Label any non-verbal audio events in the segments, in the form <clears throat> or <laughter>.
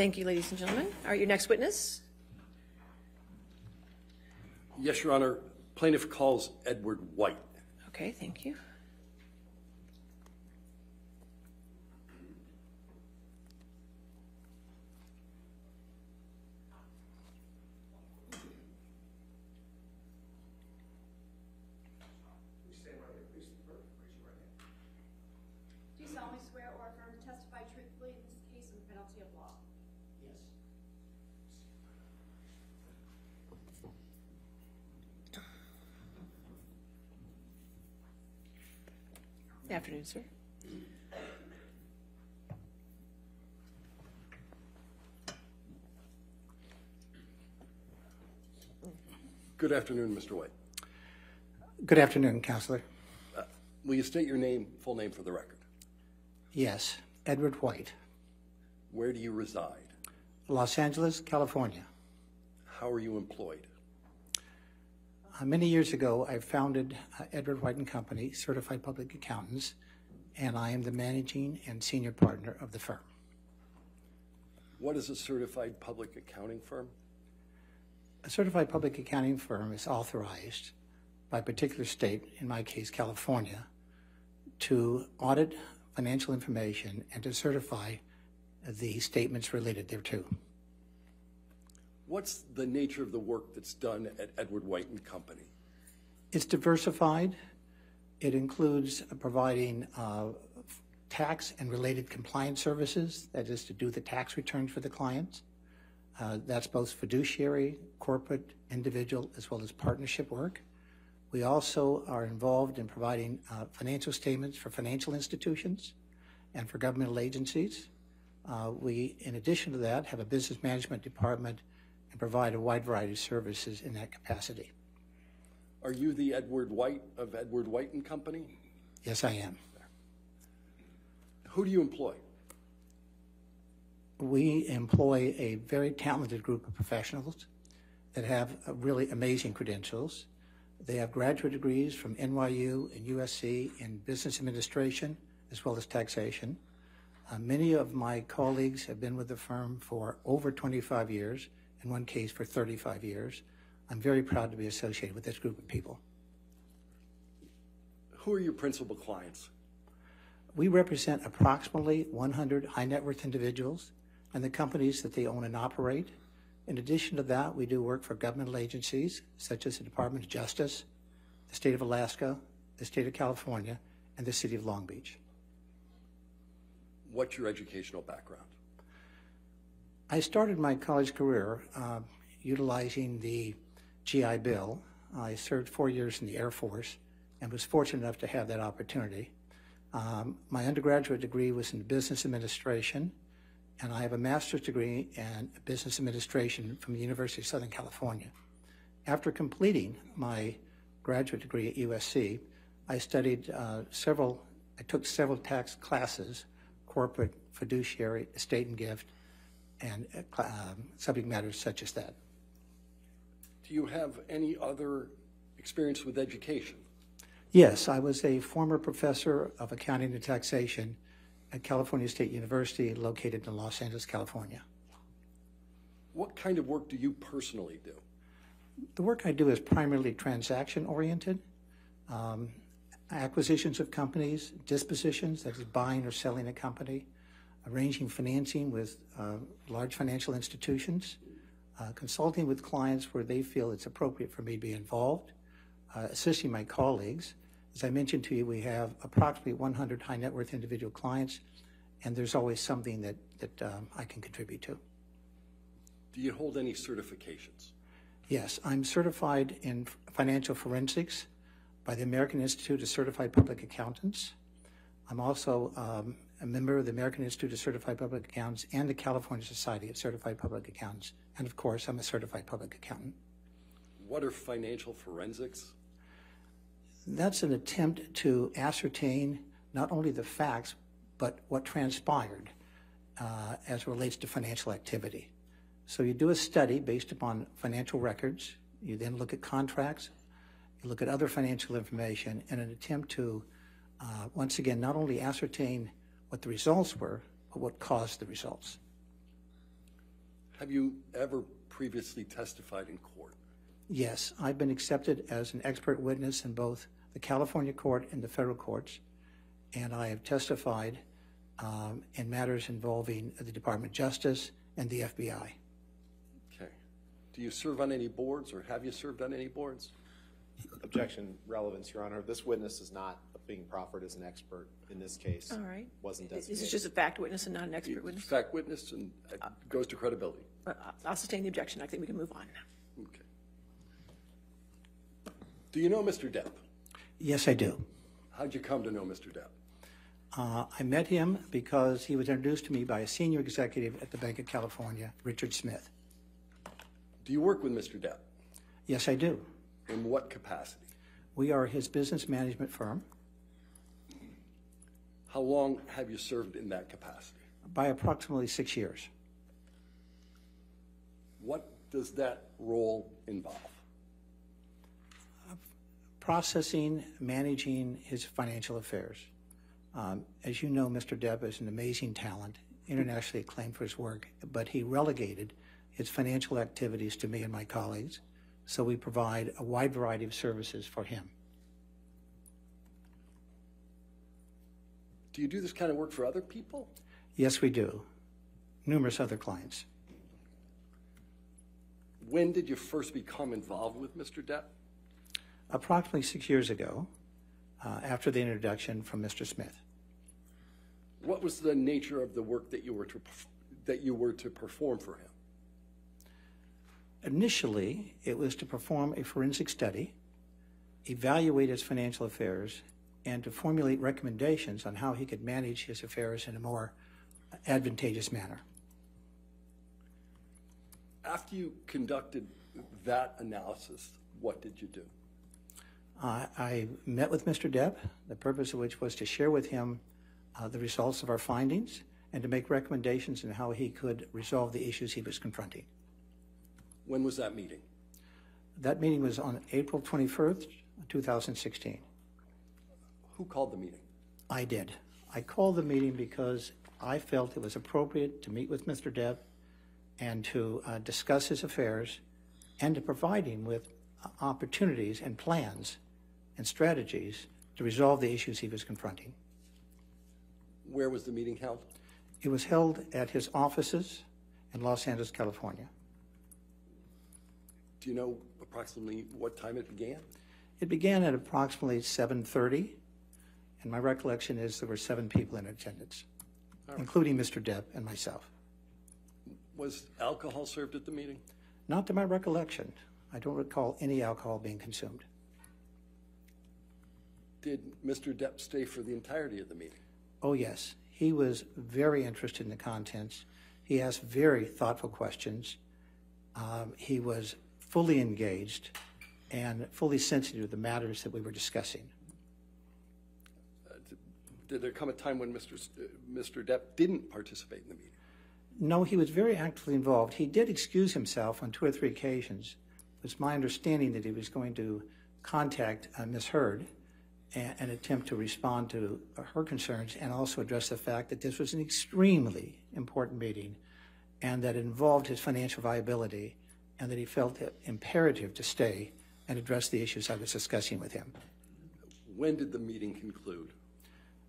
Thank you, ladies and gentlemen. All right, your next witness? Yes, Your Honor. Plaintiff calls Edward White. Okay, thank you. Do you solemnly swear or affirm to testify truthfully in this case on the penalty of law? Afternoon, sir. Good afternoon, Mr. White. Good afternoon, Counselor. Will you state your name, full name for the record? Yes, Edward White, Where do you reside? Los Angeles, California. How are you employed? Uh, many years ago, I founded uh, Edward White and Company, Certified Public Accountants, and I am the managing and senior partner of the firm. What is a certified public accounting firm? A certified public accounting firm is authorized by a particular state, in my case, California, to audit financial information and to certify the statements related thereto. What's the nature of the work that's done at Edward White and Company? It's diversified. It includes providing uh, tax and related compliance services, that is to do the tax returns for the clients. Uh, That's both fiduciary, corporate, individual, as well as partnership work. We also are involved in providing uh, financial statements for financial institutions and for governmental agencies. Uh, We, in addition to that, have a business management department and provide a wide variety of services in that capacity. Are you the Edward White of Edward White and Company? Yes, I am. Who do you employ? We employ a very talented group of professionals that have uh, really amazing credentials. They have graduate degrees from NYU and USC in business administration as well as taxation. Uh, many of my colleagues have been with the firm for over 25 years, in one case for 35 years. I'm very proud to be associated with this group of people. Who are your principal clients? We represent approximately 100 high net worth individuals and the companies that they own and operate. In addition to that, we do work for governmental agencies such as the Department of Justice, the state of Alaska, the state of California, and the city of Long Beach. What's your educational background? I started my college career uh, utilizing the GI Bill. I served four years in the Air Force and was fortunate enough to have that opportunity. Um, my undergraduate degree was in business administration, and I have a master's degree in business administration from the University of Southern California. After completing my graduate degree at USC, I studied uh, several, I took several tax classes, corporate, fiduciary, estate and gift, and uh, um, subject matters such as that. Do you have any other experience with education? Yes, I was a former professor of accounting and taxation at California State University, located in Los Angeles, California. What kind of work do you personally do? The work I do is primarily transaction oriented. Um, acquisitions of companies, dispositions, that is buying or selling a company, arranging financing with uh, large financial institutions, uh, consulting with clients where they feel it's appropriate for me to be involved, uh, assisting my colleagues. As I mentioned to you, we have approximately 100 high net worth individual clients, and there's always something that, that um, I can contribute to. Do you hold any certifications? Yes, I'm certified in financial forensics by the American Institute of Certified Public Accountants. I'm also um, a member of the American Institute of Certified Public Accountants and the California Society of Certified Public Accountants. And of course, I'm a certified public accountant. What are financial forensics? That's an attempt to ascertain not only the facts, but what transpired uh, as relates to financial activity. So you do a study based upon financial records. You then look at contracts. You look at other financial information in an attempt to, uh, once again, not only ascertain what the results were, but what caused the results. Have you ever previously testified in court? Yes, I've been accepted as an expert witness in both the California court and the federal courts, and I have testified um, in matters involving the Department of Justice and the FBI. Okay. Do you serve on any boards, or have you served on any boards? Objection, relevance, Your Honor. This witness is not being proffered as an expert in this case. All right. Wasn't This is designated. just a fact witness and not an expert witness. Fact witness, and it goes to credibility. Uh, I'll sustain the objection. I think we can move on. Okay. Do you know Mr. Depp? Yes, I do. How'd you come to know Mr. Depp? Uh, I met him because he was introduced to me by a senior executive at the Bank of California, Richard Smith. Do you work with Mr. Depp? Yes, I do. In what capacity? We are his business management firm How long have you served in that capacity? by approximately six years. What does that role involve? processing, managing his financial affairs. Um, as you know, Mr. Depp is an amazing talent, internationally acclaimed for his work, but he relegated his financial activities to me and my colleagues, so we provide a wide variety of services for him. Do you do this kind of work for other people? Yes, we do. Numerous other clients. When did you first become involved with Mr. Depp? Approximately six years ago, uh, after the introduction from Mr. Smith. What was the nature of the work that you were to that you were to perform for him? Initially, it was to perform a forensic study, evaluate his financial affairs, and to formulate recommendations on how he could manage his affairs in a more advantageous manner. After you conducted that analysis, what did you do? Uh, I met with Mr. Depp, the purpose of which was to share with him uh, the results of our findings and to make recommendations on how he could resolve the issues he was confronting. When was that meeting? That meeting was on April 21st, 2016. Who called the meeting? I did. I called the meeting because I felt it was appropriate to meet with Mr. Depp and to uh, discuss his affairs and to provide him with uh, opportunities and plans and strategies to resolve the issues he was confronting. Where was the meeting held? It was held at his offices in Los Angeles, California. Do you know approximately what time it began? It began at approximately 7:30, and my recollection is there were seven people in attendance, including Mr. Depp and myself. Was alcohol served at the meeting? Not to my recollection. I don't recall any alcohol being consumed. Did Mr. Depp stay for the entirety of the meeting? Oh, yes. He was very interested in the contents. He asked very thoughtful questions. Um, he was fully engaged and fully sensitive to the matters that we were discussing. Did there come a time when Mr. Uh, Mr. Depp didn't participate in the meeting? No, he was very actively involved. He did excuse himself on two or three occasions. It was my understanding that he was going to contact uh, Ms. Heard and, and attempt to respond to her concerns and also address the fact that this was an extremely important meeting and that it involved his financial viability and that he felt it imperative to stay and address the issues I was discussing with him When did the meeting conclude?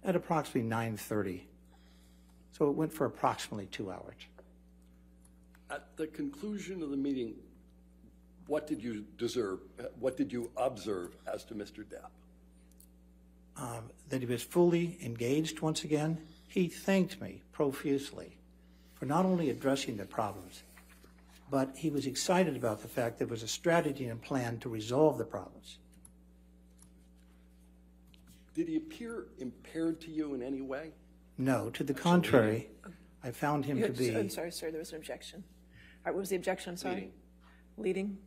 at approximately 9.30. So it went for approximately two hours. At the conclusion of the meeting, what did you deserve, what did you observe as to Mr. Depp? um, that he was fully engaged once again. He thanked me profusely for not only addressing the problems, but he was excited about the fact there was a strategy and plan to resolve the problems. Did he appear impaired to you in any way? No, to the contrary, I found him to be. I'm sorry, sir, there was an objection. All right, what was the objection? I'm sorry. Leading.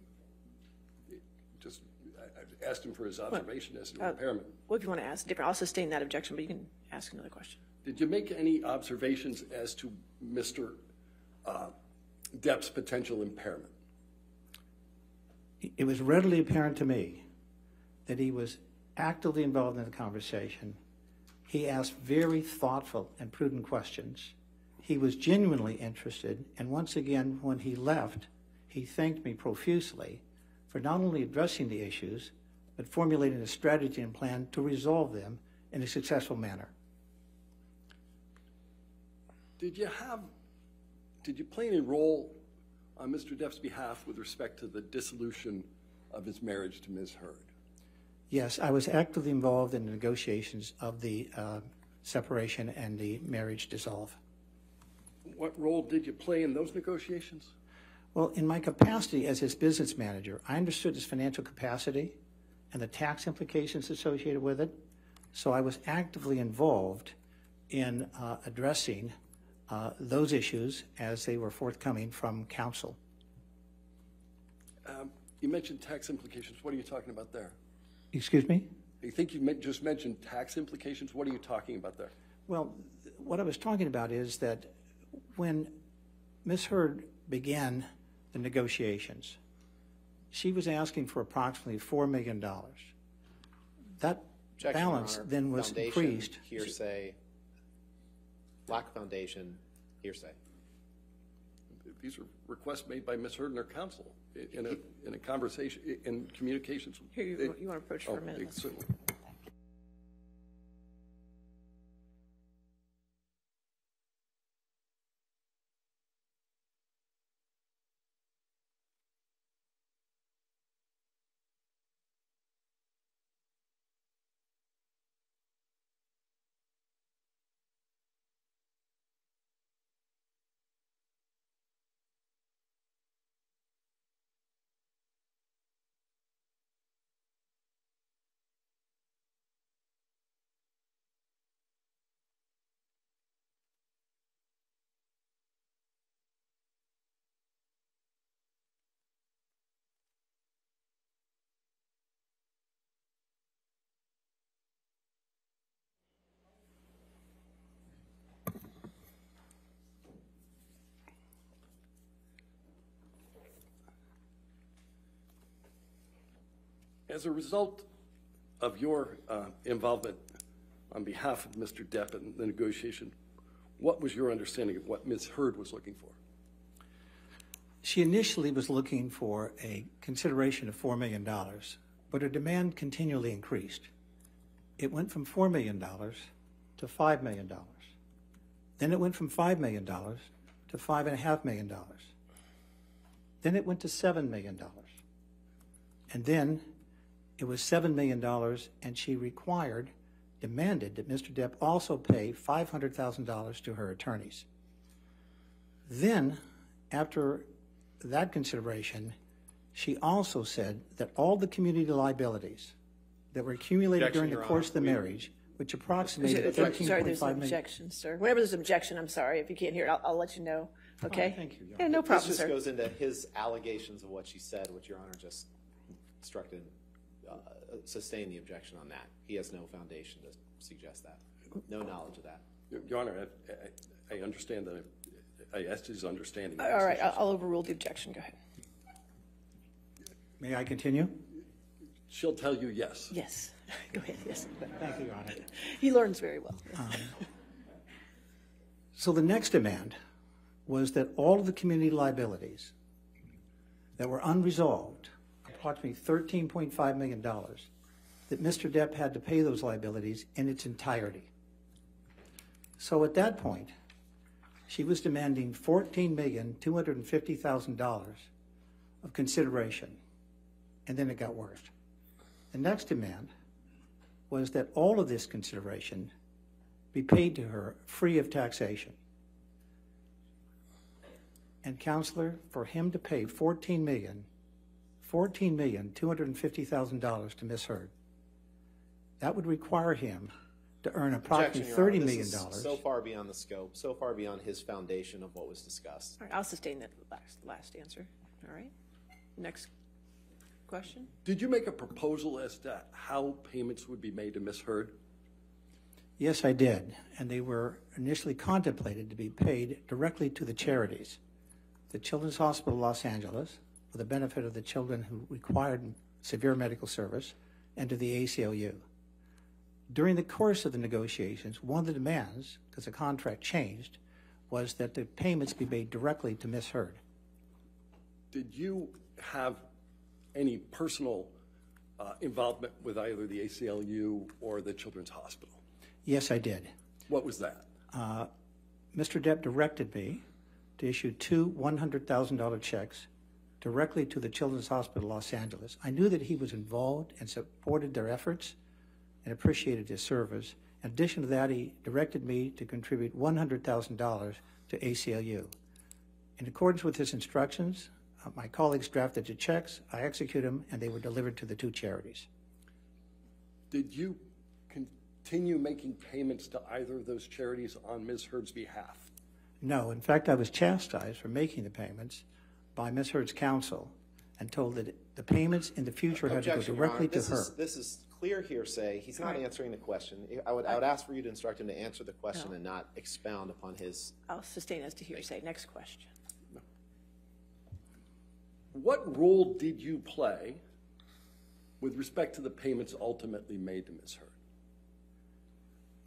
Leading? Just, I I asked him for his observation as to uh, impairment. Well, if you want to ask different, I'll sustain that objection, but you can ask another question. Did you make any observations as to Mr. uh, Depp's potential impairment? it was readily apparent to me that he was actively involved in the conversation. He asked very thoughtful and prudent questions. he was genuinely interested, and once again, when he left, he thanked me profusely for not only addressing the issues, but formulating a strategy and plan to resolve them in a successful manner. Did you have, did you play any role on Mr. Depp's behalf with respect to the dissolution of his marriage to Ms. Heard? Yes, I was actively involved in the negotiations of the uh, separation and the marriage dissolve. What role did you play in those negotiations? Well, in my capacity as his business manager, I understood his financial capacity and the tax implications associated with it. So I was actively involved in uh, addressing uh, those issues as they were forthcoming from council. Um, You mentioned tax implications. What are you talking about there? Excuse me? I think you just mentioned tax implications. What are you talking about there? Well, what I was talking about is that when Ms. Heard began the negotiations, she was asking for approximately $4 million. That Objection, balance Honor. then was Foundation, increased. Hearsay, lack of foundation, hearsay. These are requests made by Ms. Heard and her counsel in a, in a conversation, in communications. Here, you, you want to approach oh, for Oh, a minute? certainly. As a result of your uh, involvement on behalf of Mr. Depp in the negotiation, what was your understanding of what Ms. Heard was looking for? She initially was looking for a consideration of $4 million, but her demand continually increased. It went from $4 million to $5 million. Then it went from $5 million to $5.5 million. Then it went to $7 million. And then it was $7 million, and she required, demanded that Mr. Depp also pay $500,000 to her attorneys. Then, after that consideration, she also said that all the community liabilities that were accumulated Objection, during the Your course of the Honor. We- marriage, which approximated Sorry, thirteen there's point an five million. objection, sir. Whenever there's an objection, I'm sorry. If you can't hear it, I'll, I'll let you know, okay? thank you, Your Yeah, no This problem, just sir. goes into his allegations of what she said, which Your Honor just instructed, sustain the objection on that. He has no foundation to suggest that, no knowledge of that. Your- Your Honor, I- I, I understand that, I asked his understanding. of All these right, issues. I'll I'll overrule the objection. Go ahead. May I continue? She'll tell you yes. Yes, <laughs> go ahead, yes. Thank you, Your Honor. He learns very well. Um, so the next demand was that all of the community liabilities that were unresolved, approximately $13.5 million, that Mr. Depp had to pay those liabilities in its entirety. So at that point, she was demanding $14,250,000 of consideration, and then it got worse. The next demand was that all of this consideration be paid to her free of taxation. And counselor, for him to pay fourteen million, fourteen million, two hundred and fifty thousand dollars to Miss Heard, that would require him to earn approximately Objection, Your Honor. thirty This million is dollars. So far beyond the scope, so far beyond his foundation of what was discussed. All right, I'll sustain that last, last answer. All right. Next question? Did you make a proposal as to how payments would be made to Ms. Heard? Yes, I did, and they were initially contemplated to be paid directly to the charities. The Children's Hospital Los Angeles, for the benefit of the children who required severe medical service, and to the ACLU. During the course of the negotiations, one of the demands, because the contract changed, was that the payments be made directly to Miss Heard. Did you have any personal uh, involvement with either the ACLU or the Children's Hospital? Yes, I did. What was that? Mr. Depp directed me to issue two $100,000 checks directly to the Children's Hospital Los Angeles. I knew that he was involved and supported their efforts and appreciated his service. In addition to that, he directed me to contribute $100,000 to ACLU. In accordance with his instructions, uh, my colleagues drafted the checks, I executed them, and they were delivered to the two charities. Did you continue making payments to either of those charities on Ms. Heard's behalf? No, in fact, I was chastised for making the payments by Ms. Heard's counsel and told that the payments in the future had to go Objection, Your directly Honor. to This her. is- This is clear hearsay. He's not answering the question. I would, I would ask for you to instruct him to answer the question No. and not expound upon his I'll sustain as to hearsay. Next question. What role did you play with respect to the payments ultimately made to Ms. Heard?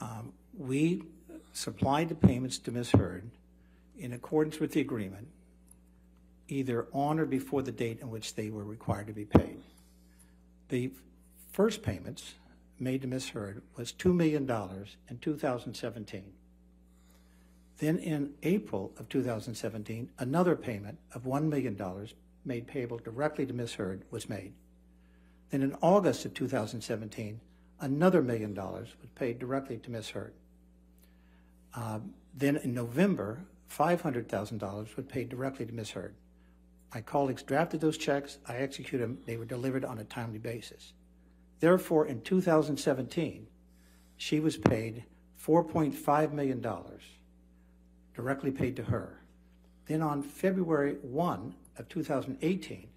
Um, we supplied the payments to Ms. Heard in accordance with the agreement, either on or before the date in which they were required to be paid. The first payments made to Ms. Heard was $2 million in 2017. Then in April of 2017, another payment of $1 million made payable directly to Ms. Heard was made. Then in August of 2017, another million dollars was paid directly to Ms. Heard. Um, Then in November, $500,000 was paid directly to Ms. Heard. My colleagues drafted those checks, I executed them, they were delivered on a timely basis. Therefore, in 2017, she was paid $4.5 million directly paid to her. Then on February 1 of 2018,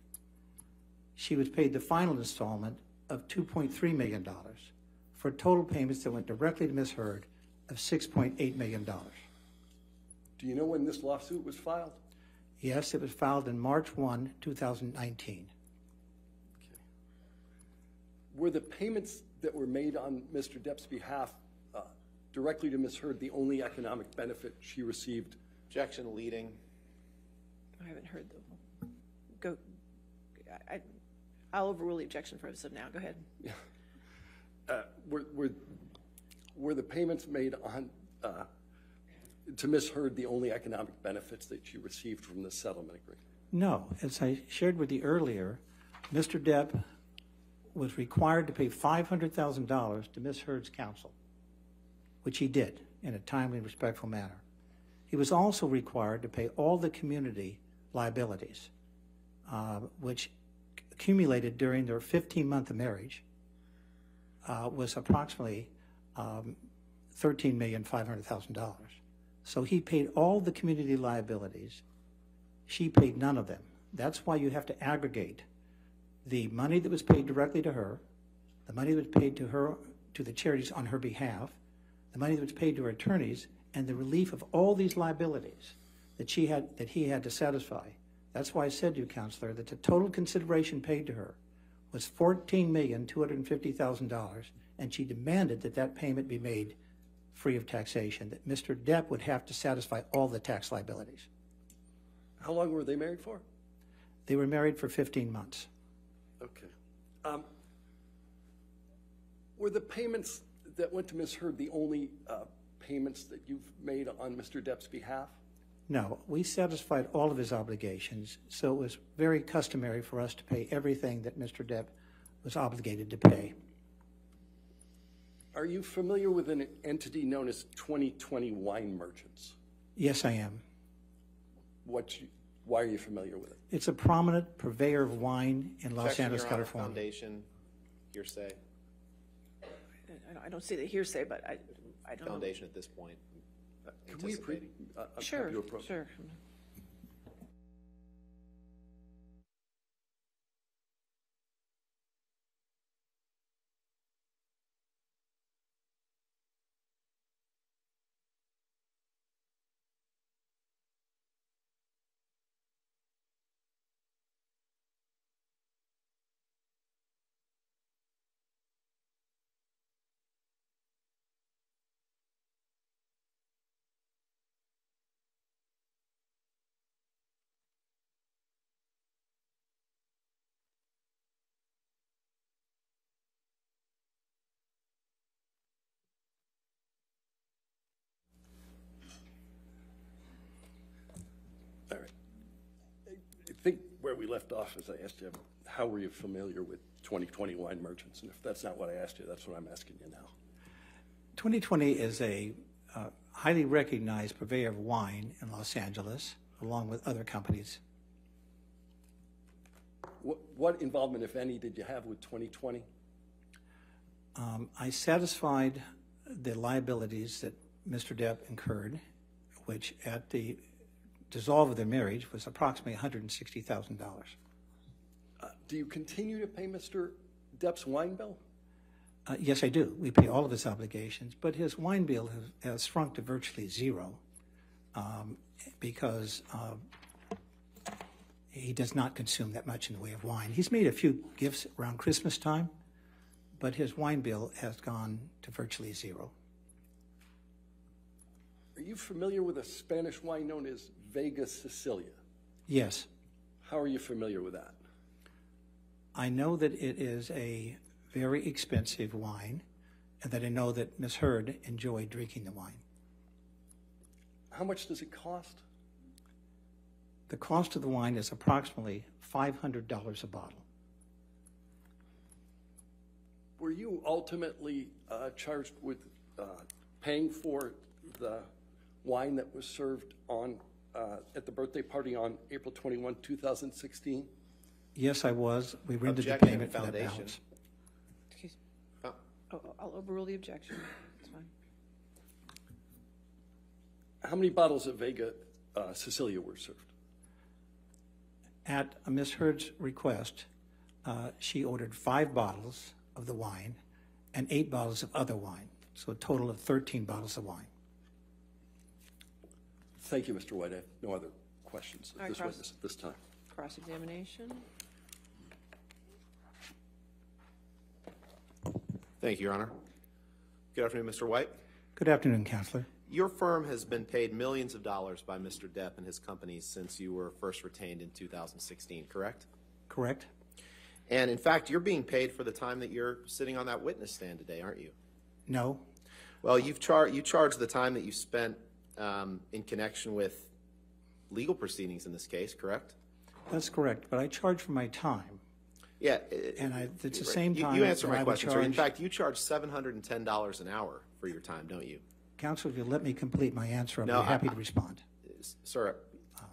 she was paid the final installment of $2.3 million for total payments that went directly to Ms. Heard of $6.8 million. Do you know when this lawsuit was filed? Yes, it was filed in March 1, 2019. Were the payments that were made on Mr. Depp's behalf uh, directly to Ms. Heard the only economic benefit she received? objection leading. I haven't heard the, go, I, I- I'll overrule the objection for us now. Go ahead. Uh, Were, were, were the payments made on, uh, to Ms. Heard the only economic benefits that she received from the settlement agreement? No, as I shared with you earlier, Mr. Depp was required to pay $500,000 to Ms. Heard's counsel, which he did in a timely and respectful manner. He was also required to pay all the community liabilities, uh, which accumulated during their 15-month marriage, uh, was approximately um, $13,500,000. So he paid all the community liabilities. She paid none of them. That's why you have to aggregate the money that was paid directly to her, the money that was paid to her, to the charities on her behalf, the money that was paid to her attorneys, and the relief of all these liabilities that she had, that he had to satisfy. That's why I said to you, Counselor, that the total consideration paid to her was fourteen million, two hundred and fifty thousand dollars, and she demanded that that payment be made free of taxation, that Mr. Depp would have to satisfy all the tax liabilities. How long were they married for? They were married for fifteen months. Okay. Um, Were the payments that went to Ms. Heard the only uh, payments that you've made on Mr. Depp's behalf? No, we satisfied all of his obligations, so it was very customary for us to pay everything that Mr. Depp was obligated to pay. Are you familiar with an entity known as 2020 Wine Merchants? Yes, I am. What, you- why are you familiar with it? It's a prominent purveyor of wine in Los Objection, Angeles, California. Foundation, hearsay, I don't, see the hearsay, but I, I don't know. foundation at this point. Can we, appre- Anticipating. uh, uh, Sure, approach? sure. Think where we left off is I asked you, how were you familiar with 2020 wine merchants? And if that's not what I asked you, that's what I'm asking you now. 2020 is a uh, highly recognized purveyor of wine in Los Angeles, along with other companies. What, what involvement, if any, did you have with 2020? Um, I satisfied the liabilities that Mr. Depp incurred, which at the dissolve of their marriage was approximately $160,000. Uh, Do you continue to pay Mr. Depp's wine bill? Uh, yes, I do. We pay all of his obligations, but his wine bill has, has shrunk to virtually zero um, because uh, he does not consume that much in the way of wine. He's made a few gifts around Christmas time, but his wine bill has gone to virtually zero. Are you familiar with a Spanish wine known as Vega Sicilia? Yes, How are you familiar with that? I know that it is a very expensive wine, and that I know that Miss Heard enjoyed drinking the wine. How much does it cost? The cost of the wine is approximately $500 a bottle. Were you ultimately uh, charged with uh, paying for the wine that was served on, uh, at the birthday party on April 21, 2016? Yes, I was. We rendered the Objection, payment for that foundation. balance. Excuse- Oh. Oh, I'll overrule the objection. It's fine. How many bottles of Vega uh, Sicilia were served? At Miss Heard's request, uh, she ordered five bottles of the wine and eight bottles of other wine, so a total of 13 bottles of wine. Thank you, Mr. White. I have no other questions All of right, this Cross. witness at this time. Cross-examination. Thank you, Your Honor. Good afternoon, Mr. White. Good afternoon, Counselor. Your firm has been paid millions of dollars by Mr. Depp and his companies since you were first retained in 2016, correct? Correct? And in fact, you're being paid for the time that you're sitting on that witness stand today, aren't you? No? Well, you've char- you charged the time that you spent um, in connection with legal proceedings in this case, correct? That's correct, but I charge for my time. Yeah. it- And I- it's the right. same You- time You answer that I my would question, sir. In charge- fact, you charge $710 an hour for your time, don't you? Counsel, if you'll let me complete my answer, I'll No, be happy I- to respond. Sir,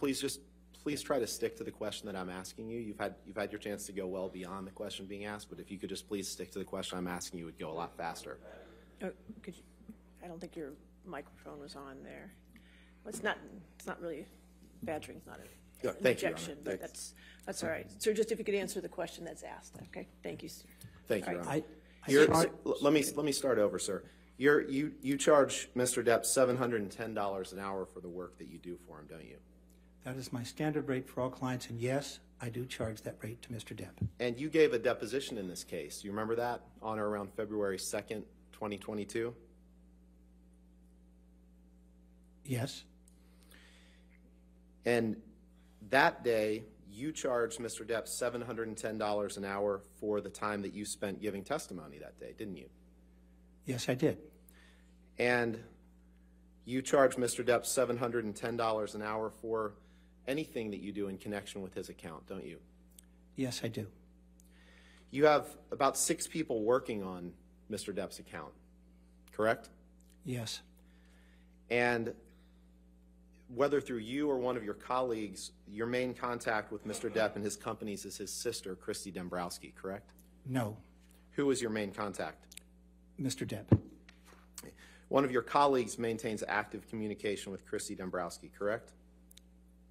please just, please try to stick to the question that I'm asking you. You've had, you've had your chance to go well beyond the question being asked, but if you could just please stick to the question I'm asking you, it would go a lot faster. Oh, could you, I don't think your microphone was on there. Well, it's not, it's not really, badgering's not Yeah, an thank you, Your Honor. objection, but Thanks. that's, that's all right. Sir, just if you could answer the question that's asked, okay? Thank you, sir. Thank you, All Your. Honor. I, I You're, char- l- let me, let me start over, sir. You're, you, you charge Mr. Depp $710 an hour for the work that you do for him, don't you? that is my standard rate for all clients, and yes, I do charge that rate to Mr. Depp. And you gave a deposition in this case. You remember that? On or around February 2nd, 2022? Yes? And that day, you charged Mr. Depp $710 an hour for the time that you spent giving testimony that day, didn't you? Yes, I did. And you charged Mr. Depp $710 an hour for anything that you do in connection with his account, don't you? Yes, I do. You have about six people working on Mr. Depp's account, correct? Yes. And whether through you or one of your colleagues, your main contact with Mr. Depp and his companies is his sister, Christi Dembrowski, correct? No. Who is your main contact? Mr. Depp. One of your colleagues maintains active communication with Christi Dembrowski, correct?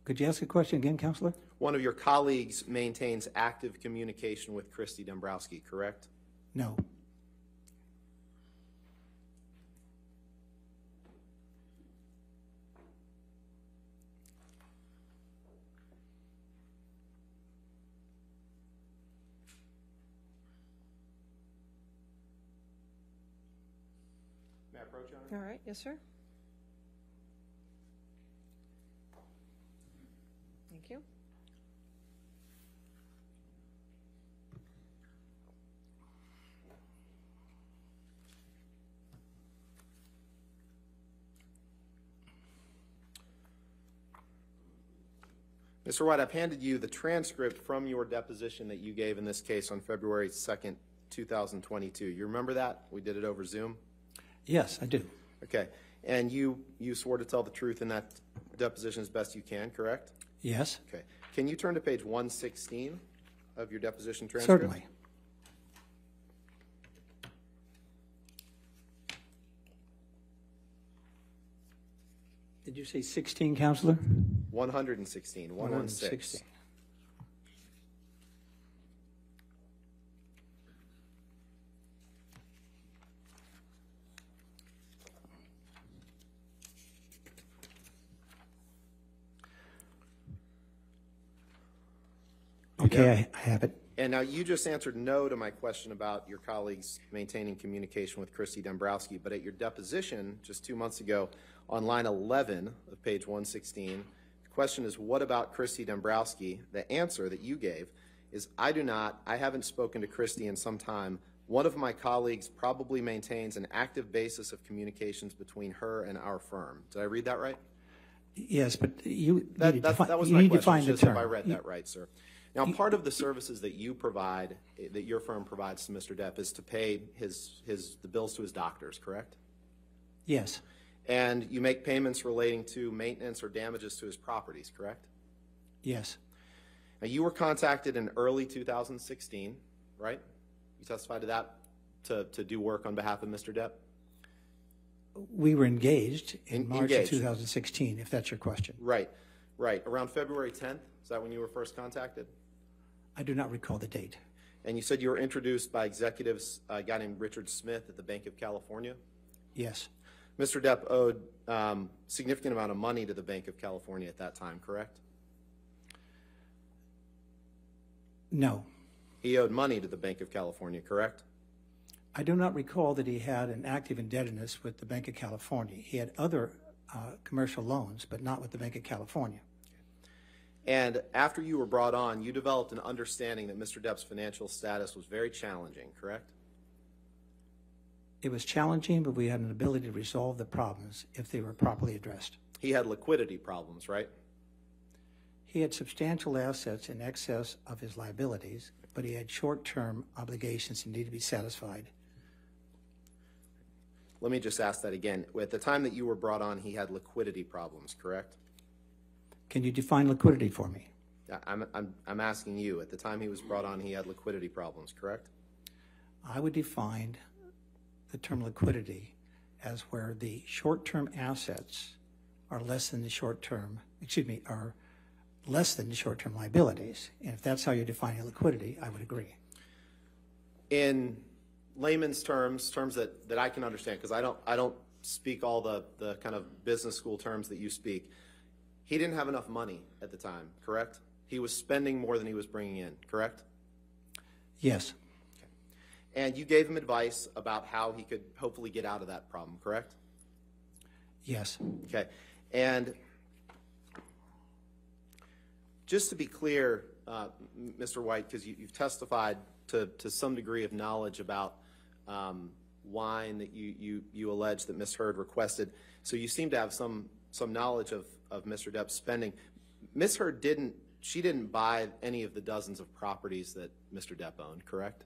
Could you ask a question again, Counselor? One of your colleagues maintains active communication with Christi Dembrowski, correct? No. All right, yes, sir? Thank you. Mr. White, I've handed you the transcript from your deposition that you gave in this case on February 2nd, 2022. You remember that? We did it over Zoom? Yes, I do. Okay. And you, you swore to tell the truth in that deposition as best you can, correct? Yes, Okay. Can you turn to page 116 of your deposition transcript? certainly. Did you say 16, Counselor? 116, 116. Okay, I- I have it. And now you just answered no to my question about your colleagues maintaining communication with Christi Dembrowski, but at your deposition just two months ago, on line 11 of page 116, the question is, what about Christi Dembrowski? The answer that you gave is, I do not, I haven't spoken to Christi in some time. One of my colleagues probably maintains an active basis of communications between her and our firm. Did I read that right? Yes, but you need to that, defi- that was you my need to question, define the just if term. I read that right, sir. Now, part of the services that you provide, that your firm provides to Mr. Depp is to pay his, his, the bills to his doctors, correct? Yes, And you make payments relating to maintenance or damages to his properties, correct? yes, Now, you were contacted in early 2016, right? You testified to that, to, to do work on behalf of Mr. Depp? we were engaged in March of 2016, if that's your question. Right, right. Around February 10th, is that when you were first contacted? I do not recall the date. And you said you were introduced by executives, a guy named Richard Smith at the Bank of California? Yes, Mr. Depp owed um, significant amount of money to the Bank of California at that time, correct? no. He owed money to the Bank of California, correct? I do not recall that he had an active indebtedness with the Bank of California. He had other uh, commercial loans, but not with the Bank of California. And after you were brought on, you developed an understanding that Mr. Depp's financial status was very challenging, correct? It was challenging, but we had an ability to resolve the problems if they were properly addressed. He had liquidity problems, right? He had substantial assets in excess of his liabilities, but he had short-term obligations that needed to be satisfied. Let me just ask that again. At the time that you were brought on, he had liquidity problems, correct? Can you define liquidity for me? I'm, I'm, I'm asking you. At the time he was brought on, he had liquidity problems, correct? I would define the term liquidity as where the short-term assets are less than the short-term, excuse me, are less than the short-term liabilities. And if that's how you're defining liquidity, I would agree. in layman's terms, terms that, that I can understand, because I don't, I don't speak all the, the kind of business school terms that you speak, he didn't have enough money at the time, correct? He was spending more than he was bringing in, correct? Yes, And you gave him advice about how he could hopefully get out of that problem, correct? yes, Okay, and just to be clear, uh, Mr. White, because you, you've testified to, to some degree of knowledge about um, wine that you, you, you allege that Ms. Heard requested, so you seem to have some, some knowledge of, of Mr. Depp's spending. Ms. Heard didn't, she didn't buy any of the dozens of properties that Mr. Depp owned, correct?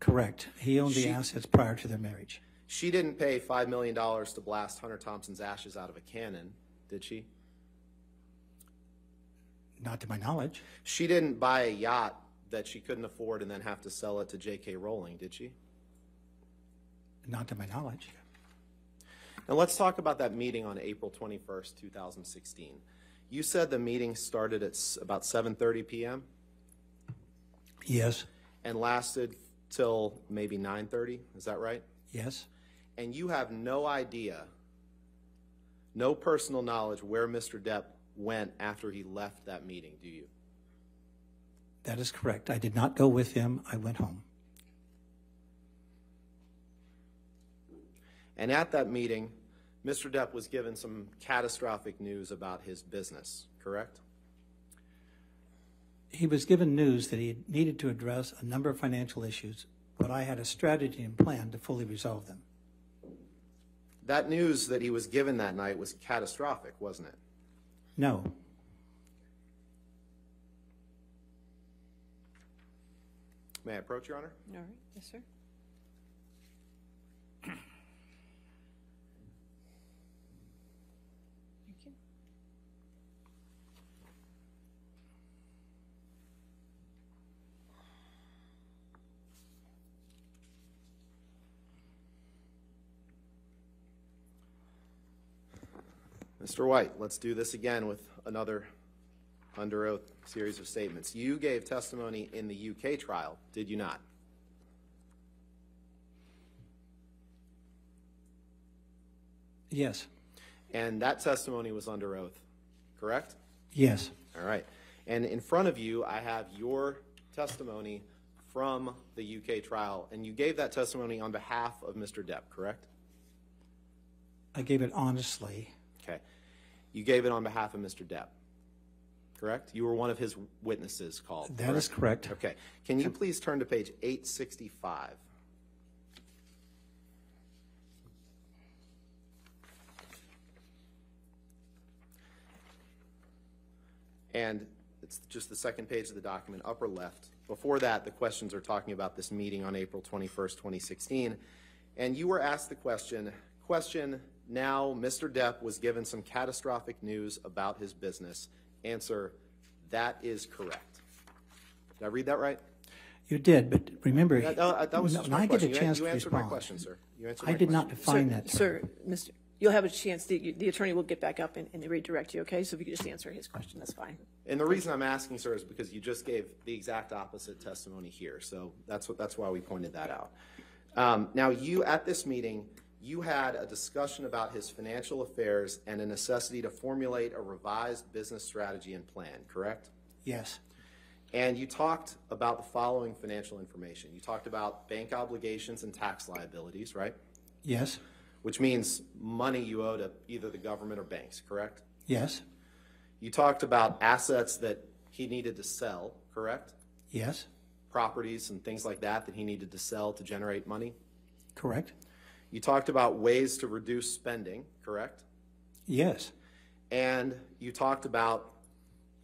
correct. He owned the She- assets prior to their marriage. She didn't pay $5 million to blast Hunter Thompson's ashes out of a cannon, did she? Not to my knowledge. She didn't buy a yacht that she couldn't afford and then have to sell it to J.K. Rowling, did she? Not to my knowledge. Now let's talk about that meeting on April 21st, 2016. You said the meeting started at s- about 7:30 p.m. Yes, and lasted till maybe 9:30, is that right? yes, And you have no idea, no personal knowledge where Mr. Depp went after he left that meeting, do you? that is correct. I did not go with him. I went home. And at that meeting, Mr. Depp was given some catastrophic news about his business, correct? He was given news that he needed to address a number of financial issues, but I had a strategy and plan to fully resolve them. That news that he was given that night was catastrophic, wasn't it? No. May I approach, Your Honor? All right, yes, sir. Mr. White, let's do this again with another under oath series of statements. You gave testimony in the UK trial, did you not? Yes, And that testimony was under oath, correct? yes, All right. And in front of you, I have your testimony from the UK trial, and you gave that testimony on behalf of Mr. Depp, correct? I gave it honestly. Okay. You gave it on behalf of Mr. Depp, correct? You were one of his witnesses called. That is correct. Okay. Can you please turn to page 865? And it's just the second page of the document, upper left. Before that, the questions are talking about this meeting on April 21st, 2016. And you were asked the question, question, now Mr. Depp was given some catastrophic news about his business. Answer, that is correct. Did I read that right? You did, but remember. That, that- that was No, just my I get a question. You an- chance You to answered my question, sir. You answered I my did not question. define that term. Sir, Mr., you'll have a chance, the, the attorney will get back up and, and redirect you, okay? So if you could just answer his question, that's fine. And the reason I'm asking, sir, is because you just gave the exact opposite testimony here. So that's what, that's why we pointed that out. Um, now, you, at this meeting, you had a discussion about his financial affairs and a necessity to formulate a revised business strategy and plan, correct? Yes, And you talked about the following financial information. You talked about bank obligations and tax liabilities, right? yes, Which means money you owe to either the government or banks, correct? yes, You talked about assets that he needed to sell, correct? yes, Properties and things like that that he needed to sell to generate money. correct. You talked about ways to reduce spending, correct? Yes, And you talked about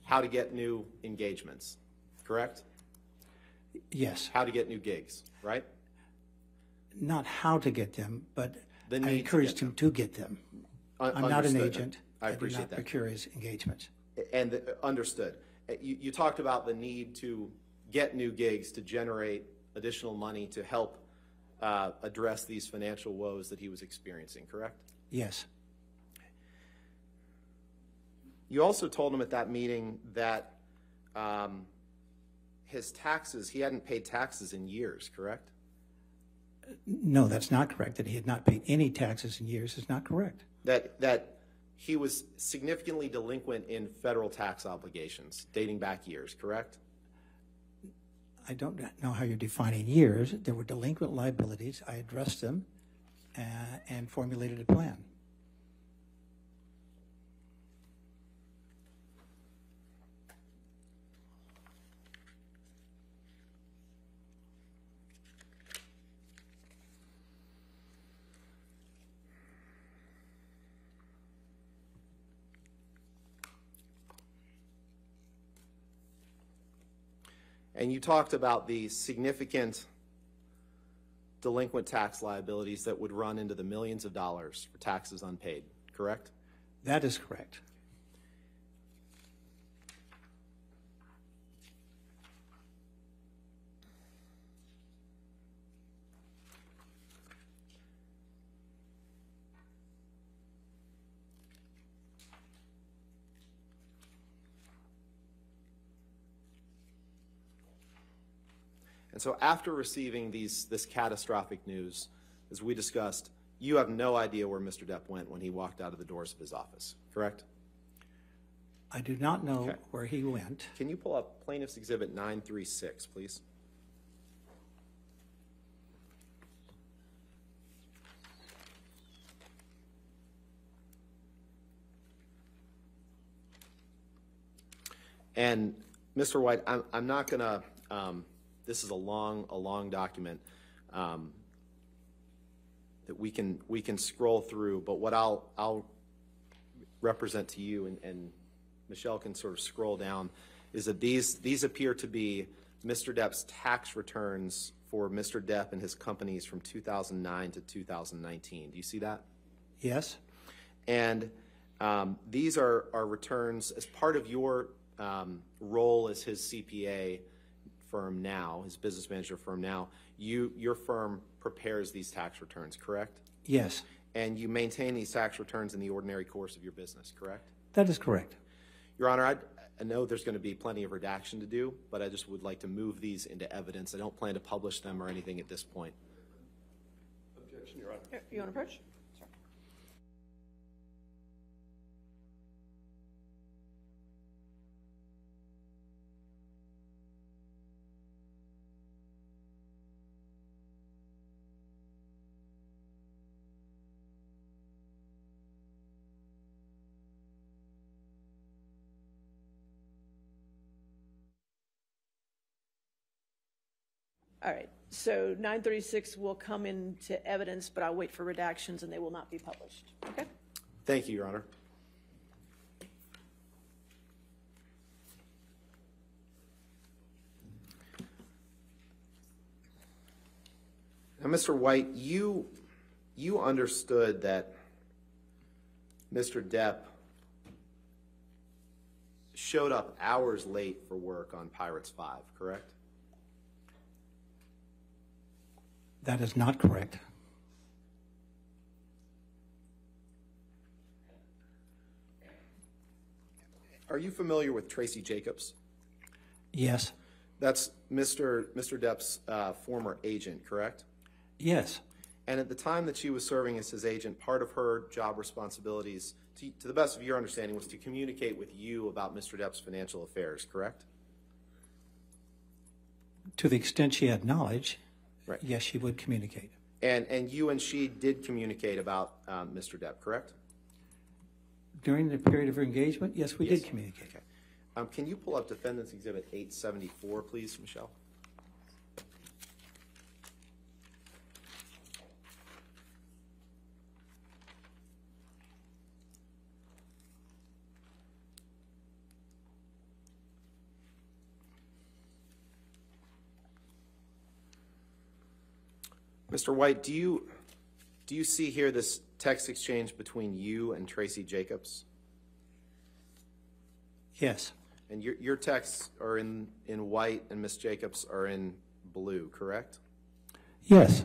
how to get new engagements, correct? yes. How to get new gigs, right? Not how to get them, but The I encouraged get him to get them. Un- I'm not an agent. I do appreciate not that. procure his engagements. And, uh, understood. Uh, You, you talked about the need to get new gigs to generate additional money to help uh, address these financial woes that he was experiencing, correct? Yes, You also told him at that meeting that um, his taxes, he hadn't paid taxes in years, correct? no, that's not correct. That he had not paid any taxes in years is not correct. That, that he was significantly delinquent in federal tax obligations dating back years, correct? I don't know how you're defining years. There were delinquent liabilities. I addressed them uh, and formulated a plan. And you talked about the significant delinquent tax liabilities that would run into the millions of dollars for taxes unpaid, correct? That is correct. And so after receiving these, this catastrophic news, as we discussed, you have no idea where Mr. Depp went when he walked out of the doors of his office, correct? I do not know Okay. where he went. Can you pull up plaintiff's exhibit 936, please? And Mr. White, I'm, I'm not gonna, um, this is a long, a long document, um, that we can, we can scroll through, but what I'll, I'll represent to you, and, and Michelle can sort of scroll down, is that these, these appear to be Mr. Depp's tax returns for Mr. Depp and his companies from 2009 to 2019. Do you see that? Yes? And um, these are, are returns as part of your um, role as his CPA firm now, his business manager firm now. You, your firm prepares these tax returns, correct? Yes, And you maintain these tax returns in the ordinary course of your business, correct? that is correct. Your Honor, I, I know there's going to be plenty of redaction to do, but I just would like to move these into evidence. I don't plan to publish them or anything at this point. Objection, Your Honor. Here, You want to approach? All right, so 936 will come into evidence, but I'll wait for redactions and they will not be published, okay? Thank you, Your Honor. Now, Mr. White, you, you understood that Mr. Depp showed up hours late for work on Pirates 5, correct? That is not correct. Are you familiar with Tracey Jacobs? Yes, That's Mr. Mr. Depp's uh, former agent, correct? yes, And at the time that she was serving as his agent, part of her job responsibilities, to, to the best of your understanding, was to communicate with you about Mr. Depp's financial affairs, correct? to the extent she had knowledge, Right. yes, she would communicate. And, and you and she did communicate about um, Mr. Depp, correct? During the period of her engagement, yes, we did communicate. Okay. Um, can you pull up Defendant's Exhibit 874, please, Michelle? Mr. White, do you, do you see here this text exchange between you and Tracey Jacobs? Yes, And your, your texts are in, in white and Miss Jacobs are in blue, correct? yes,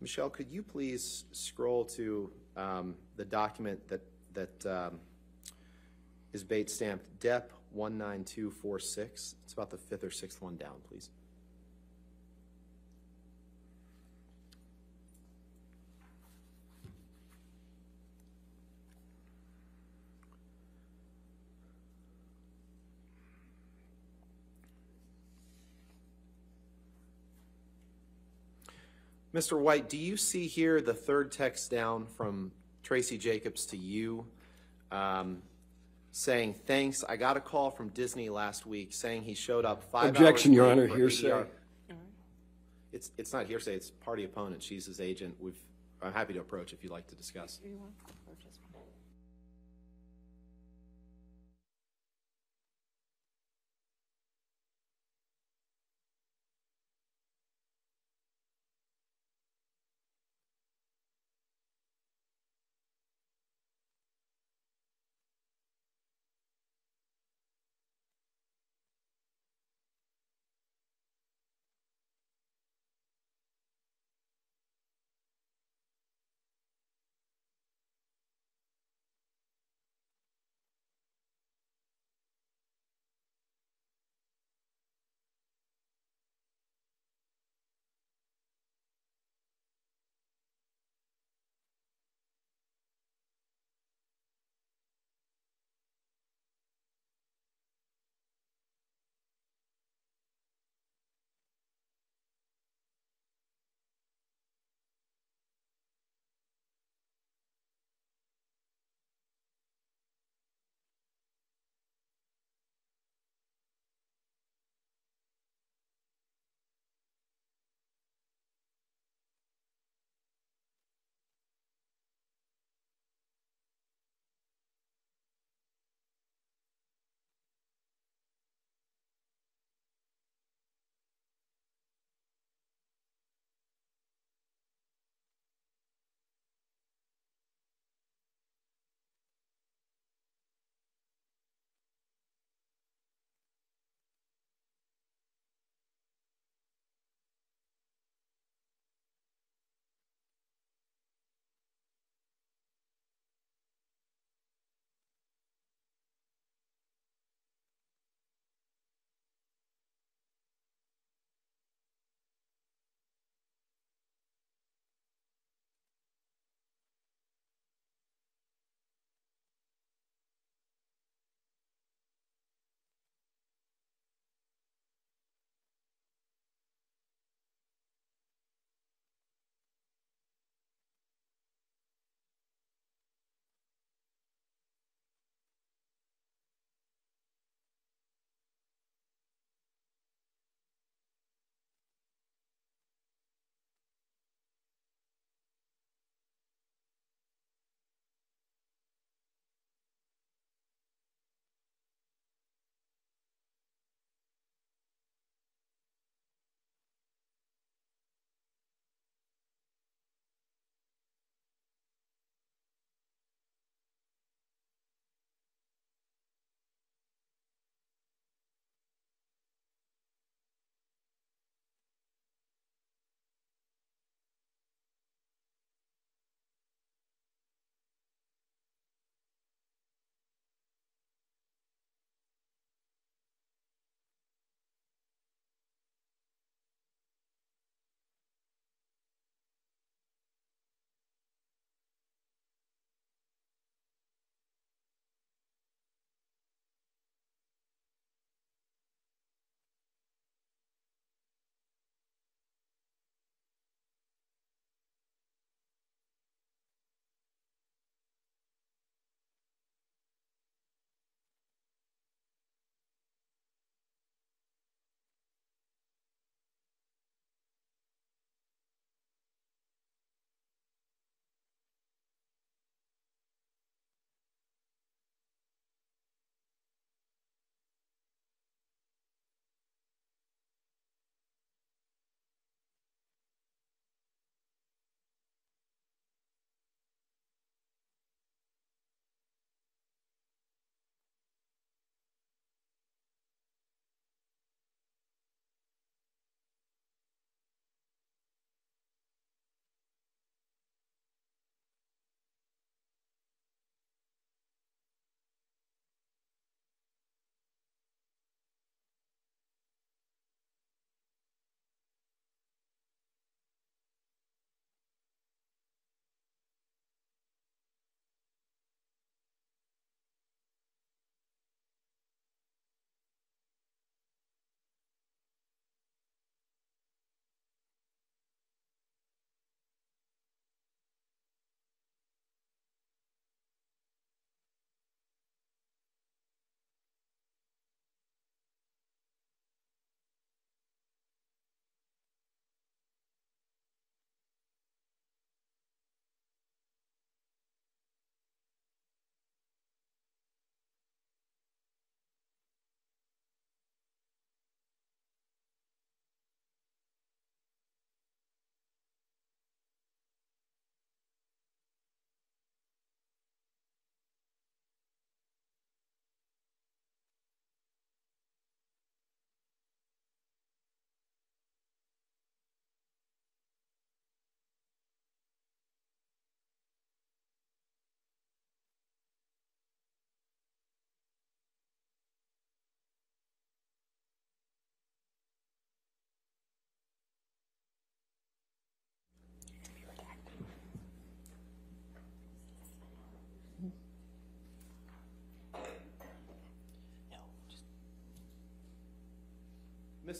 Michelle, could you please scroll to um, the document that, that um, is Bates stamped DEP 19246? It's about the fifth or sixth one down, please. Mr. White, do you see here the third text down from Tracey Jacobs to you um, saying, thanks, I got a call from Disney last week saying he showed up five hours Objection, Your late Honor, for hearsay. ADR. It's, it's not hearsay, it's party opponent. She's his agent. We've, I'm happy to approach if you'd like to discuss.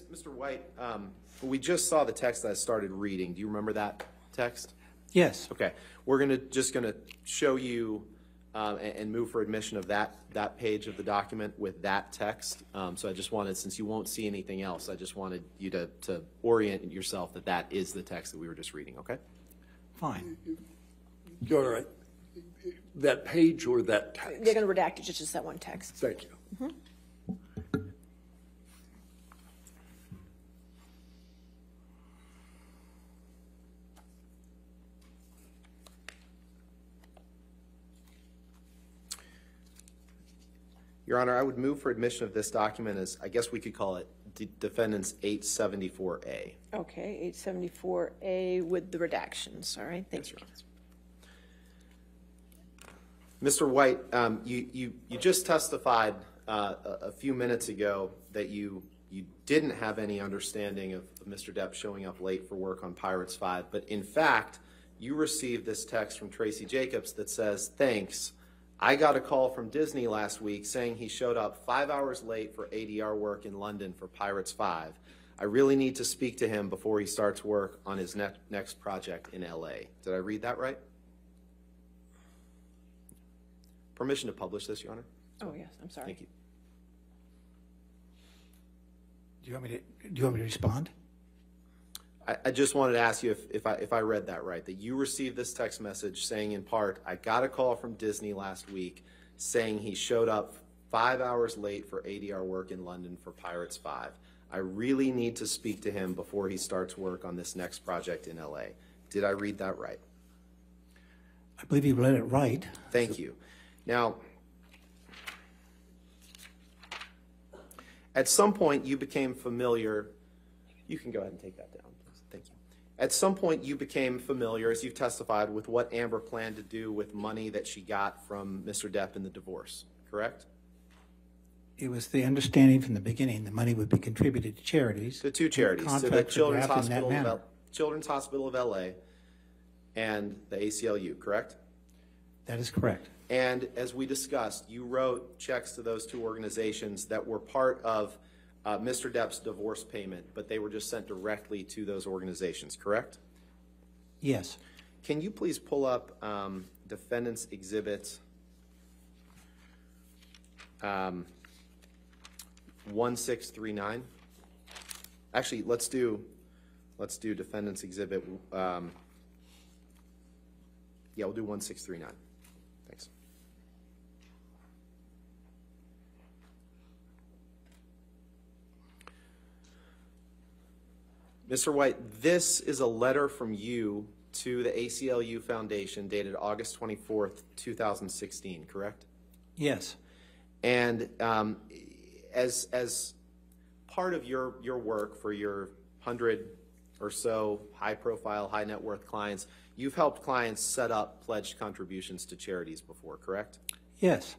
Mr. White, um, we just saw the text that I started reading. Do you remember that text? Yes, Okay, we're gonna, just gonna show you, um, and, and move for admission of that, that page of the document with that text. Um, so I just wanted, since you won't see anything else, I just wanted you to, to orient yourself that that is the text that we were just reading, okay? fine. You're all right. That page or that text? They're going to redact it, just as that one text. Thank you. Your Honor, I would move for admission of this document as, I guess we could call it de- defendant's eight seventy-four A. Okay, 874A with the redactions, all right? Thank you. Mr. White, um, you, you, you just testified uh, a, a few minutes ago that you, you didn't have any understanding of of Mr. Depp showing up late for work on Pirates 5, but in fact, you received this text from Tracey Jacobs that says, thanks, I got a call from Disney last week saying he showed up five hours late for ADR work in London for Pirates 5. I really need to speak to him before he starts work on his ne- next project in LA. Did I read that right? Permission to publish this, Your Honor? Oh, yes, I'm sorry. Thank you. Do you want me to, do you want me to respond? I, I just wanted to ask you if, if I, if I read that right, that you received this text message saying in part, I got a call from Disney last week saying he showed up five hours late for ADR work in London for Pirates 5. I really need to speak to him before he starts work on this next project in LA. Did I read that right? I believe you read it right. Thank you. Now, at some point, you became familiar. You can go ahead and take that down, please. Thank you. At some point, you became familiar, as you've testified, with what Amber planned to do with money that she got from Mr. Depp in the divorce, correct? It was the understanding from the beginning the money would be contributed to charities. To two charities, to the Contracts were Children's drafted in that Hospital, of manner. L- Children's Hospital of LA and the ACLU, correct? That is correct. And as we discussed, you wrote checks to those two organizations that were part of uh, Mr. Depp's divorce payment, but they were just sent directly to those organizations, correct? Yes. Can you please pull up um, Defendant's Exhibit um, 1639? Actually, let's do, let's do Defendant's Exhibit, um, yeah, we'll do 1639. Thanks. Mr. White, this is a letter from you to the ACLU Foundation dated August 24th, 2016, correct? Yes. And um, as, as part of your, your work for your hundred or so high-profile, high-net-worth clients, you've helped clients set up pledged contributions to charities before, correct? Yes.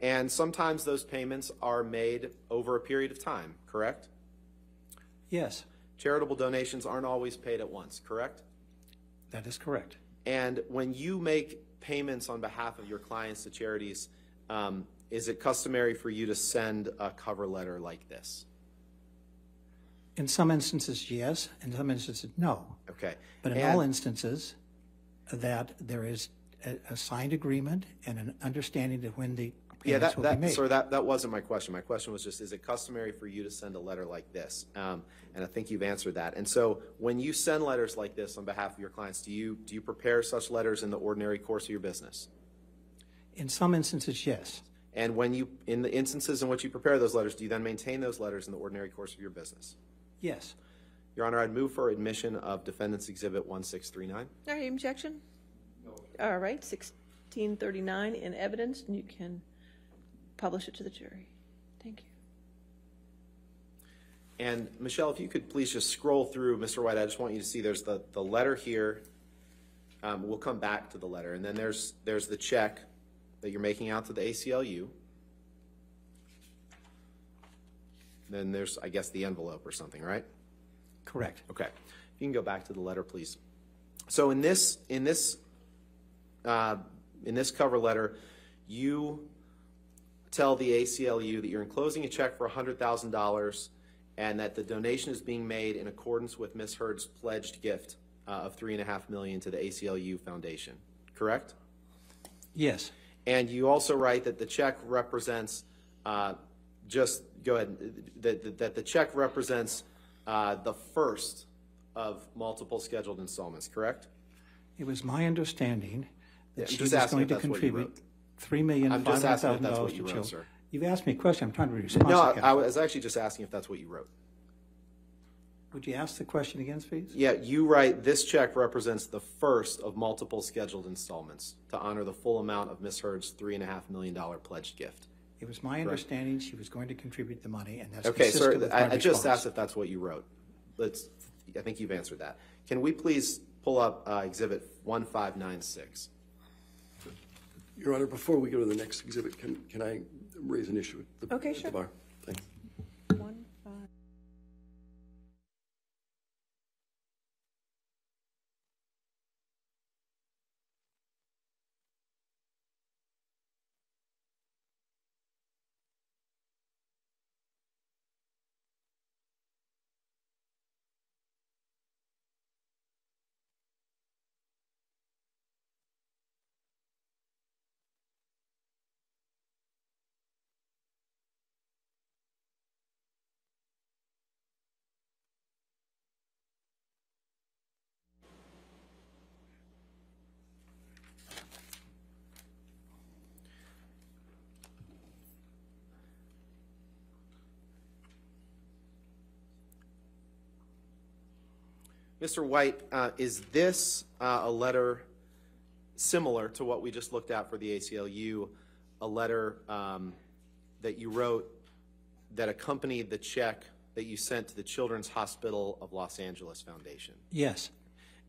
And sometimes those payments are made over a period of time, correct? Yes. Charitable donations aren't always paid at once, correct? That is correct. And when you make payments on behalf of your clients to charities, um, is it customary for you to send a cover letter like this? In some instances, yes. In some instances, no. Okay. But in And- all instances, that there is a, a signed agreement and an understanding that when the Yeah, payments that, will be that, made. sir, that, that wasn't my question. My question was just, is it customary for you to send a letter like this? Um, and I think you've answered that. And so when you send letters like this on behalf of your clients, do you, do you prepare such letters in the ordinary course of your business? In some instances, yes. And when you, in the instances in which you prepare those letters, do you then maintain those letters in the ordinary course of your business? Yes. Your Honor, I'd move for admission of Defendant's Exhibit 1639. Any objection? All right, 1639 in evidence, and you can publish it to the jury. Thank you. And Michelle, if you could please just scroll through, Mr. White, I just want you to see there's the, the letter here. Um, we'll come back to the letter. And then there's, there's the check that you're making out to the ACLU. Then there's, I guess, the envelope or something, right? Correct. Okay. If you can go back to the letter, please. So in this, in this, uh, in this cover letter, you tell the ACLU that you're enclosing a check for $100,000 and that the donation is being made in accordance with Ms. Heard's pledged gift uh, of 3.5 million to the ACLU Foundation, correct? Yes, And you also write that the check represents, uh, just, go ahead, that, that- the check represents uh, the first of multiple scheduled installments, correct? it was my understanding that I'm she was going to that's what you contribute. Three million I'm five just hundred asking if thousand that's dollars what to you wrote, children. sir. You've asked me a question, I'm trying to respond. No, I I was actually just asking if that's what you wrote. Would you ask the question again, please? Yeah, you write, this check represents the first of multiple scheduled installments to honor the full amount of Ms. Heard's three and a half million dollar pledged gift. It was my understanding she was going to contribute the money, and that's Okay, sir, with my I, I just response. asked if that's what you wrote. Let's, I think you've answered that. Can we please pull up uh, Exhibit 1596? Your Honor, before we go to the next exhibit, can, can I raise an issue at the, Okay, at the sure. bar? Thanks. One, five. Mr. White, uh, is this uh, a letter similar to what we just looked at for the ACLU, a letter um, that you wrote that accompanied the check that you sent to the Children's Hospital of Los Angeles Foundation? Yes,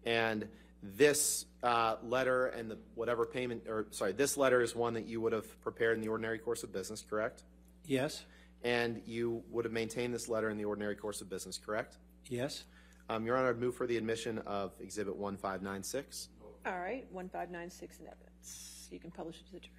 And this uh, letter and the whatever payment, or sorry, this letter is one that you would have prepared in the ordinary course of business, correct? yes, And you would have maintained this letter in the ordinary course of business, correct? yes, Um, Your Honor, I'd move for the admission of Exhibit 1596. All right, one, five, nine, six in evidence. You can publish it to the jury.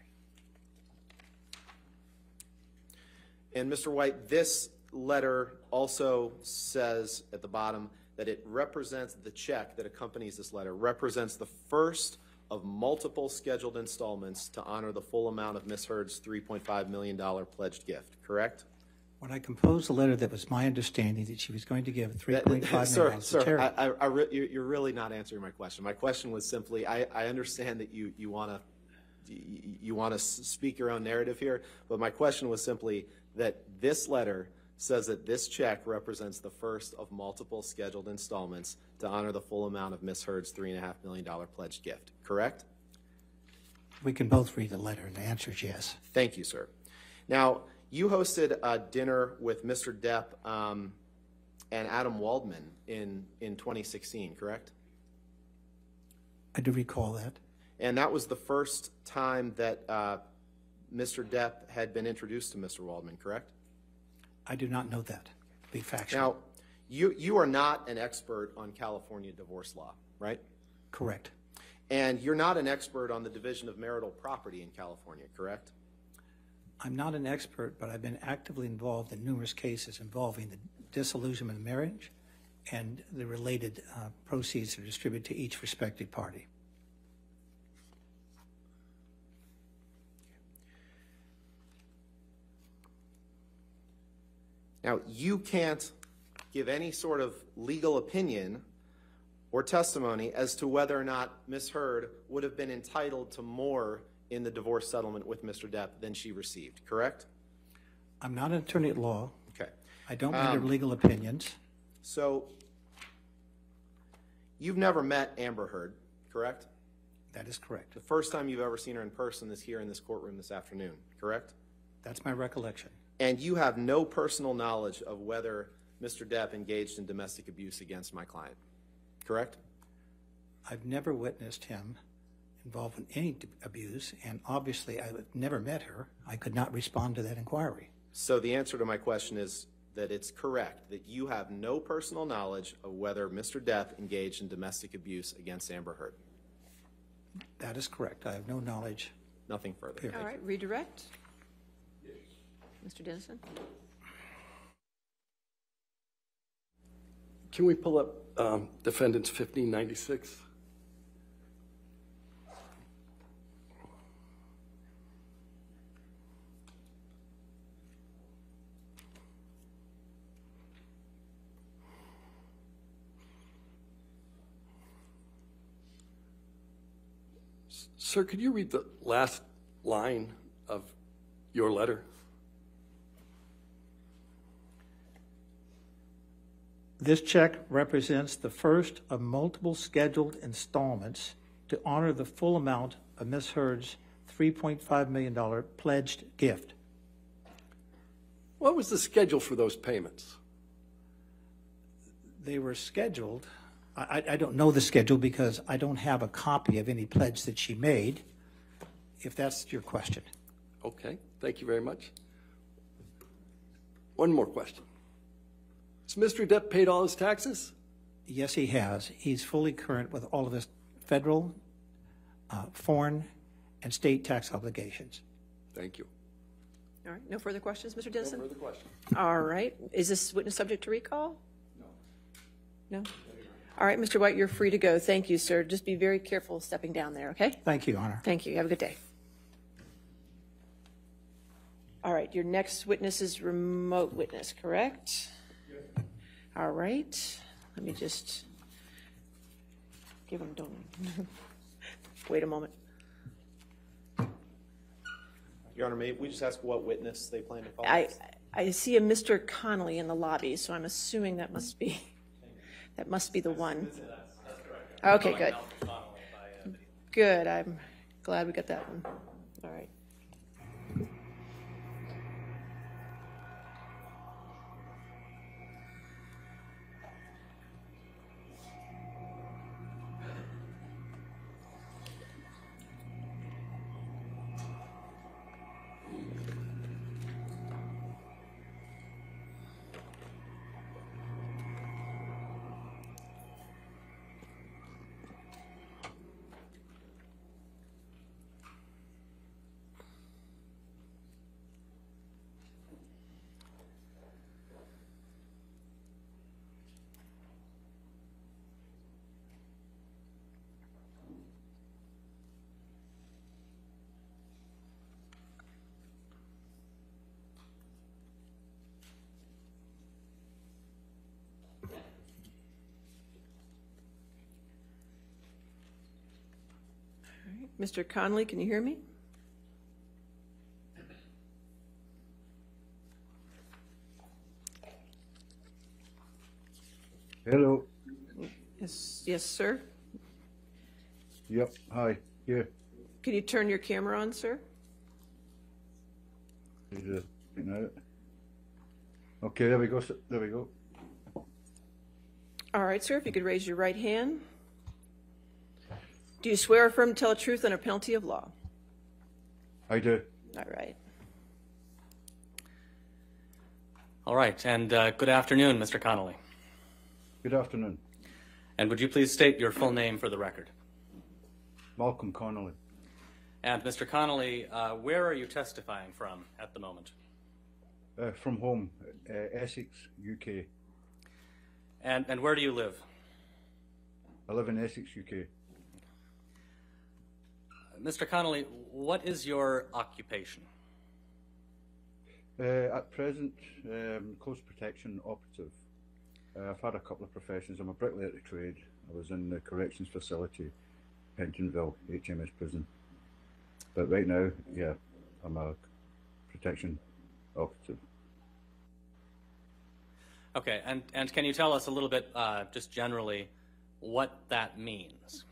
And Mr. White, this letter also says at the bottom that it represents, the check that accompanies this letter represents the first of multiple scheduled installments to honor the full amount of Ms. Heard's $3.5 million pledged gift, correct? When I composed the letter that was my understanding that she was going to give three point five million dollars to sir. I, I, re- you're you're really not answering my question. My question was simply, I, I understand that you, you want to, you want to speak your own narrative here, but my question was simply that this letter says that this check represents the first of multiple scheduled installments to honor the full amount of Ms. Heard's three and a half million dollar pledged gift, correct? We can both read the letter, and the answer is yes. Thank you, sir. Now, you hosted a dinner with Mr. Depp um, and Adam Waldman in, in 2016, correct? I do recall that. And that was the first time that uh, Mr. Depp had been introduced to Mr. Waldman, correct? I do not know that, be factual. Now, you, you are not an expert on California divorce law, right? Correct. And you're not an expert on the division of marital property in California, correct? I'm not an expert, but I've been actively involved in numerous cases involving the dissolution of marriage and the related uh, proceeds are distributed to each respective party. Now, you can't give any sort of legal opinion or testimony as to whether or not Ms. Heard would have been entitled to more in the divorce settlement with Mr. Depp than she received, correct? I'm not an attorney at law. Okay. I don't render um, legal opinions. So, you've never met Amber Heard, correct? That is correct. The first time you've ever seen her in person is here in this courtroom this afternoon, correct? That's my recollection. And you have no personal knowledge of whether Mr. Depp engaged in domestic abuse against my client, correct? I've never witnessed him involved in any abuse, and obviously I've never met her. I could not respond to that inquiry. So the answer to my question is that it's correct, that you have no personal knowledge of whether Mr. Depp engaged in domestic abuse against Amber Heard. That is correct. I have no knowledge. Nothing further. Period. All right, redirect. Mr. Dennison? Can we pull up um, defendants 1596? Sir, could you read the last line of your letter? This check represents the first of multiple scheduled installments to honor the full amount of Ms. Heard's $3.5 million pledged gift. What was the schedule for those payments? They were scheduled, I, I- I don't know the schedule because I don't have a copy of any pledge that she made, if that's your question. Okay, thank you very much. One more question. Has Mr. Depp paid all his taxes? Yes, he has. He's fully current with all of his federal, uh, foreign, and state tax obligations. Thank you. All right, no further questions, Mr. Dennison? No further questions? All right, is this witness subject to recall? No. No? All right, Mr. White, you're free to go. Thank you, sir. Just be very careful stepping down there, okay? Thank you, Your Honor. Thank you. Have a good day. All right, your next witness is remote witness, correct? Yes. All right, let me just give him, don't, <laughs> wait a moment. Your Honor, may we just ask what witness they plan to call? I, I see a Mr. Connolly in the lobby, so I'm assuming that must be, that must be the one. Okay, good. Good, I'm glad we got that one. All right. Mr. Connolly, can you hear me? Hello. Yes, yes, sir. Yep. Hi. Yeah. Can you turn your camera on, sir? Okay. There we go. There we go. All right, sir, if you could raise your right hand. Do you swear or affirm to tell the truth under penalty of law? I do. All right. All right, and uh, good afternoon, Mr. Connolly. Good afternoon. And would you please state your full name for the record? Malcolm Connolly. And Mr. Connolly, uh, where are you testifying from at the moment? Uh, from home, uh, Essex, UK. And, and where do you live? I live in Essex, UK. Mr. Connolly, what is your occupation? Uh, at present, um, close protection operative. Uh, I've had a couple of professions. I'm a bricklayer to trade. I was in the corrections facility, Pentonville, HMS prison. But right now, yeah, I'm a protection operative. Okay, and, and can you tell us a little bit, uh, just generally, what that means?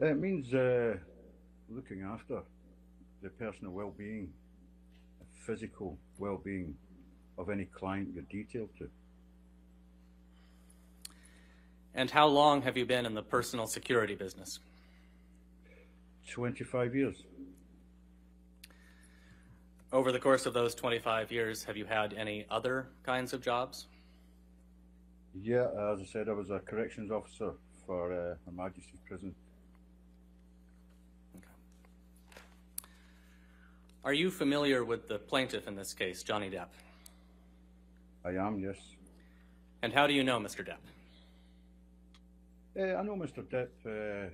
It means uh, looking after the personal well-being, physical well-being of any client you're detailed to. And how long have you been in the personal security business? 25 years. Over the course of those 25 years, have you had any other kinds of jobs? Yeah, as I said, I was a corrections officer for uh, Her Majesty's Prison. Are you familiar with the plaintiff in this case, Johnny Depp? I am, yes. And how do you know Mr. Depp? Uh, I know Mr. Depp uh,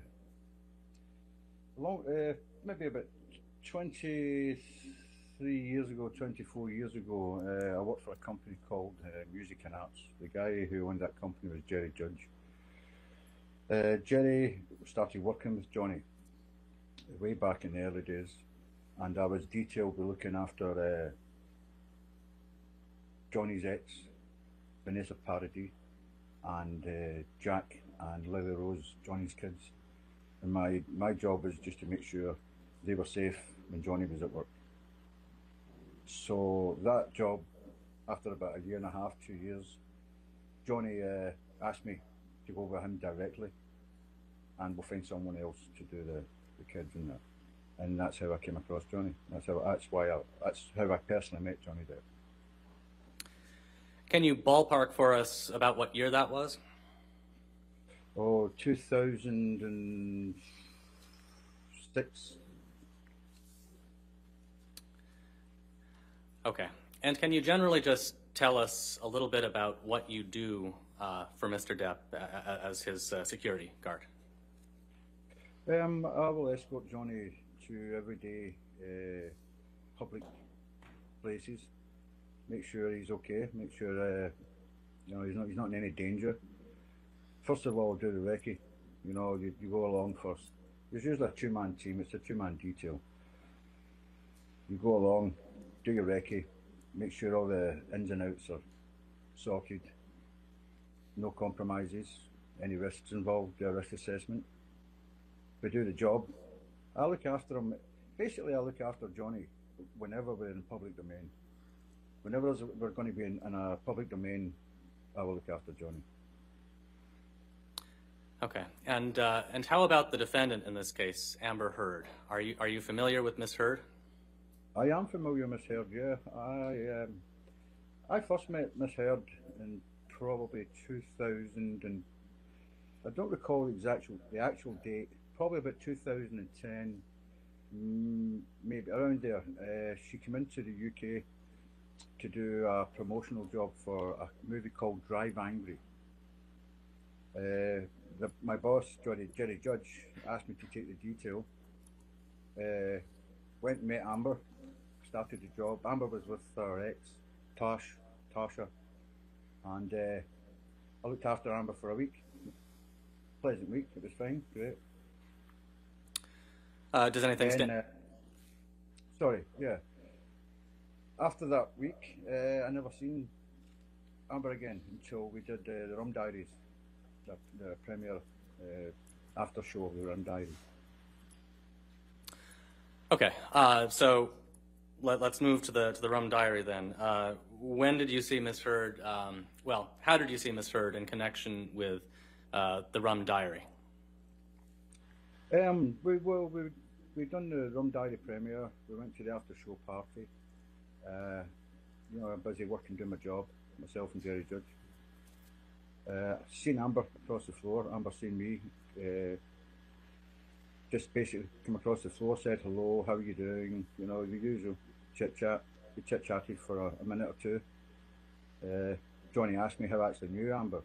long, uh, maybe about 23 years ago, 24 years ago. Uh, I worked for a company called uh, Music and Arts. The guy who owned that company was Jerry Judge. Uh, Jerry started working with Johnny way back in the early days, and I was detailed with looking after uh, Johnny's ex, Vanessa Paradis, and uh, Jack and Lily Rose, Johnny's kids. And my, my job was just to make sure they were safe when Johnny was at work. So that job, after about a year and a half, two years, Johnny uh, asked me to go with him directly, and we'll find someone else to do the, the kids and that. And that's how I came across Johnny. That's how. That's why. I, that's how I personally met Johnny Depp. Can you ballpark for us about what year that was? Oh, 2006. Okay. And can you generally just tell us a little bit about what you do uh, for Mr. Depp uh, uh, as his uh, security guard? Um, I will escort Johnny to everyday uh, public places. Make sure he's okay. Make sure uh, you know he's not he's not in any danger. First of all, do the recce. You know, you, you go along first. There's usually a two-man team. It's a two-man detail. You go along, do your recce, make sure all the ins and outs are sorted. No compromises. Any risks involved, do a risk assessment. We do the job. I look after him. Basically, I look after Johnny whenever we're in public domain. Whenever we're going to be in, in a public domain, I will look after Johnny. Okay. And uh, and how about the defendant in this case, Amber Heard? Are you are you familiar with Miss Heard? I am familiar with Miss Heard. Yeah, I um, I first met Miss Heard in probably 2000 and I don't recall the exact the actual date. Probably about 2010, mm, maybe around there. Uh, she came into the UK to do a promotional job for a movie called Drive Angry. Uh, the, my boss, Johnny, Jerry Judge, asked me to take the detail. Uh, went and met Amber, started the job. Amber was with her ex, Tosh, Tasha, and uh, I looked after Amber for a week. Pleasant week, it was fine, great. Uh, does anything Then, stand? uh, sorry, yeah. After that week, uh, I never seen Amber again until we did uh, the Rum Diaries, the, the premiere uh, after show of the Rum Diaries. Okay. Uh, so let, us move to the to the Rum Diary then. Uh, when did you see Miss Heard? Um, well, how did you see Miss Heard in connection with uh, the Rum Diary? Um, we well we we done the Rum Diary premiere. We went to the after show party. Uh, you know, I'm busy working, doing my job. Myself and Jerry Judge. Uh, seen Amber across the floor. Amber seen me. Uh, just basically come across the floor, said hello, how are you doing? You know, the usual chit chat. We chit chatted for a, a minute or two. Uh, Johnny asked me how I actually knew Amber.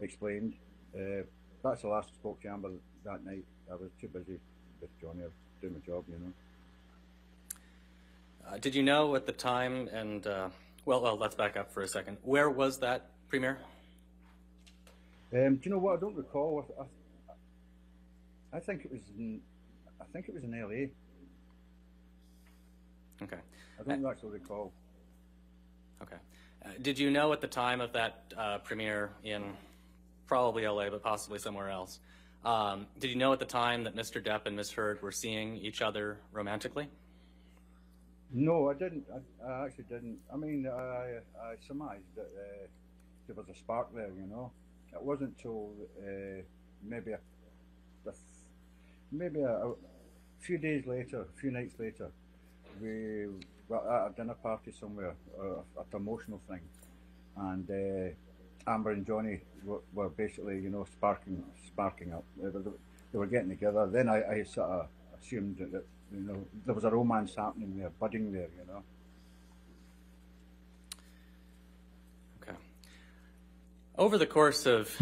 Explained. Uh, that's the last I spoke to Amber that night. I was too busy with Johnny. Was doing my job, you know. Uh, did you know at the time? And uh, well, well, let's back up for a second. Where was that premiere? Um, do you know what? I don't recall. I, I, I think it was in. I think it was in LA. Okay. I don't actually recall. Okay. Uh, did you know at the time of that uh, premiere in probably LA, but possibly somewhere else? Um, did you know at the time that Mr. Depp and Miss Heard were seeing each other romantically? No, I didn't. I, I actually didn't. I mean, I, I surmised that uh, there was a spark there, you know. It wasn't till uh, maybe a, a maybe a, a, few days later, a few nights later, we were at a dinner party somewhere, a, a promotional thing, and uh, Amber and Johnny were, were, basically, you know, sparking, sparking up. They were, they were getting together. Then I, I sort of assumed that, that you know, there was a romance happening there, budding there, you know. Okay. over the course of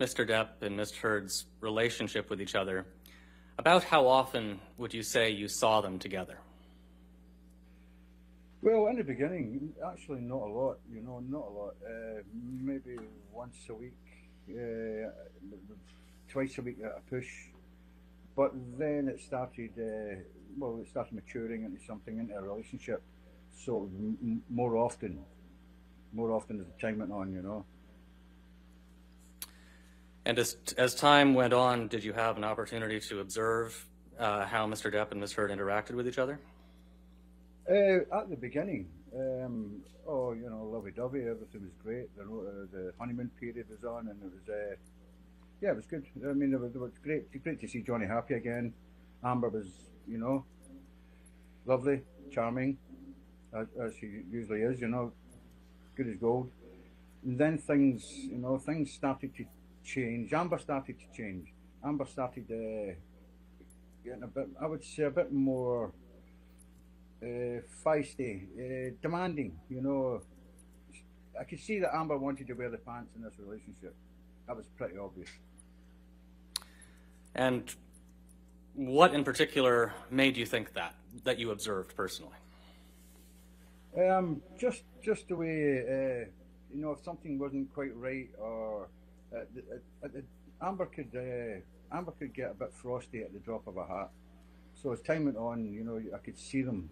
Mr. Depp and Ms. Heard's relationship with each other, about how often would you say you saw them together? Well, in the beginning, actually not a lot, you know, not a lot. Uh, maybe once a week, uh, twice a week at a push. But then it started, uh, well, it started maturing into something, into a relationship, So m- more often, more often as the time went on, you know. And as, as time went on, did you have an opportunity to observe uh, how Mr. Depp and Ms. Heard interacted with each other? Uh, at the beginning, um, oh, you know, lovey-dovey, everything was great. The, uh, the honeymoon period was on, and it was, uh, yeah, it was good. I mean, it was, it was great, great to see Johnny happy again. Amber was, you know, lovely, charming, as, as she usually is, you know, good as gold. And then things, you know, things started to change. Amber started to change. Amber started uh, getting a bit, I would say, a bit more feisty, uh, demanding. You know, I could see that Amber wanted to wear the pants in this relationship. That was pretty obvious. And what in particular made you think that, that you observed personally? Um, just just the way uh, you know, if something wasn't quite right, or uh, the, uh, the, Amber could uh, Amber could get a bit frosty at the drop of a hat. So as time went on, you know, I could see them.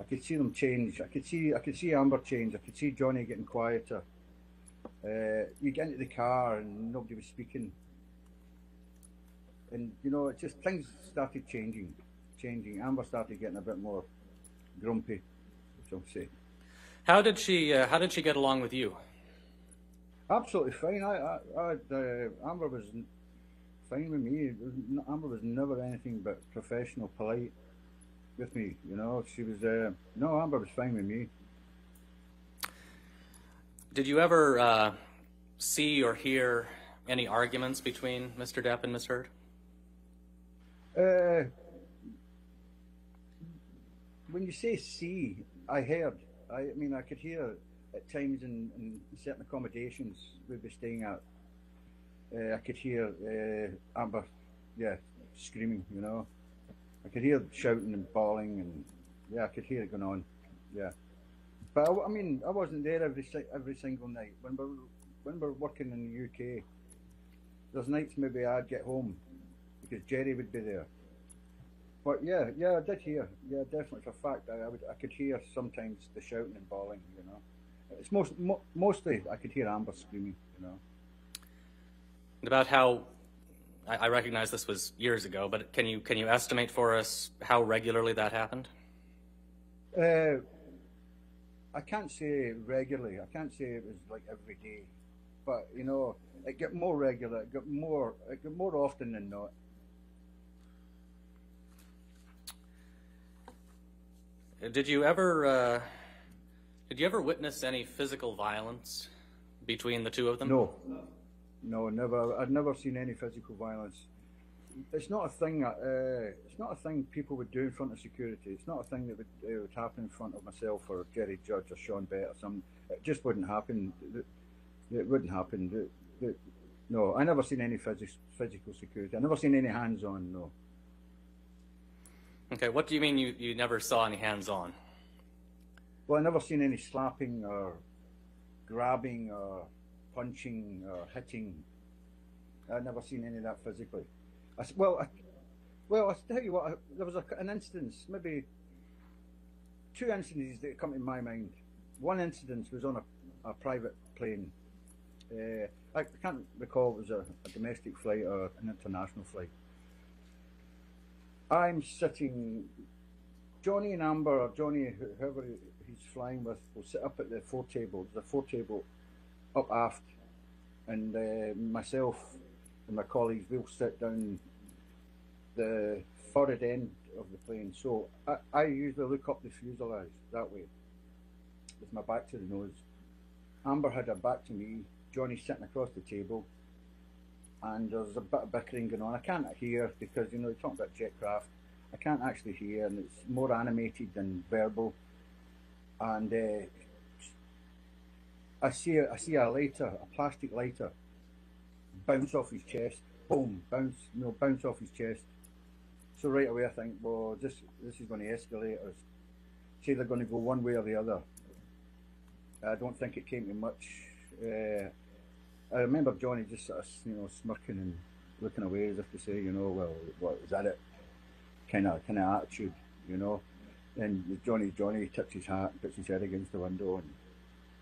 I could see them change. I could see I could see Amber change. I could see Johnny getting quieter. Uh, you get into the car and nobody was speaking, and you know, it just things started changing, changing. Amber started getting a bit more grumpy, shall we say. How did she, uh, how did she get along with you? Absolutely fine. I, I, I uh, Amber was fine with me. Was Amber was never anything but professional, polite with me. You know, she was. Uh, no, Amber was fine with me. Did you ever uh, see or hear any arguments between Mr. Depp and Ms. Heard? Uh, when you say see, I heard. I, I mean, I could hear at times in, in certain accommodations we'd be staying at. Uh, I could hear uh, Amber, yeah, screaming. You know, I could hear shouting and bawling, and yeah, I could hear it going on. Yeah, but I, I mean, I wasn't there every every single night. When we're when we're working in the UK, there's nights maybe I'd get home because Jerry would be there. But yeah, yeah, I did hear. Yeah, definitely for a fact, I, I would, I could hear sometimes the shouting and bawling. You know, it's most mo- mostly I could hear Amber screaming. You know. And about how, I, I recognize this was years ago, but can you, can you estimate for us how regularly that happened? Uh, I can't say regularly. I can't say it was like every day, but you know, it got more regular. It got more. It got more often than not. Did you ever, uh, did you ever witness any physical violence between the two of them? No, no, never. I'd never seen any physical violence. It's not a thing. that, Uh, it's not a thing people would do in front of security. It's not a thing that would, uh, would happen in front of myself or Jerry Judge or Sean Bett or some. It just wouldn't happen. It, it wouldn't happen. It, it, no, I never seen any phys- physical security. I never seen any hands on. No. Okay, what do you mean you, you never saw any hands on? Well, I never seen any slapping or grabbing or punching or hitting—I've never seen any of that physically. I well, I, well, I tell you what. I, there was a, an instance, maybe two incidents that come to my mind. One incident was on a, a private plane. Uh, I can't recall it was a, a domestic flight or an international flight. I'm sitting, Johnny and Amber, or Johnny, whoever he's flying with, will sit up at the four table. There's a fore table up aft, and uh, myself and my colleagues will sit down the forward end of the plane. So I, I usually look up the fuselage that way, with my back to the nose. Amber had her back to me, Johnny sitting across the table, and there's a bit of bickering going on. I can't hear because you know you're talking about jetcraft. I can't actually hear, and it's more animated than verbal. And uh, I see a, I see a lighter, a plastic lighter, bounce off his chest. Boom, bounce, you know, bounce off his chest. So right away I think, well, this this is going to escalate. Or it's either going to go one way or the other. I don't think it came to much. Uh, I remember Johnny just sort of, you know, smirking and looking away as if to say, you know, well, what is that it? Kind of, kind of attitude, you know. And Johnny, Johnny tips his hat, puts his head against the window, and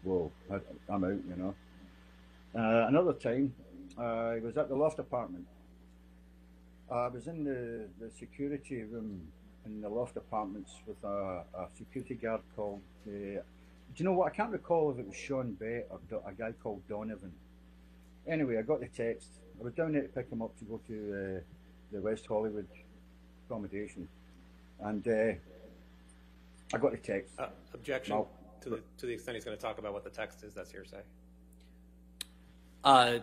whoa, I, I'm out, you know. Uh, another time, uh, I was at the loft apartment. I was in the, the security room in the loft apartments with a, a security guard called. Uh, do you know what? I can't recall if it was Sean Bett or Do- a guy called Donovan. Anyway, I got the text. I was down there to pick him up to go to uh, the West Hollywood accommodation, and uh, I got the text. Uh, Objection No. To the, to the extent he's going to talk about what the text is, that's hearsay. Uh,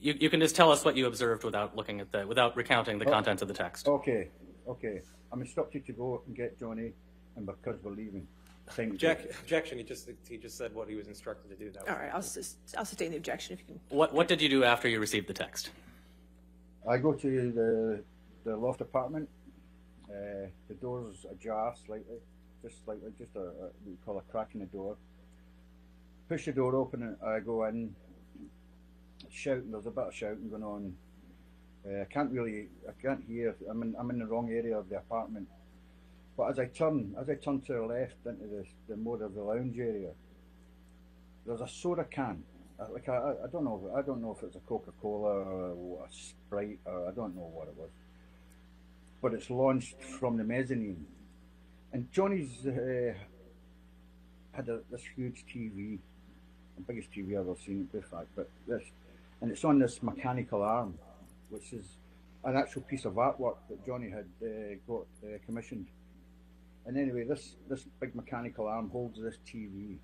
you, you can just tell us what you observed without looking at the, without recounting the contents of the text. Okay, okay. I'm instructed to go and get Johnny, and because we're leaving. Thank you. Objection, he just, he just said what he was instructed to do. That was All right, I'll, sus- I'll sustain the objection if you can. What, what did you do after you received the text? I go to the the loft apartment. Uh, the door's ajar slightly, just slightly, just a, a what you call a crack in the door. Push the door open and I go in. Shouting, there's a bit of shouting going on. Uh, I can't really, I can't hear. I'm in, I'm in the wrong area of the apartment. But as I turn, as I turn to the left into the, the more of the lounge area, there's a soda can. Like I- I don't know, I don't know if it's a Coca Cola or a Sprite or I don't know what it was. But it's launched from the mezzanine, and Johnny's uh, had a, this huge TV, the biggest TV I've ever seen. In fact, but this, and it's on this mechanical arm, which is an actual piece of artwork that Johnny had uh, got uh, commissioned. And anyway, this this big mechanical arm holds this TV.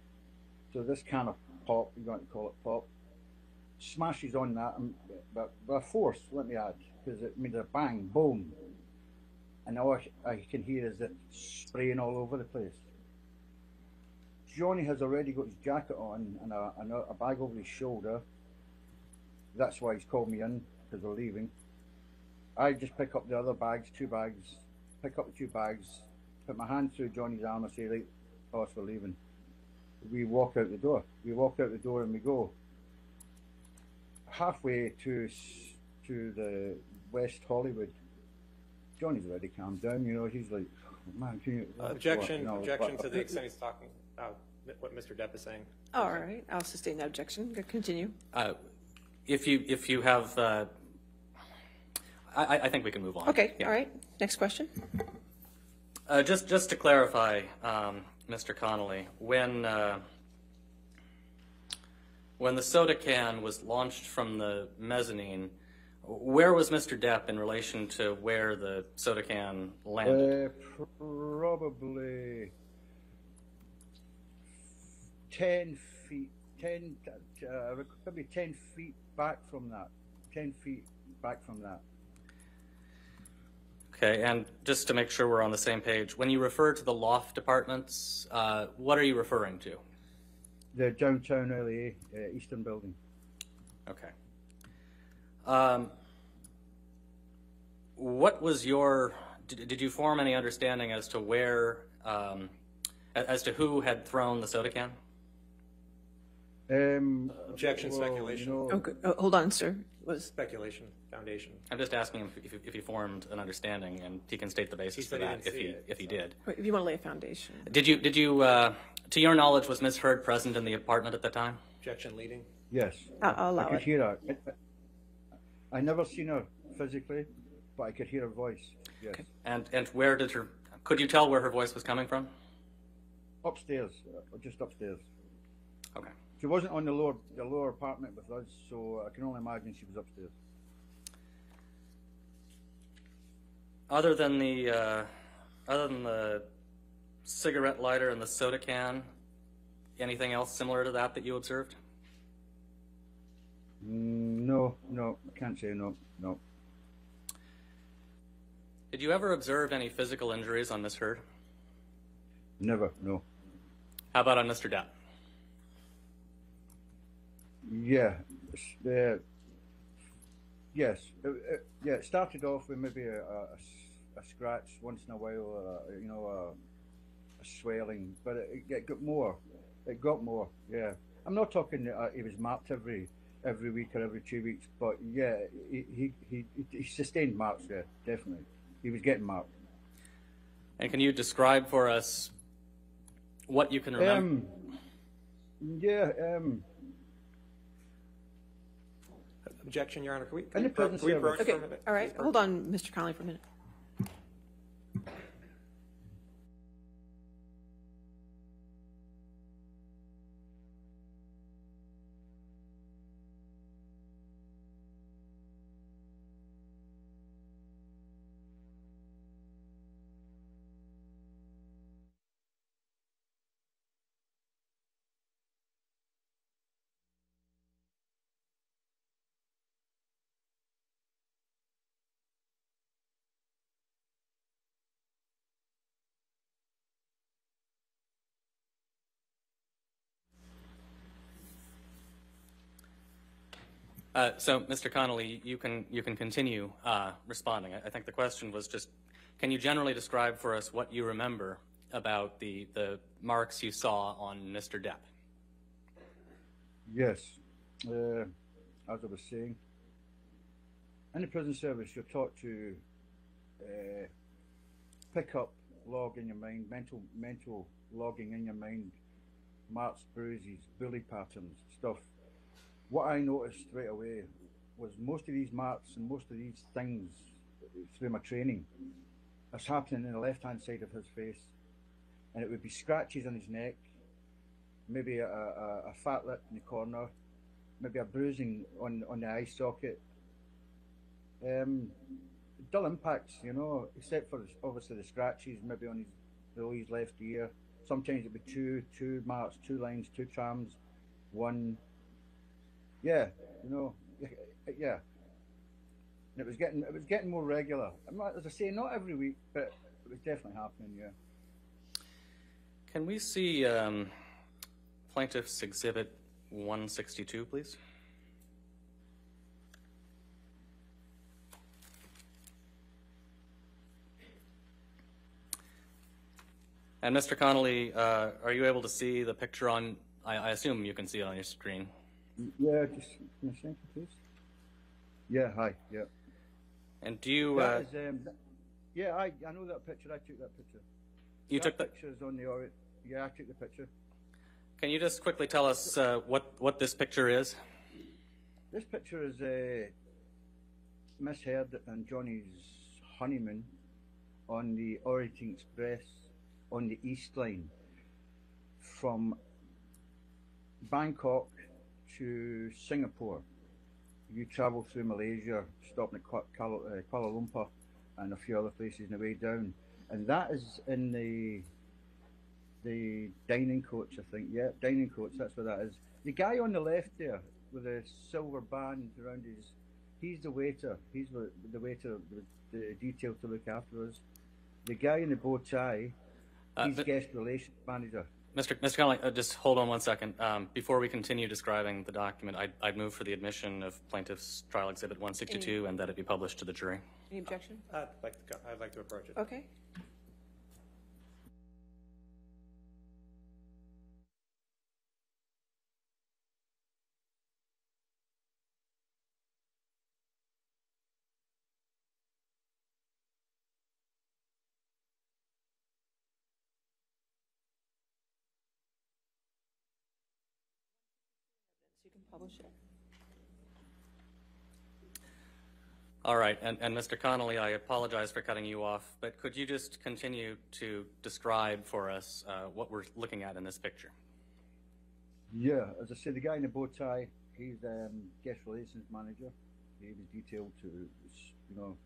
So this kind of pop, you're going to call it pop, smashes on that, and, but by force, let me add, because it made a bang, boom. And all I, can hear is it spraying all over the place. Johnny has already got his jacket on and a, and a, bag over his shoulder. That's why he's called me in, because we're leaving. I just pick up the other bags, two bags, pick up the two bags, put my hand through Johnny's arm and say, right, boss, we're leaving we walk out the door. We walk out the door and we go halfway to to the West Hollywood. Johnny's already calmed down. You know, he's like, man, can you? Uh, Objection, you know, objection but- to the extent he's talking about what Mr. Depp is saying. All right, I'll sustain that objection. Go- Continue. Uh, if you, if you have, uh, I, I- I think we can move on. Okay, Yeah. all right. Next question. Uh, just, just to clarify, um, Mr. Connolly, when, uh, when the soda can was launched from the mezzanine, where was Mr. Depp in relation to where the soda can landed? Uh, probably ten feet, ten, uh, maybe ten feet back from that. Ten feet back from that. Okay, and just to make sure we're on the same page, when you refer to the loft apartments, uh, what are you referring to? The downtown LA uh, Eastern Building. Okay. Um, what was your, did, did you form any understanding as to where, um, as to who had thrown the soda can? Um, Objection, well, speculation. You know, Oh. Oh, hold on, sir. Was Speculation, foundation. I'm just asking him if, if, if he formed an understanding, and he can state the basis He for that if he, it, if he so. did. if you want to lay a foundation. Did you, did you, uh, to your knowledge, was Ms. Heard present in the apartment at the time? Objection leading. Yes. I'll- I'll allow I could it. hear her. I, never seen her physically, but I could hear her voice. Yes. And, and where did her, could you tell where her voice was coming from? Upstairs, uh, just upstairs. Okay. She wasn't on the lower the lower apartment with us, so I can only imagine she was upstairs. Other than the, uh, other than the cigarette lighter and the soda can, anything else similar to that that you observed? Mm, no, no, I can't say no, no. Did you ever observe any physical injuries on this Heard? Never, no. How about on Mr. Depp? Yeah, uh, yes, uh, uh, yeah. It started off with maybe a a scratch once in a while, uh, you know, a, a swelling, but it, it got more. It got more. Yeah, I'm not talking. Uh, he was marked every every week or every two weeks, but yeah, he he he, he sustained marks. Yeah, definitely. He was getting marked. And can you describe for us what you can remember? Um, yeah. Um, Objection, Your Honor. Can we, can Any we, bro- present can we service. broach for Okay, all right, hold on, Mr. Connolly, for a minute. Uh, so, Mr. Connolly, you can you can continue uh, responding. I, I think the question was just, can you generally describe for us what you remember about the the marks you saw on Mr. Depp? Yes. Uh, as I was saying, in the prison service, you're taught to uh, pick up, log in your mind, mental mental logging in your mind, marks, bruises, bully patterns, stuff. What I noticed right away was most of these marks and most of these things through my training is happening in the left hand side of his face, and it would be scratches on his neck, maybe a, a, a fat lip in the corner, maybe a bruising on, on the eye socket. Um, dull impacts, you know, except for obviously the scratches, maybe on his below his left ear. Sometimes it'd be two two marks, two lines, two trams, one. Yeah, you know, yeah. And it was getting it was getting more regular. Not, as I say, not every week, but it was definitely happening. Yeah. Can we see um, plaintiff's exhibit 162, please? And Mr. Connolly, uh, are you able to see the picture on? I, I assume you can see it on your screen. Yeah, just can I second, please? Yeah, hi. Yeah. And do you uh, That is, um, yeah, I, I know that picture. I took that picture. you that took the? picture's on the ori- Yeah, I took the picture. Can you just quickly tell us uh, what what this picture is? This picture is uh, Miss Heard and Johnny's honeymoon on the Orient Express on the East Line from Bangkok to Singapore. You travel through Malaysia, stopping at Kuala, Kuala uh, Lumpur and a few other places on the way down. And that is in the the dining coach, I think. Yeah, dining coach. That's what that is. The guy on the left there with a silver band around his, he's the waiter. He's the, the waiter with the detail to look after us. The guy in the bow tie, Uh, he's but- guest relations manager. Mr. Mr. Connolly, uh, just hold on one second. Um, before we continue describing the document, I'd, I'd move for the admission of plaintiff's trial exhibit 162 and that it be published to the jury. Any objection? I'd like to, go- I'd like to approach it. Okay. Publish it. All right, and, and Mr. Connolly, I apologize for cutting you off, but could you just continue to describe for us uh, what we're looking at in this picture? Yeah, as I said, the guy in the bow tie, he's um, guest relations manager. He was detailed to, you know,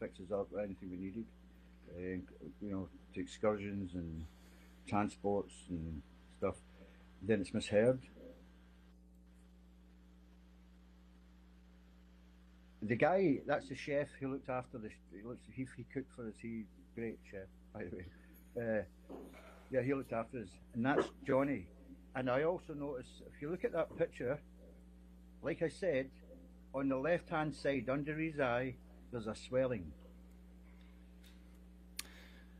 fix us up anything we needed, and you know, to excursions and transports and stuff. Then it's Miss Heard. The guy, that's the chef who looked after the. He, he, he cooked for us. He great chef, by the way. Uh, yeah, he looked after us, and that's Johnny. And I also noticed if you look at that picture, like I said, on the left-hand side under his eye, there's a swelling.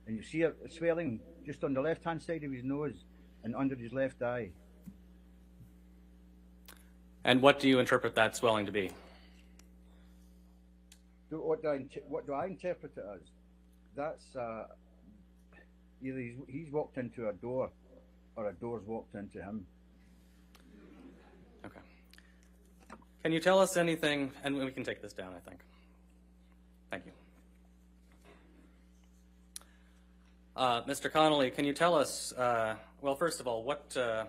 And you see a, swelling just on the left-hand side of his nose and under his left eye. And what do you interpret that swelling to be? Do, what, do I, what do I interpret it as? That's uh, either he's, he's walked into a door or a door's walked into him. Okay. Can you tell us anything, and we can take this down, I think. Thank you. Uh, Mr. Connolly, can you tell us, uh, well, first of all, what, uh,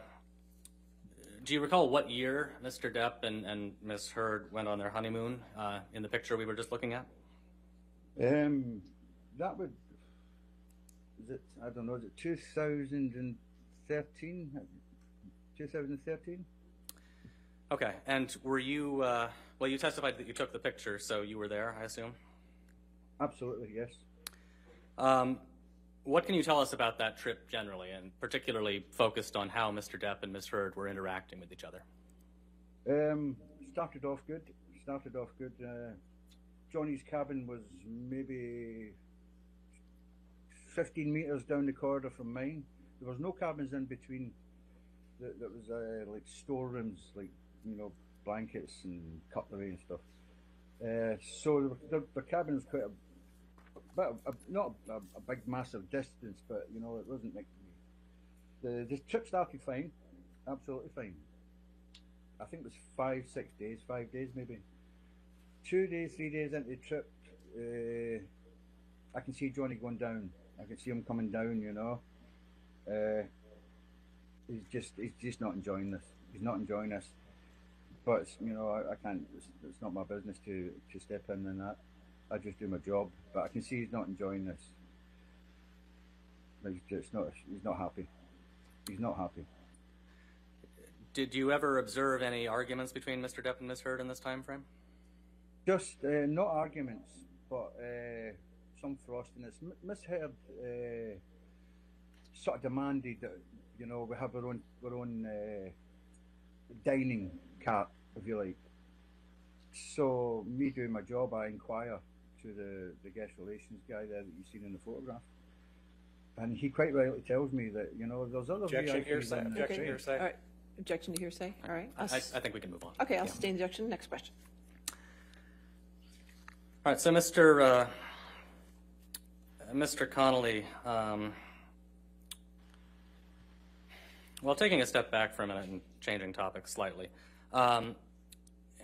do you recall what year Mr. Depp and, and Ms. Heard went on their honeymoon uh, in the picture we were just looking at? Um, that would, is it, I don't know, is it 2013? 2013? Okay, and were you, uh, well, you testified that you took the picture, so you were there, I assume? Absolutely, yes. Um, what can you tell us about that trip generally, and particularly focused on how Mr. Depp and Ms. Heard were interacting with each other? Um, started off good. Started off good. Uh, Johnny's cabin was maybe 15 meters down the corridor from mine. There was no cabins in between. There, there was uh, like storerooms, like you know, blankets and cutlery and stuff. Uh, so the, the, the cabin was quite a, but not a, a big massive distance, but you know, it wasn't like the the trip started fine, absolutely fine. I think it was five, six days, five days maybe. Two days, three days into the trip, uh, I can see Johnny going down. I can see him coming down. You know, uh, he's just he's just not enjoying this. He's not enjoying this. But you know, I, I can't. It's, it's not my business to to step in and that. I just do my job. But I can see he's not enjoying this. He's just not. He's not happy. He's not happy. Did you ever observe any arguments between Mr. Depp and Ms. Heard in this time frame? Just uh, not arguments, but uh, some frostiness. M- Miss Heard uh, sort of demanded that you know we have our own our own uh, dining cart, if you like. So me doing my job, I inquire to the the guest relations guy there that you've seen in the photograph, and he quite rightly tells me that you know there's other Objection VIPs hearsay, in the objection train. hearsay. All right. Objection to hearsay. All right. I'll I, I s- think we can move on. Okay, I'll Yeah. sustain the objection. Next question. All right, so Mr. Uh, Mr. Connolly, um, well, taking a step back for a minute and changing topics slightly, um,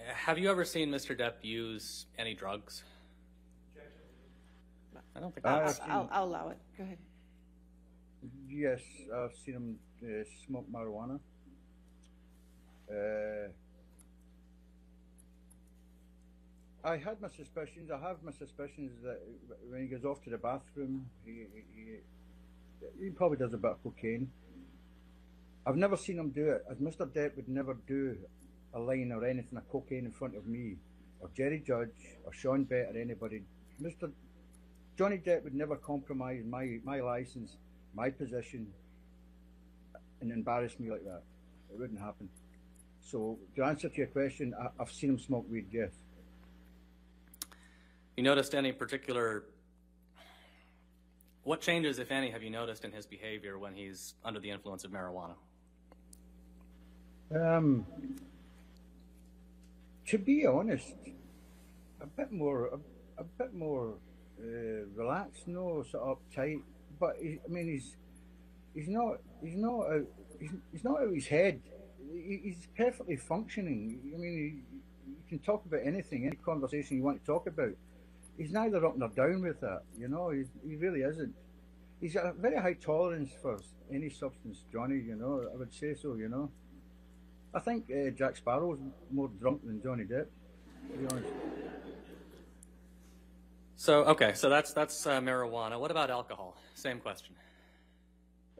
have you ever seen Mr. Depp use any drugs? I don't think Uh, that's. I'll, I'll allow it. Go ahead. Yes, I've seen him uh, smoke marijuana. Uh, I had my suspicions. I have my suspicions that when he goes off to the bathroom, he he, he probably does a bit of cocaine. I've never seen him do it. As Mr. Depp would never do a line or anything of cocaine in front of me, or Jerry Judge, or Sean Bett, or anybody. Mr. Johnny Depp would never compromise my my license, my position, and embarrass me like that. It wouldn't happen. So to answer to your question, I, I've seen him smoke weed. Yes. You noticed any particular? What changes, if any, have you noticed in his behavior when he's under the influence of marijuana? Um, to be honest, a bit more, a, a bit more uh, relaxed, no sort of uptight. But he, I mean, he's he's not he's not he's, he's not out of his head. He, he's perfectly functioning. I mean, he, you can talk about anything, any conversation you want to talk about. He's neither up nor down with that. You know, he's, he really isn't. He's got a very high tolerance for any substance, Johnny. You know, I would say so. You know. I think uh, Jack Sparrow's more drunk than Johnny Depp, to be honest. So, okay, so that's that's uh, marijuana. What about alcohol? Same question.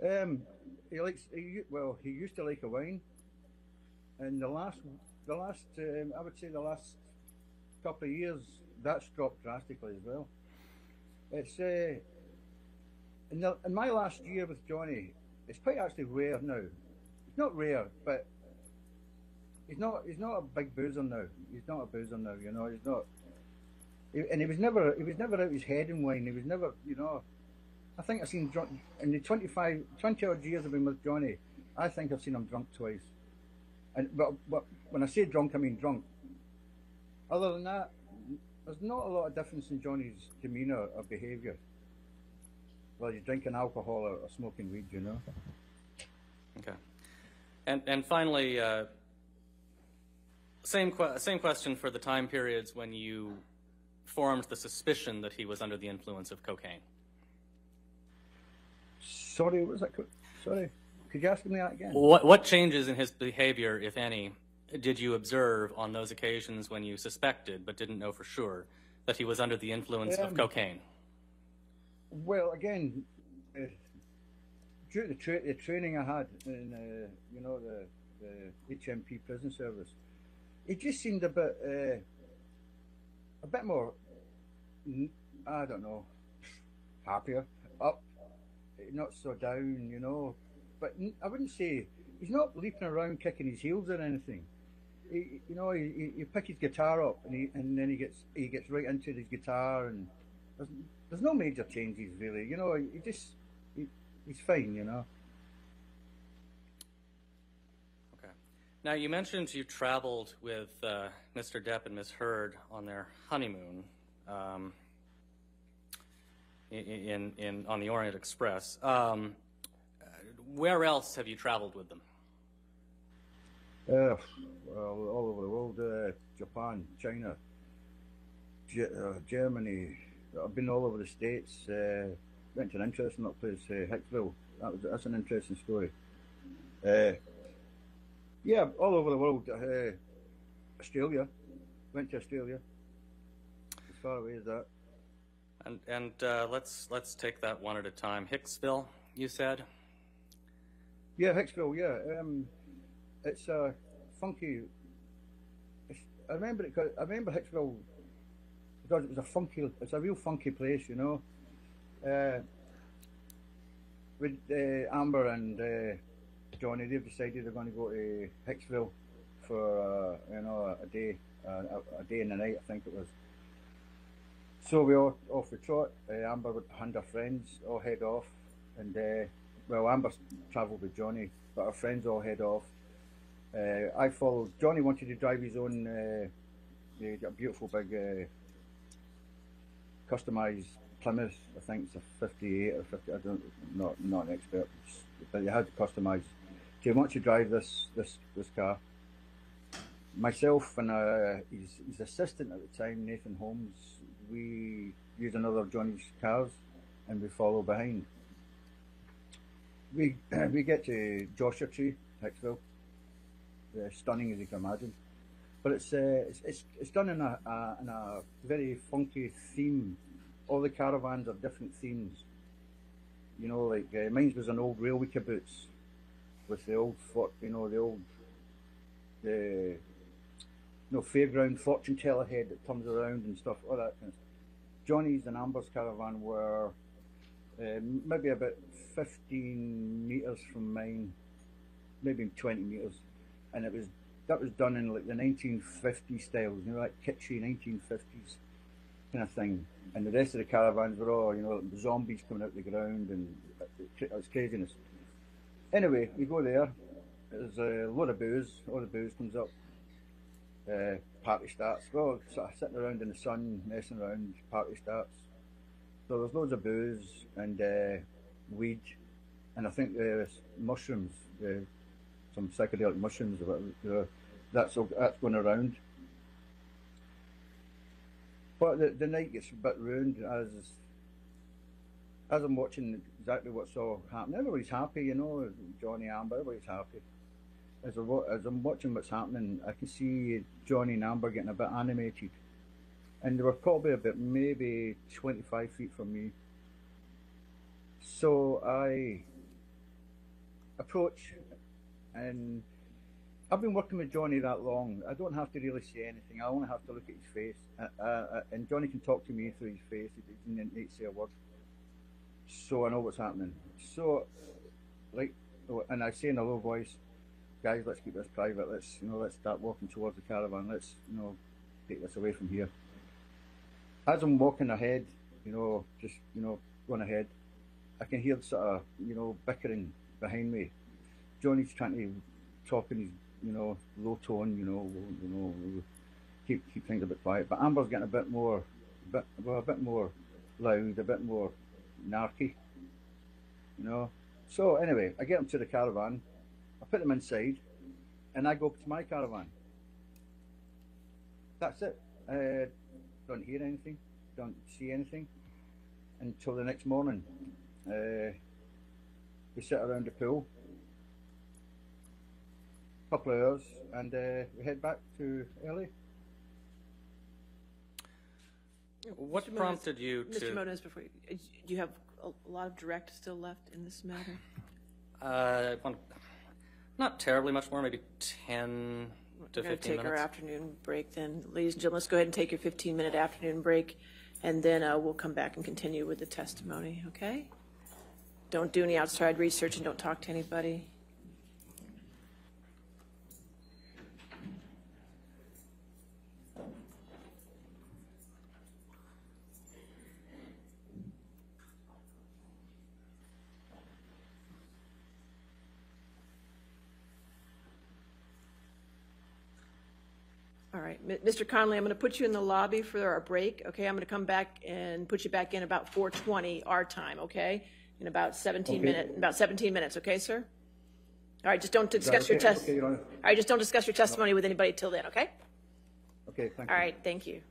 Um, he likes, he, well, he used to like a wine, and the last, the last, um, I would say the last couple of years, that's dropped drastically as well. It's, uh, in, the, in my last year with Johnny, it's quite actually rare now. It's not rare, but he, he's not he's not a big boozer now. He's not a boozer now. You know, he's not. And he was never he was never out his head in wine. He was never you know. I think I've seen drunk in the 25, 20 odd years I've been with Johnny. I think I've seen him drunk twice. And but, but when I say drunk, I mean drunk. Other than that, there's not a lot of difference in Johnny's demeanour or behaviour. Well, you're drinking alcohol or, or smoking weed, you know. Okay. And, and finally, uh, same, que- same question for the time periods when you formed the suspicion that he was under the influence of cocaine. Sorry, what was that? Sorry, could you ask me that again? What, what changes in his behavior, if any, did you observe on those occasions when you suspected, but didn't know for sure, that he was under the influence of Um, cocaine? Well, again, uh, due to the, tra- the training I had in, uh, you know, the, the HMP prison service, it just seemed a bit, uh, a bit more, I don't know, happier, up, not so down, you know. But I wouldn't say he's not leaping around kicking his heels or anything. He, you know, he, he, pick his guitar up and he, and then he gets he gets right into his guitar and there's, there's no major changes really. You know, he just he, he's fine. You know. Okay. Now, you mentioned you traveled with uh, Mr. Depp and Ms. Heard on their honeymoon um, in, in, on the Orient Express. Um, uh, where else have you traveled with them? Uh, well, all over the world, uh, Japan, China, Ge- uh, Germany. I've been all over the states. Uh, went to an interesting place, uh, Hicksville. That was that's an interesting story. Uh, yeah, all over the world. Uh, Australia, went to Australia. As far away as that. And, and uh, let's, let's take that one at a time. Hicksville, you said? Yeah, Hicksville. Yeah, um, it's a funky. It's, I remember it. I remember Hicksville because it was a funky. It's a real funky place, you know. Uh, with uh, Amber and uh, Johnny, they've decided they're going to go to Hicksville for uh, you know a day, uh, a, day and a night, I think it was. So we all off the trot. Uh, Amber and her friends all head off, and uh, well, Amber travelled with Johnny, but our friends all head off. Uh, I followed. Johnny wanted to drive his own. Uh, a beautiful big uh, customised Plymouth. I think it's a 58 or 50. I don't not not an expert, but he had to customised. So he wanted to drive this this this car. Myself and uh, his, his assistant at the time, Nathan Holmes, we use another Johnny's cars, and we follow behind we <clears throat> we get to Joshua Tree, Hicksville. Stunning as you can imagine, but it's uh, it's, it's it's done in a, a in a very funky theme. All the caravans are different themes. You know, like uh, mine was an old railway caboose with the old you know, the old the you know fairground fortune teller head that turns around and stuff, all that kind of stuff. Johnny's and Amber's caravan were uh, maybe about 15 meters from mine, maybe 20 meters, and it was that was done in like the 1950s styles, you know, like kitschy 1950s kind of thing. And the rest of the caravans were all, you know, zombies coming out of the ground, and it was craziness. Anyway, we go there. There's a lot of booze. All the booze comes up. Uh, party starts. Well, sort of sitting around in the sun, messing around. Party starts. So there's loads of booze and uh, weed, and I think there's mushrooms, uh, some psychedelic mushrooms. Whatever, that's all, that's going around. But the, the night gets a bit ruined as as I'm watching exactly what's all happening. Everybody's happy, you know. Johnny Amber, everybody's happy. As, I, as I'm watching what's happening, I can see Johnny and Amber getting a bit animated and they were probably about maybe 25 feet from me. So I approach, and I've been working with Johnny that long. I don't have to really say anything. I only have to look at his face, uh, uh, and Johnny can talk to me through his face. He doesn't need to say a word. So I know what's happening. So, like, and I say in a low voice, guys, let's keep this private. Let's, you know, let's start walking towards the caravan. Let's, you know, take this away from here. As I'm walking ahead, you know, just, you know, run ahead, I can hear sort of, you know, bickering behind me. Johnny's trying to talk in his, you know, low tone, you know, you know, keep keep things a bit quiet. But Amber's getting a bit more, a bit well, a bit more loud, a bit more narky, you know. So anyway, I get them to the caravan, I put them inside, and I go to my caravan. That's it. Uh, don't hear anything, don't see anything until the next morning. Uh, we sit around the pool, A couple of hours, and uh, we head back to LA. What Mr. Moniz- prompted you Mr. to? Moniz, before, you- do you have a a lot of direct still left in this matter? Uh, one- not terribly much more, maybe 10 to We're going to 15 take our minutes. afternoon break then. Ladies and gentlemen, let's go ahead and take your 15-minute afternoon break, and then uh, we'll come back and continue with the testimony, okay? Don't do any outside research and don't talk to anybody. Right, Mr. Connolly, I'm going to put you in the lobby for our break, okay? I'm going to come back and put you back in about 4:20 our time, okay? In about 17 Okay. minutes, about 17 minutes, okay, sir? All right, just don't discuss your test. Okay, Honor. All right, just don't discuss your testimony with anybody till then, okay? Okay, thank All you. right, thank you.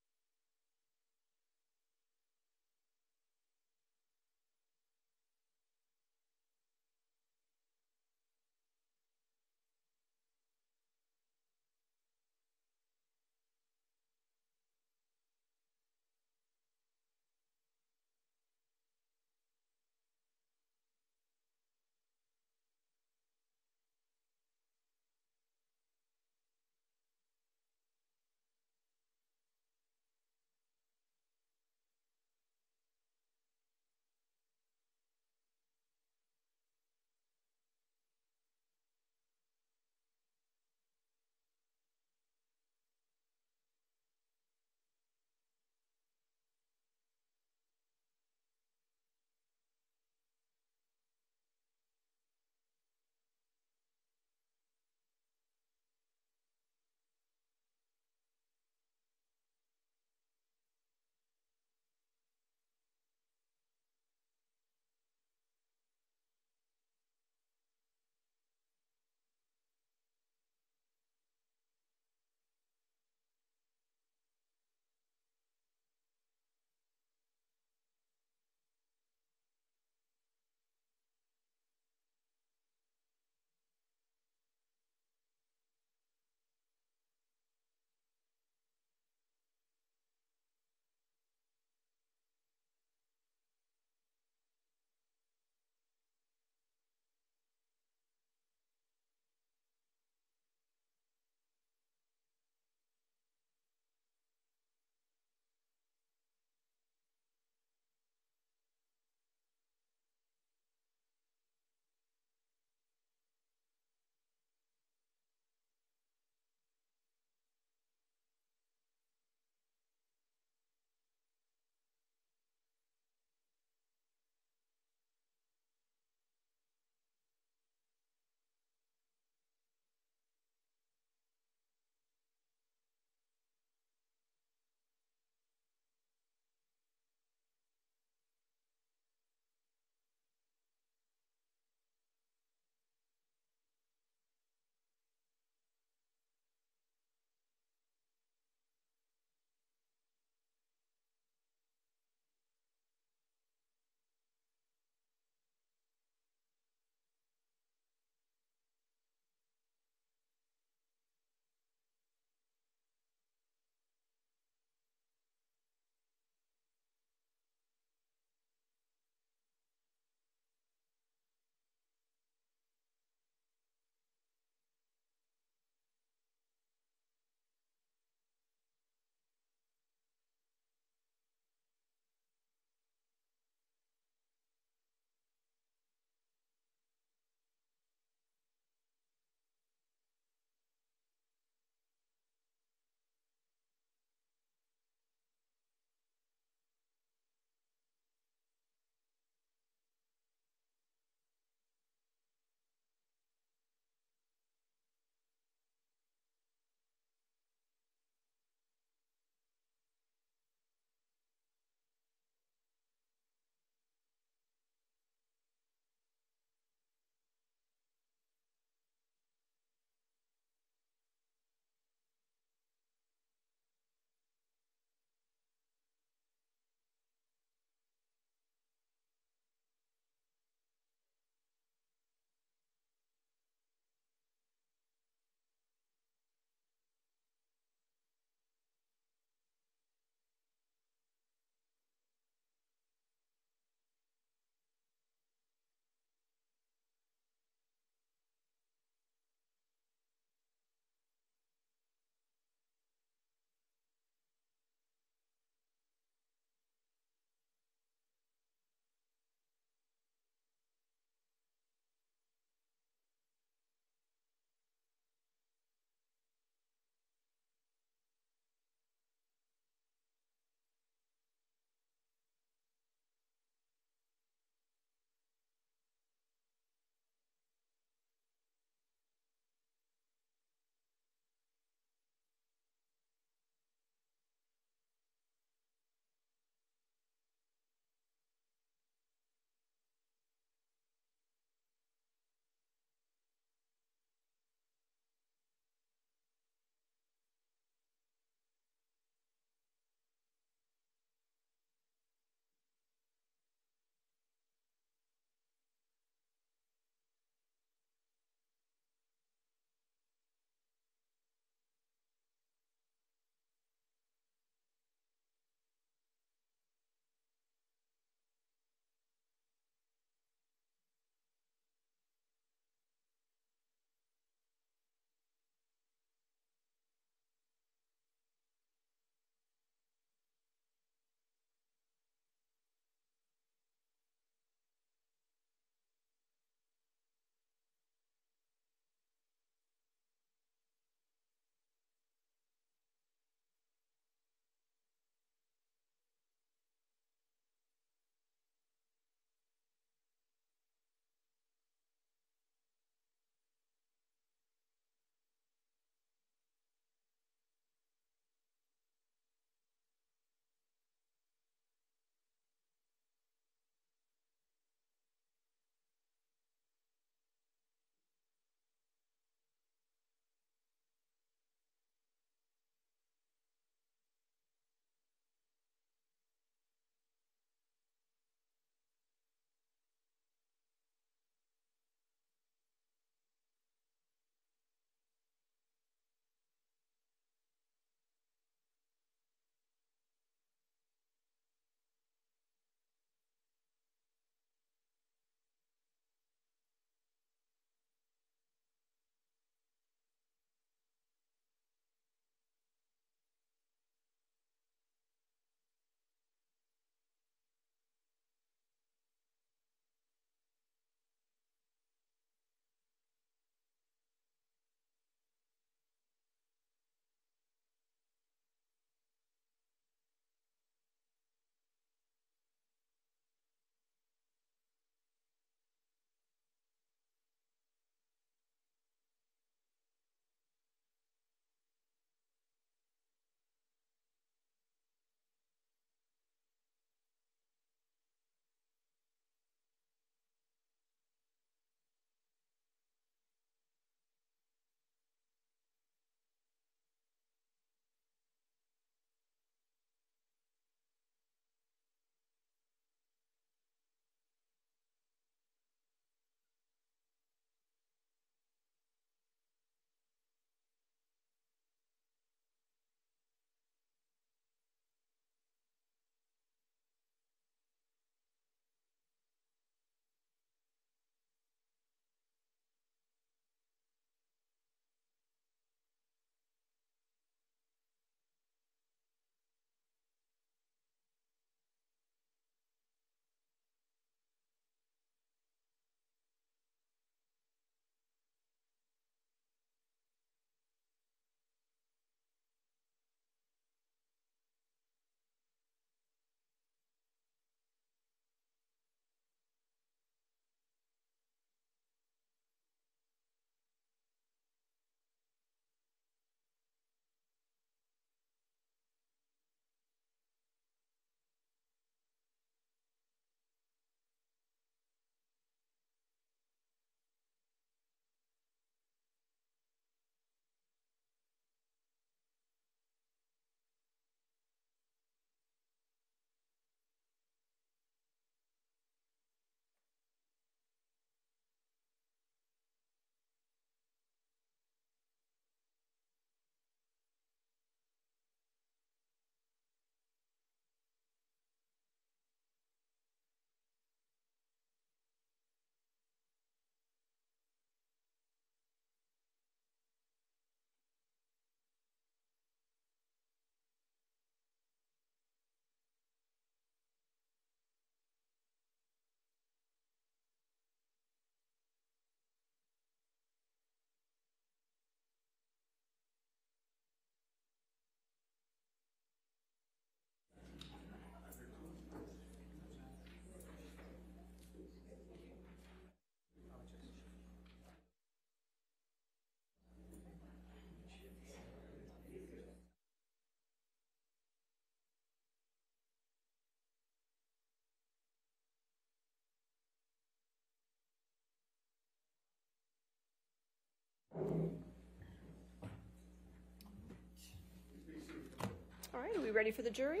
We ready for the jury?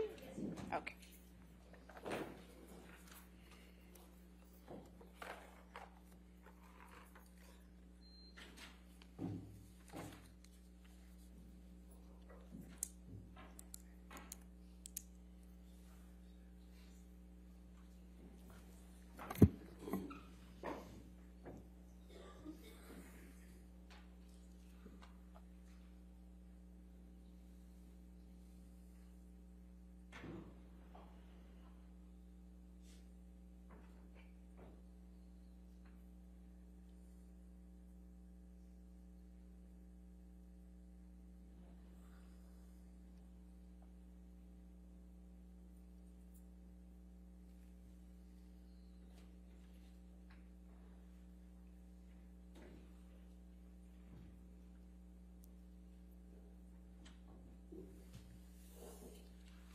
Okay.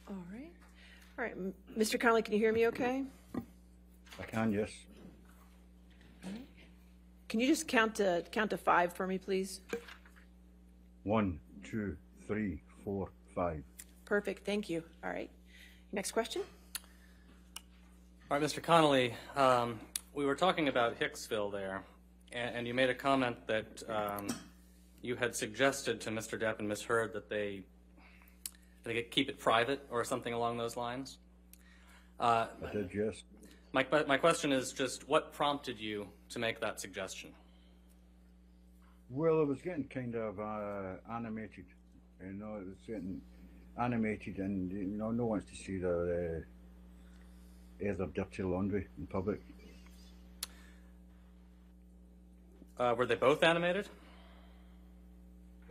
All right. All right, m- Mr. Connolly, can you hear me okay? I can, yes. Can you just count to, count to five for me, please? One, two, three, four, five. Perfect, thank you. All right. Next question? All right, Mr. Connolly, um, we were talking about Hicksville there, and, and you made a comment that um, you had suggested to Mr. Depp and Ms. Heard that they, they keep it private or something along those lines. Uh, I did, yes. my, my question is just what prompted you to make that suggestion? Well, it was getting kind of uh, animated. You know, it was getting animated, and you know, no one wants to see their uh, either dirty laundry in public. Uh, were they both animated?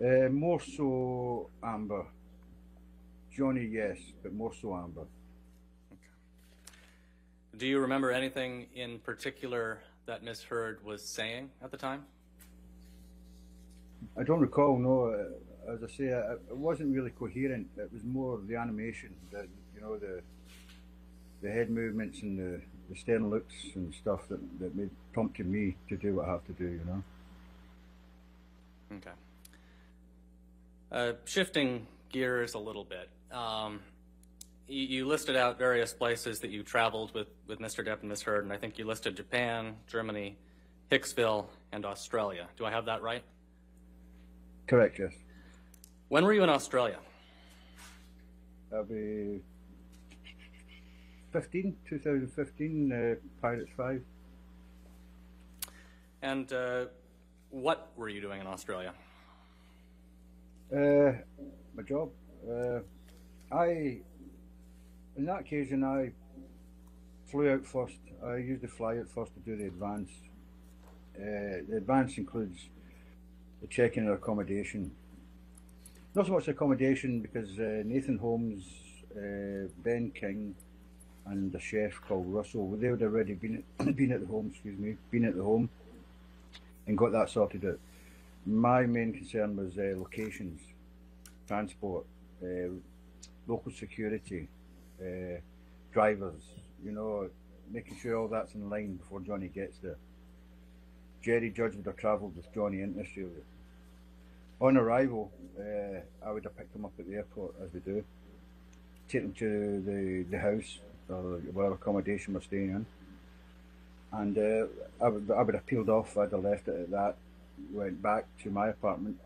Uh, more so Amber. Johnny, yes, but more so Amber. Do you remember anything in particular that Ms. Heard was saying at the time? I don't recall. No, uh, as I say, it wasn't really coherent. It was more the animation, the you know the the head movements and the, the stern looks and stuff that that made, prompted me to do what I have to do. You know. Okay. Uh, shifting gears a little bit, um, you, you listed out various places that you traveled with, with Mr. Depp and Ms. Heard, and I think you listed Japan, Germany, Hicksville, and Australia. Do I have that right? Correct. Yes. When were you in Australia? That'll be 15, 2015, uh, Pirates 5. And uh, what were you doing in Australia? Uh, my job. Uh, I, in that occasion, I flew out first. I used usually fly out first to do the advance. Uh, the advance includes the check-in of accommodation. Not so much accommodation because uh, Nathan Holmes, uh, Ben King, and a chef called Russell, they would already been at, <coughs> been at the home. Excuse me, been at the home, and got that sorted out. My main concern was uh, locations, transport, uh, local security, uh, drivers. You know, making sure all that's in line before Johnny gets there. Jerry Judge would have travelled with Johnny into Australia. On arrival, uh, I would have picked him up at the airport as we do, take him to the, the house or whatever accommodation we're staying in, and uh, I would I would have peeled off. I'd have left it at that. Went back to my apartment.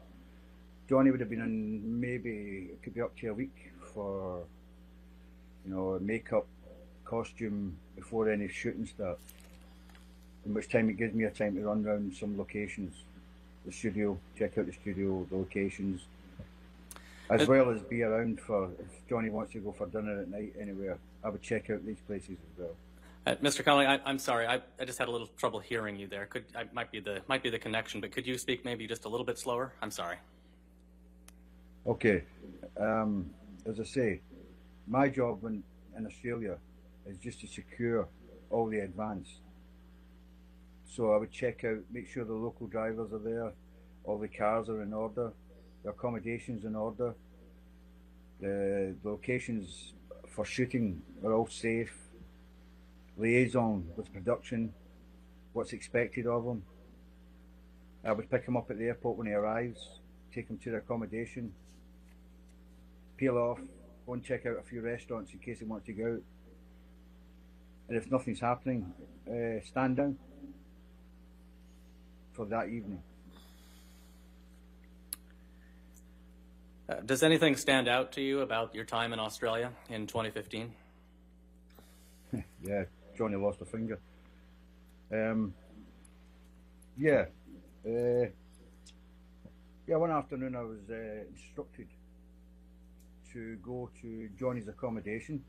Johnny would have been in maybe it could be up to a week for you know makeup, costume before any shooting starts. In which time it gives me a time to run around some locations, the studio, check out the studio, the locations, as It- well as be around for if Johnny wants to go for dinner at night anywhere. I would check out these places as well. Uh, Mr. Connolly, I, I'm sorry, I, I just had a little trouble hearing you there. Could I might be the might be the connection, but could you speak maybe just a little bit slower? I'm sorry. Okay, um, as I say, my job in, in Australia is just to secure all the advance. So I would check out, make sure the local drivers are there, all the cars are in order, the accommodations in order, the locations for shooting are all safe, liaison with production, what's expected of them. I would pick him up at the airport when he arrives, take him to the accommodation, peel off, go and check out a few restaurants in case he wants to go out. And if nothing's happening, uh, stand down for that evening. Uh, does anything stand out to you about your time in Australia in 2015? <laughs> yeah, Johnny lost a finger. Um, yeah, uh, yeah. One afternoon, I was uh, instructed to go to Johnny's accommodation.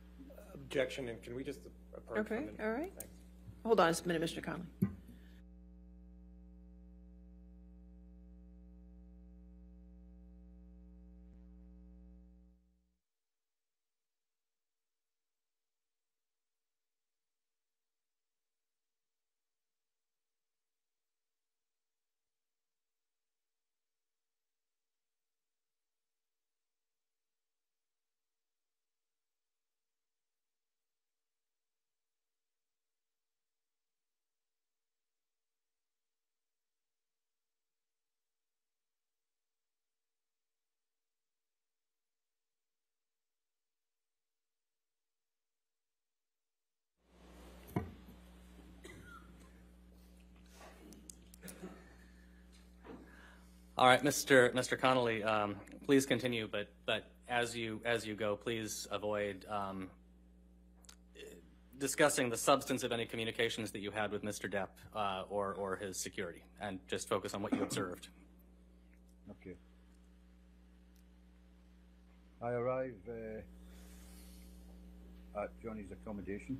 Objection, and can we just approach Okay, the- all right. Thanks. Hold on just a minute, Mr. Connolly. All right, Mr. Mr. Connolly, um, please continue, but but as you as you go, please avoid um, discussing the substance of any communications that you had with Mr. Depp uh, or or his security, and just focus on what you observed. Okay. I arrive uh, at Johnny's accommodation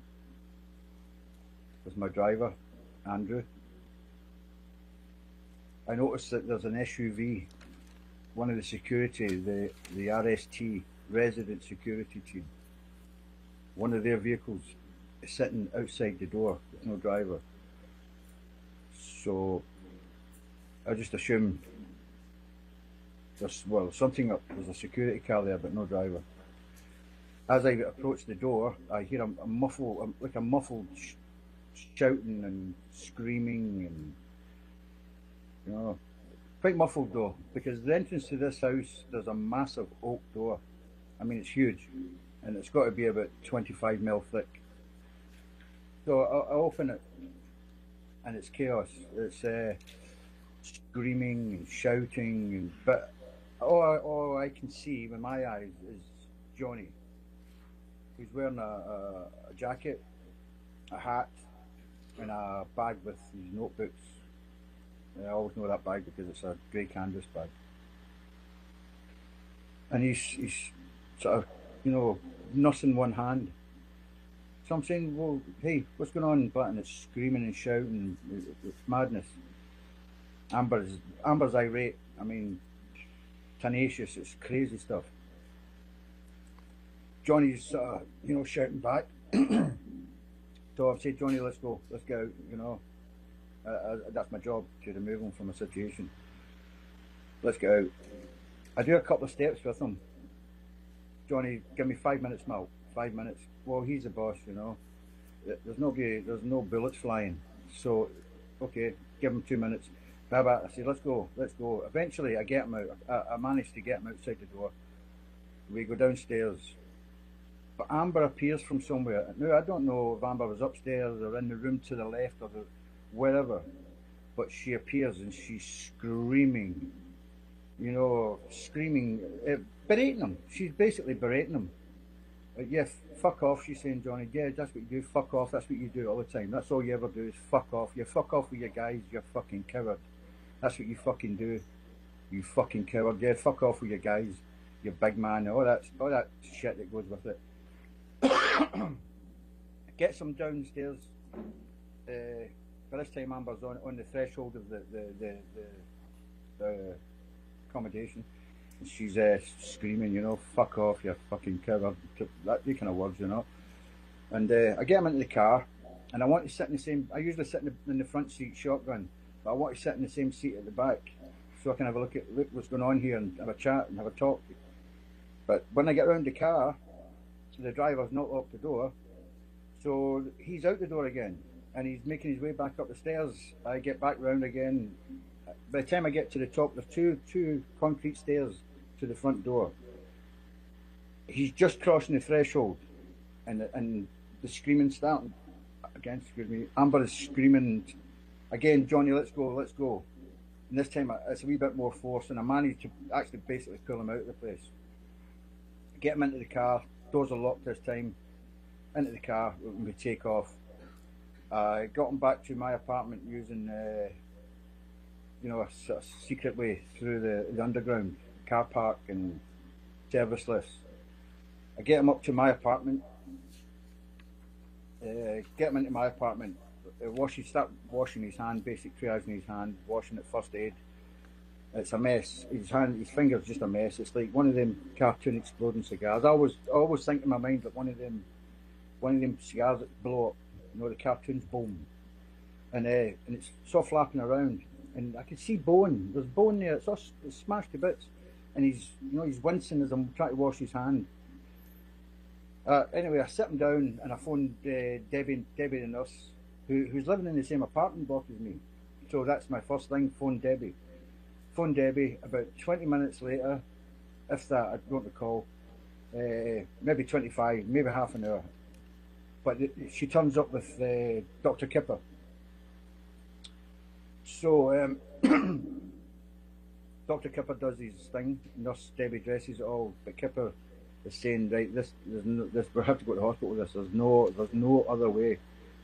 with my driver, Andrew. I notice that there's an SUV, one of the security, the, the RST, resident security team. One of their vehicles is sitting outside the door with no driver. So I just assume there's well something up. There's a security car there, but no driver. As I approach the door, I hear a, a muffled, like a muffled sh- shouting and screaming, and know, quite muffled though, because the entrance to this house there's a massive oak door. I mean, it's huge, and it's got to be about 25 mil thick. So I, I open it, and it's chaos. It's uh, screaming and shouting, but all I, all I can see with my eyes is Johnny. He's wearing a, a, a jacket, a hat, and a bag with his notebooks. I always know that bag because it's a grey canvas bag. And he's he's sort of, you know, nursing one hand. So I'm saying, well, hey, what's going on? But and it's screaming and shouting. It- It's madness. Amber's Amber's irate. I mean, tenacious. It's crazy stuff. Johnny's, uh, you know, shouting back. <clears throat> so I've said, Johnny, let's go, let's go. You know, uh, uh, that's my job to remove him from a situation. Let's go out. I do a couple of steps with him. Johnny, give me five minutes, Mal. Five minutes. Well, he's the boss, you know. There's no, there's no bullets flying. So, okay, give him two minutes. Blah. I said, let's go, let's go. Eventually, I get him out. I, I managed to get him outside the door. We go downstairs. But Amber appears from somewhere. Now, I don't know if Amber was upstairs or in the room to the left or the, wherever. But she appears and she's screaming. You know, screaming, uh, berating him. She's basically berating him. Uh, yeah, fuck off, she's saying, Johnny. Yeah, that's what you do. Fuck off. That's what you do all the time. That's all you ever do is fuck off. You fuck off with your guys, You're fucking coward. That's what you fucking do. You fucking coward. Yeah, fuck off with your guys, you big man, all that, all that shit that goes with it. <coughs> Gets them downstairs. Uh, this time, Amber's on, on the threshold of the, the, the, the, the accommodation. And she's uh, screaming, you know, fuck off, you fucking coward. That, kind of words, you know. And uh, I get him into the car, and I want to sit in the same. I usually sit in the, in the front seat shotgun, but I want to sit in the same seat at the back, so I can have a look at look what's going on here and have a chat and have a talk. But when I get around the car, the driver's not locked the door, so he's out the door again, and he's making his way back up the stairs. I get back round again. By the time I get to the top, there's two two concrete stairs to the front door. he's just crossing the threshold, and and the screaming starting again. Excuse me. Amber is screaming again. Johnny, let's go, let's go. And this time it's a wee bit more force, and I managed to actually basically pull him out of the place. Get him into the car. Doors are locked this time. Into the car, and we take off. I got him back to my apartment using, uh, you know, a, secret way through the, the underground car park and service lifts. I get him up to my apartment. Uh, get him into my apartment. Uh, wash, start washing his hand, basic triage in his hand, washing it first aid. It's a mess. His hand, his finger's just a mess. It's like one of them cartoon exploding cigars. I always, I always think in my mind that one of them, one of them cigars that blow up. You know, the cartoons boom, and uh, and it's so flapping around, and I can see bone. There's bone there. It's all it's smashed to bits, and he's, you know, he's wincing as I'm trying to wash his hand. Uh, anyway, I sit him down and I phoned uh, Debbie, Debbie the nurse, who, who's living in the same apartment block as me. So that's my first thing. Phone Debbie. Phone Debbie. About 20 minutes later, if that, I don't recall. Uh, maybe 25, maybe half an hour. But she turns up with uh, Dr. Kipper. So um, <clears throat> Dr. Kipper does his thing. Nurse Debbie dresses it all, but Kipper is saying, right, this, there's no, this, we have to go to the hospital with this. There's no, there's no other way.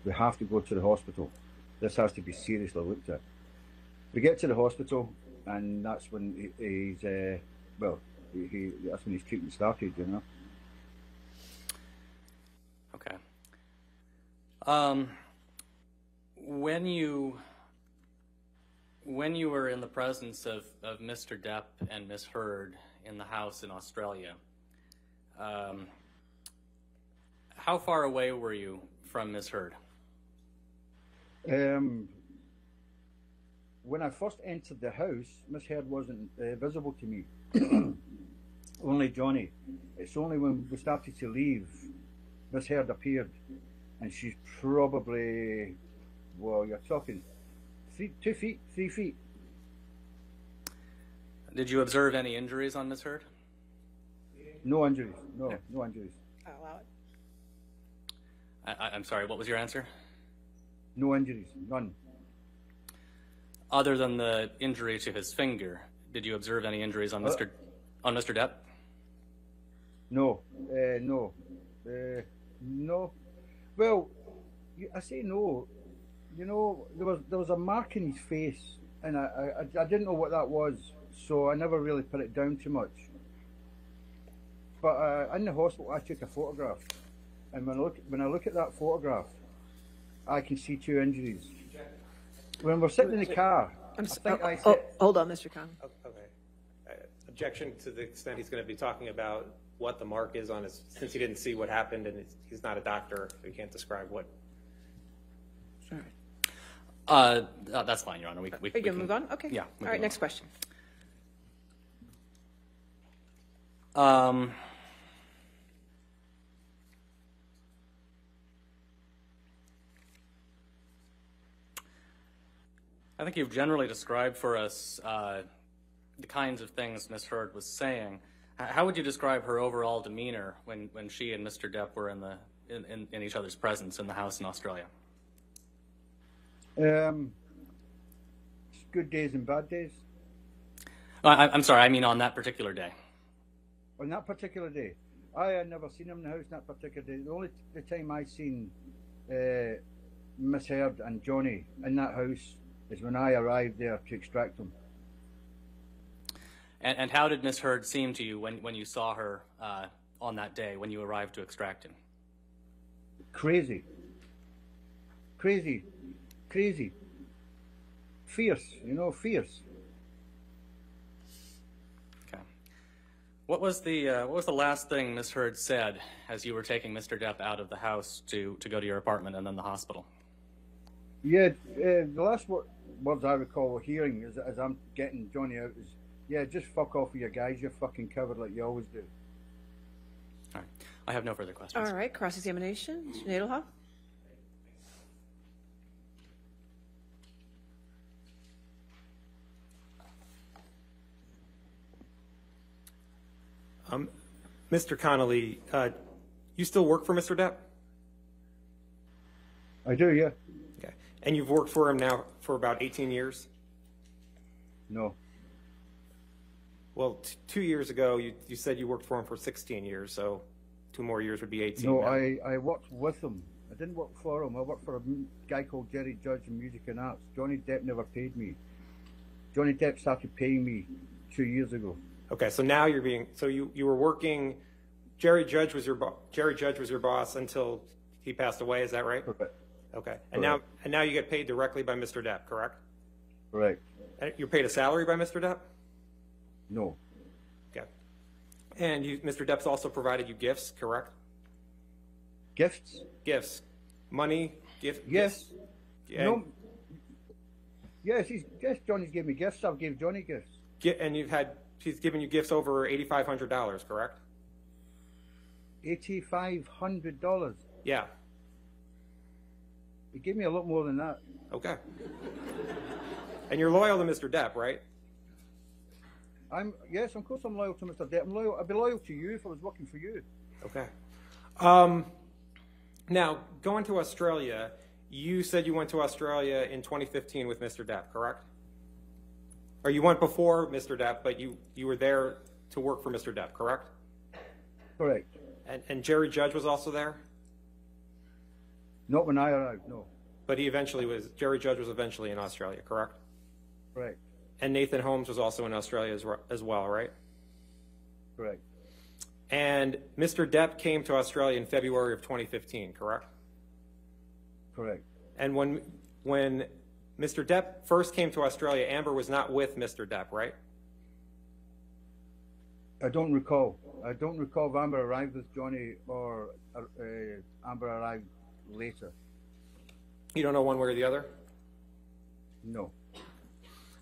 We have to go to the hospital. This has to be seriously looked at. We get to the hospital, and that's when he, he's, uh, well, he, he, that's when his treatment started, you know. Okay. Um, when you when you were in the presence of, of Mr. Depp and Miss Heard in the house in Australia, um, how far away were you from Miss Heard? Um, when I first entered the house, Miss Heard wasn't uh, visible to me. <coughs> only Johnny. It's only when we started to leave, Miss Heard appeared, and she's probably, well, you're talking three, two feet, three feet. Did you observe any injuries on Miss Heard? No injuries. No, no injuries. I'll allow it. I, I, I'm sorry. What was your answer? No injuries. None. Other than the injury to his finger, did you observe any injuries on Mr. on Mr. Depp? No. Uh, no. Uh, no. Well, I say no. You know, there was there was a mark in his face, and I, I I didn't know what that was, so I never really put it down too much. But uh, in the hospital, I took a photograph, and when I look when I look at that photograph, I can see two injuries. When we're sitting in the car, I'm I s- think oh, I oh, hold on, Mr. Connolly. Oh, Okay. Uh, Objection to the extent he's going to be talking about what the mark is on his, since he didn't see what happened and he's- he's not a doctor, he can't describe what. All right. Uh, uh, that's fine, Your Honor. We, we, Are you we going to can- move on? Okay. Yeah. All we right, can next question. Um, I think you've generally described for us uh, the kinds of things Miss Heard was saying. How would you describe her overall demeanor when, when she and Mr. Depp were in, the, in, in, in each other's presence in the house in Australia? um, good days and bad days. I, I'm sorry, I mean on that particular day. On that particular day, I had never seen him in the house that particular day. The only the time I seen uh, Miss Heard and Johnny in that house is when I arrived there to extract them. And, and how did Miss Heard seem to you when, when you saw her uh, on that day when you arrived to extract him? Crazy, crazy, crazy, fierce. You know, fierce. Okay. What was the uh, what was the last thing Miss Heard said as you were taking Mr. Depp out of the house to, to go to your apartment and then the hospital? Yeah, uh, the last wor- words I recall hearing as, as I'm getting Johnny out is, "Yeah, just fuck off with your guys. You're fucking covered like you always do." All right. I have no further questions. All right, cross-examination. Mr. Nadelhaft? Mr. Connolly, uh, you still work for Mr. Depp? I do, yeah. Okay. And you've worked for him now for about 18 years? No. Well, t- two years ago, you, you said you worked for him for 16 years, so two more years would be 18. No, now. I, I worked with him. I didn't work for him. I worked for a guy called Jerry Judge in Music and Arts. Johnny Depp never paid me. Johnny Depp started paying me two years ago. Okay, so now you're being, so you, you were working, Jerry Judge was your, bo- Jerry Judge was your boss until he passed away, is that right? Correct. Okay, and now, and now you get paid directly by Mr. Depp, correct? Correct. And You're paid a salary by Mr. Depp? No. Okay. And you, Mr. Depp's also provided you gifts, correct? Gifts? Gifts, money, gift. Yes. gifts. No. Yes, he's, yes, Johnny's gave me gifts. I've gave Johnny gifts. gi- and you've had, he's given you gifts over eighty-five hundred dollars, correct? Eighty-five hundred dollars. Yeah, He gave me a lot more than that. okay. And you're loyal to Mr. Depp, right? I'm yes, of course I'm loyal to Mr. Depp. I'm loyal. I'd be loyal to you if I was working for you. Okay. Um, now, going to Australia, you said you went to Australia in 2015 with Mr. Depp, correct? Or you went before Mr. Depp, but you, you were there to work for Mr. Depp, correct? Correct. And, and Jerry Judge was also there? Not when I arrived. No. But he eventually was, Jerry Judge was eventually in Australia, correct? Correct. And Nathan Holmes was also in Australia as, as well, right? Correct. And Mr. Depp came to Australia in February of 2015, correct? Correct. And when, when Mr. Depp first came to Australia, Amber was not with Mr. Depp, right? I don't recall. I don't recall if Amber arrived with Johnny or uh, uh, Amber arrived later. You don't know one way or the other? No.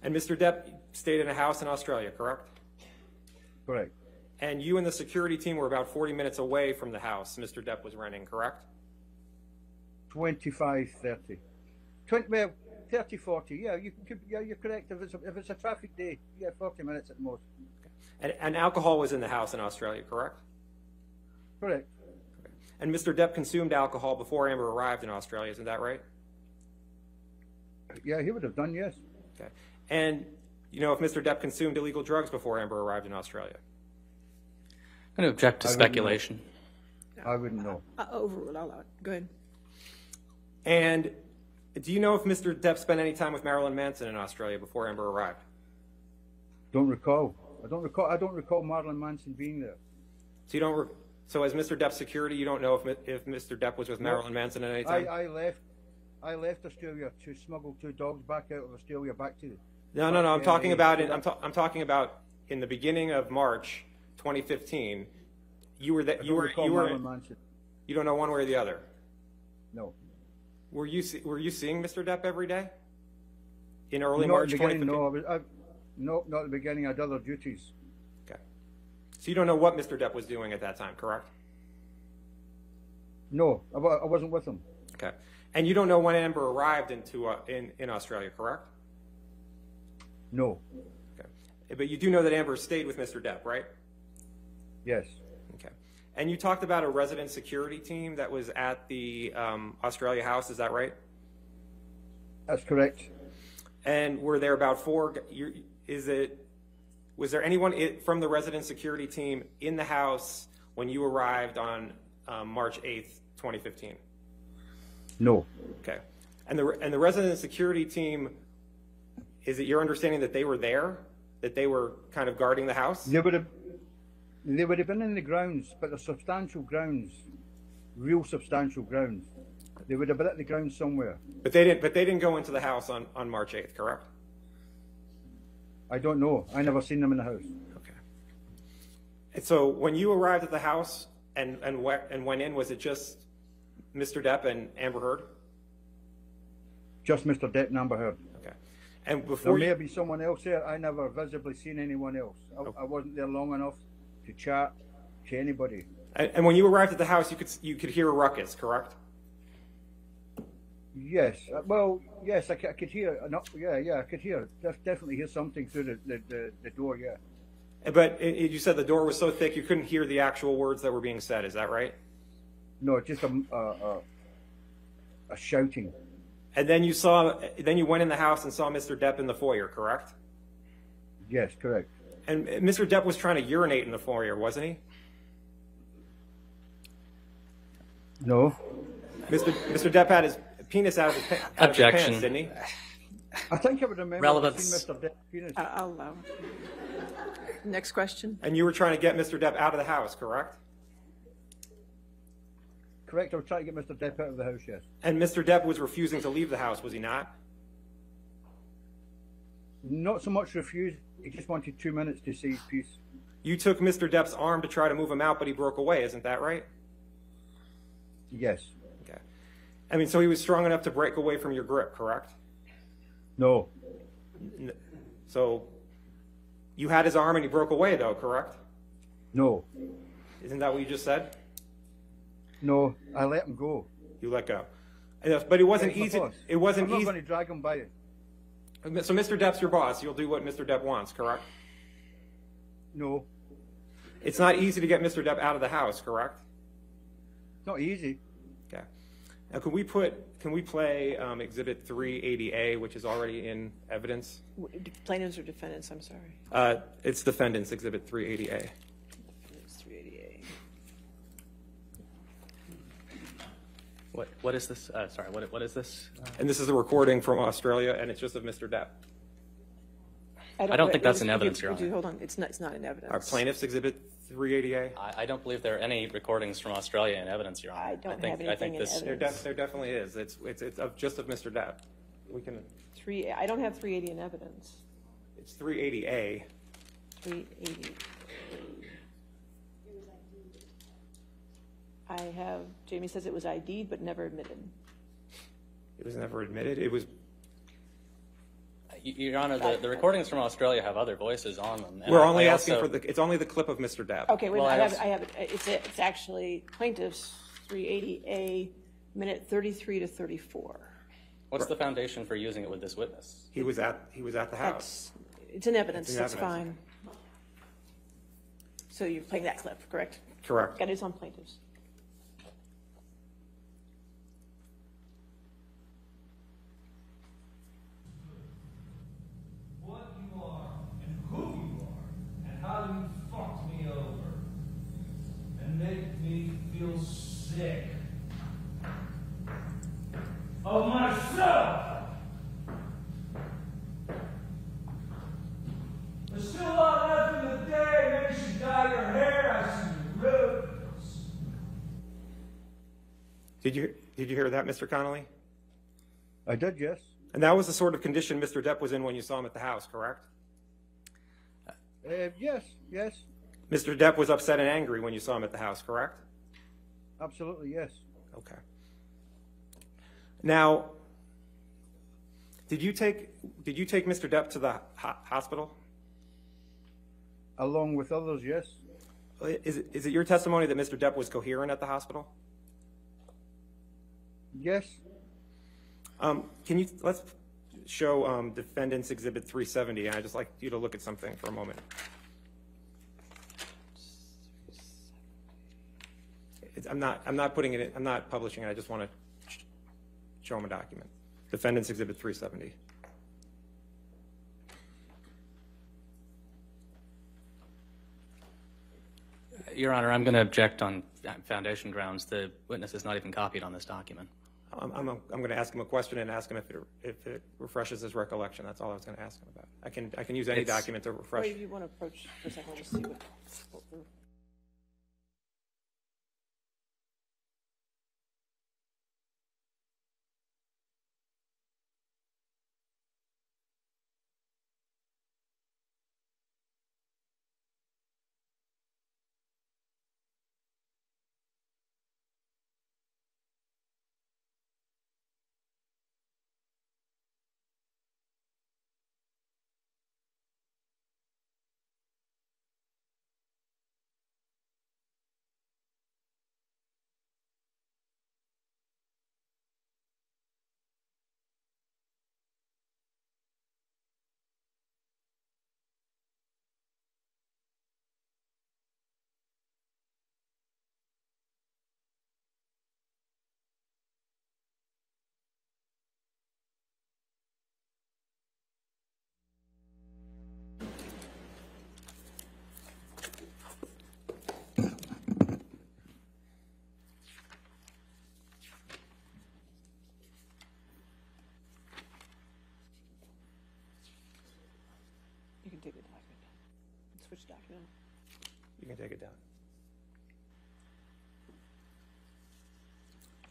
And Mr. Depp stayed in a house in Australia, correct? Correct. And you and the security team were about 40 minutes away from the house Mr. Depp was renting, correct? 25, 30. 20, well, 30, 40. Yeah, you, yeah you're correct. If it's a, if it's a traffic day, yeah, 40 minutes at most. And, and alcohol was in the house in Australia, correct? Correct. And Mr. Depp consumed alcohol before Amber arrived in Australia, isn't that right? Yeah, he would have done, yes. Okay. And you know if Mr. Depp consumed illegal drugs before Amber arrived in Australia? I'm going to object to I wouldn't speculation. I wouldn't know. Uh, Overruled, I'll allow it. Go ahead. And do you know if Mr. Depp spent any time with Marilyn Manson in Australia before Amber arrived? Don't recall. I don't recall. I don't recall Marilyn Manson being there. So you don't. Re- so as Mr. Depp's security, you don't know if if Mr. Depp was with Marilyn Manson at any I, time. I left. I left Australia to smuggle two dogs back out of Australia back to. No, no, no. I'm talking about. In, I'm, ta- I'm talking about in the beginning of March 2015. You were that. You were. You were. You don't know one way or the other. No. Were you see, Were you seeing Mr. Depp every day? In early not March the 2015. No, I was. I, no, not at the beginning. I had other duties. Okay. So you don't know what Mr. Depp was doing at that time, correct? No, I, I wasn't with him. Okay. And you don't know when Amber arrived into uh, in in Australia, correct? No. Okay. But you do know that Amber stayed with Mr. Depp, right? Yes. Okay. And you talked about a resident security team that was at the um, Australia house. Is that right? That's correct. And were there about four? is it? Was there anyone from the resident security team in the house when you arrived on um, March eighth, twenty fifteen? No. Okay. And the and the resident security team, is it your understanding that they were there, that they were kind of guarding the house? They would have. They would have been in the grounds, but the substantial grounds, real substantial grounds. They would have been at the grounds somewhere. But they didn't. But they didn't go into the house on on March eighth, correct? I don't know. I never seen them in the house. Okay. And so when you arrived at the house and and we- and went in, was it just Mr. Depp and Amber Heard? Just Mr. Depp and Amber Heard. Okay. And There before may you, have been someone else there. I never visibly seen anyone else. I, I wasn't there long enough to chat to anybody. and, and when you arrived at the house, you could you could hear a ruckus, correct? Yes. Uh, well, yes, I could hear. Uh, no, yeah, yeah, I could hear. Def- definitely hear something through the, the, the, the door. Yeah. But it, it- you said the door was so thick you couldn't hear the actual words that were being said. Is that right? No, just a, a, a, a shouting. And then you saw, then you went in the house and saw Mr. Depp in the foyer, correct? Yes, correct. And Mr. Depp was trying to urinate in the foyer, wasn't he? No. Mr. Mr. Depp had his penis out of his, pa- out of his Objection. pants, didn't he? I think I would remember Relevance. Mr. Depp's penis. Uh, I'll allow. Next question. And you were trying to get Mr. Depp out of the house, correct? Correct, I was trying to get Mr. Depp out of the house, yes. And Mr. Depp was refusing to leave the house, was he not? Not so much refused, he just wanted two minutes to say his piece. You took Mr. Depp's arm to try to move him out, but he broke away, isn't that right? Yes. Okay. I mean, so he was strong enough to break away from your grip, correct? No. So you had his arm and he broke away, though, correct? No. Isn't that what you just said? No. I let him go. You let go. Yes, But it wasn't It's my easy. boss. It wasn't I'm not easy. going to drag him by it. So Mr. Depp's your boss. You'll do what Mr. Depp wants, correct? No. It's not easy to get Mr. Depp out of the house, correct? It's not easy. Okay. Now, can we put, can we play um, Exhibit 380A, which is already in evidence? W- Plaintiffs or defendants, I'm sorry. Uh, It's defendants, Exhibit 380A. It's 388. What, what is this? Uh, sorry, what, what is this? And this is a recording from Australia, and it's just of Mr. Depp. I don't think that's in would you- evidence, Your would you- Honor. Hold on, it's not, it's not in evidence. Our plaintiffs, Exhibit 380A? I, I don't believe there are any recordings from Australia in evidence, Your Honor. I don't think, have I think anything in this, There evidence. def, there definitely is. It's, it's, it's of, just of Mr. Depp. We can, Three, I don't have 380 in evidence. it's 380A. 380. I have, Jamie says it was ID'd but never admitted. It was never admitted. It was, Your Honor, the, the recordings from Australia have other voices on them. and we're I- only I asking also- for the, it's only the clip of Mr. Depp. Okay, wait, a Well, minute, I I have, also- I have, it. it's, it's actually plaintiffs, 380A, minute 33 to 34. What's the foundation for using it with this witness? He was at, he was at the house. That's, it's in evidence, in that's evidence. fine. So you're playing that clip, correct? Correct. Got it on plaintiffs. what you are and who you are and how you fucked me over and make me feel sick of myself. There's still a lot left in the day. Maybe you should dye your hair. I see your roots. Did you, did you hear that, Mr. Connolly? I did, yes. And that was the sort of condition Mr. Depp was in when you saw him at the house, correct? Uh, yes, yes. Mr. Depp was upset and angry when you saw him at the house, correct? Absolutely, yes. Okay. Now, did you take, did you take Mr. Depp to the ho- hospital? Along with others, yes. Is it, is it your testimony that Mr. Depp was coherent at the hospital? Yes. Um, can you, let's show um, Defendant's Exhibit 370, and I'd just like you to look at something for a moment. It's- I'm not, I'm not putting it, in- I'm not publishing it, I just want to show him a document. Defendant's Exhibit 370. Your Honor, I'm going to object on foundation grounds. The witness is not even copied on this document. I'm, I'm, I'm going to ask him a question and ask him if it, if it refreshes his recollection. That's all I was going to ask him about. I can, I can use any It's- document to refresh. Wait, if you want to approach for a second, we'll just see what, what we're- Switch document. You can take it down.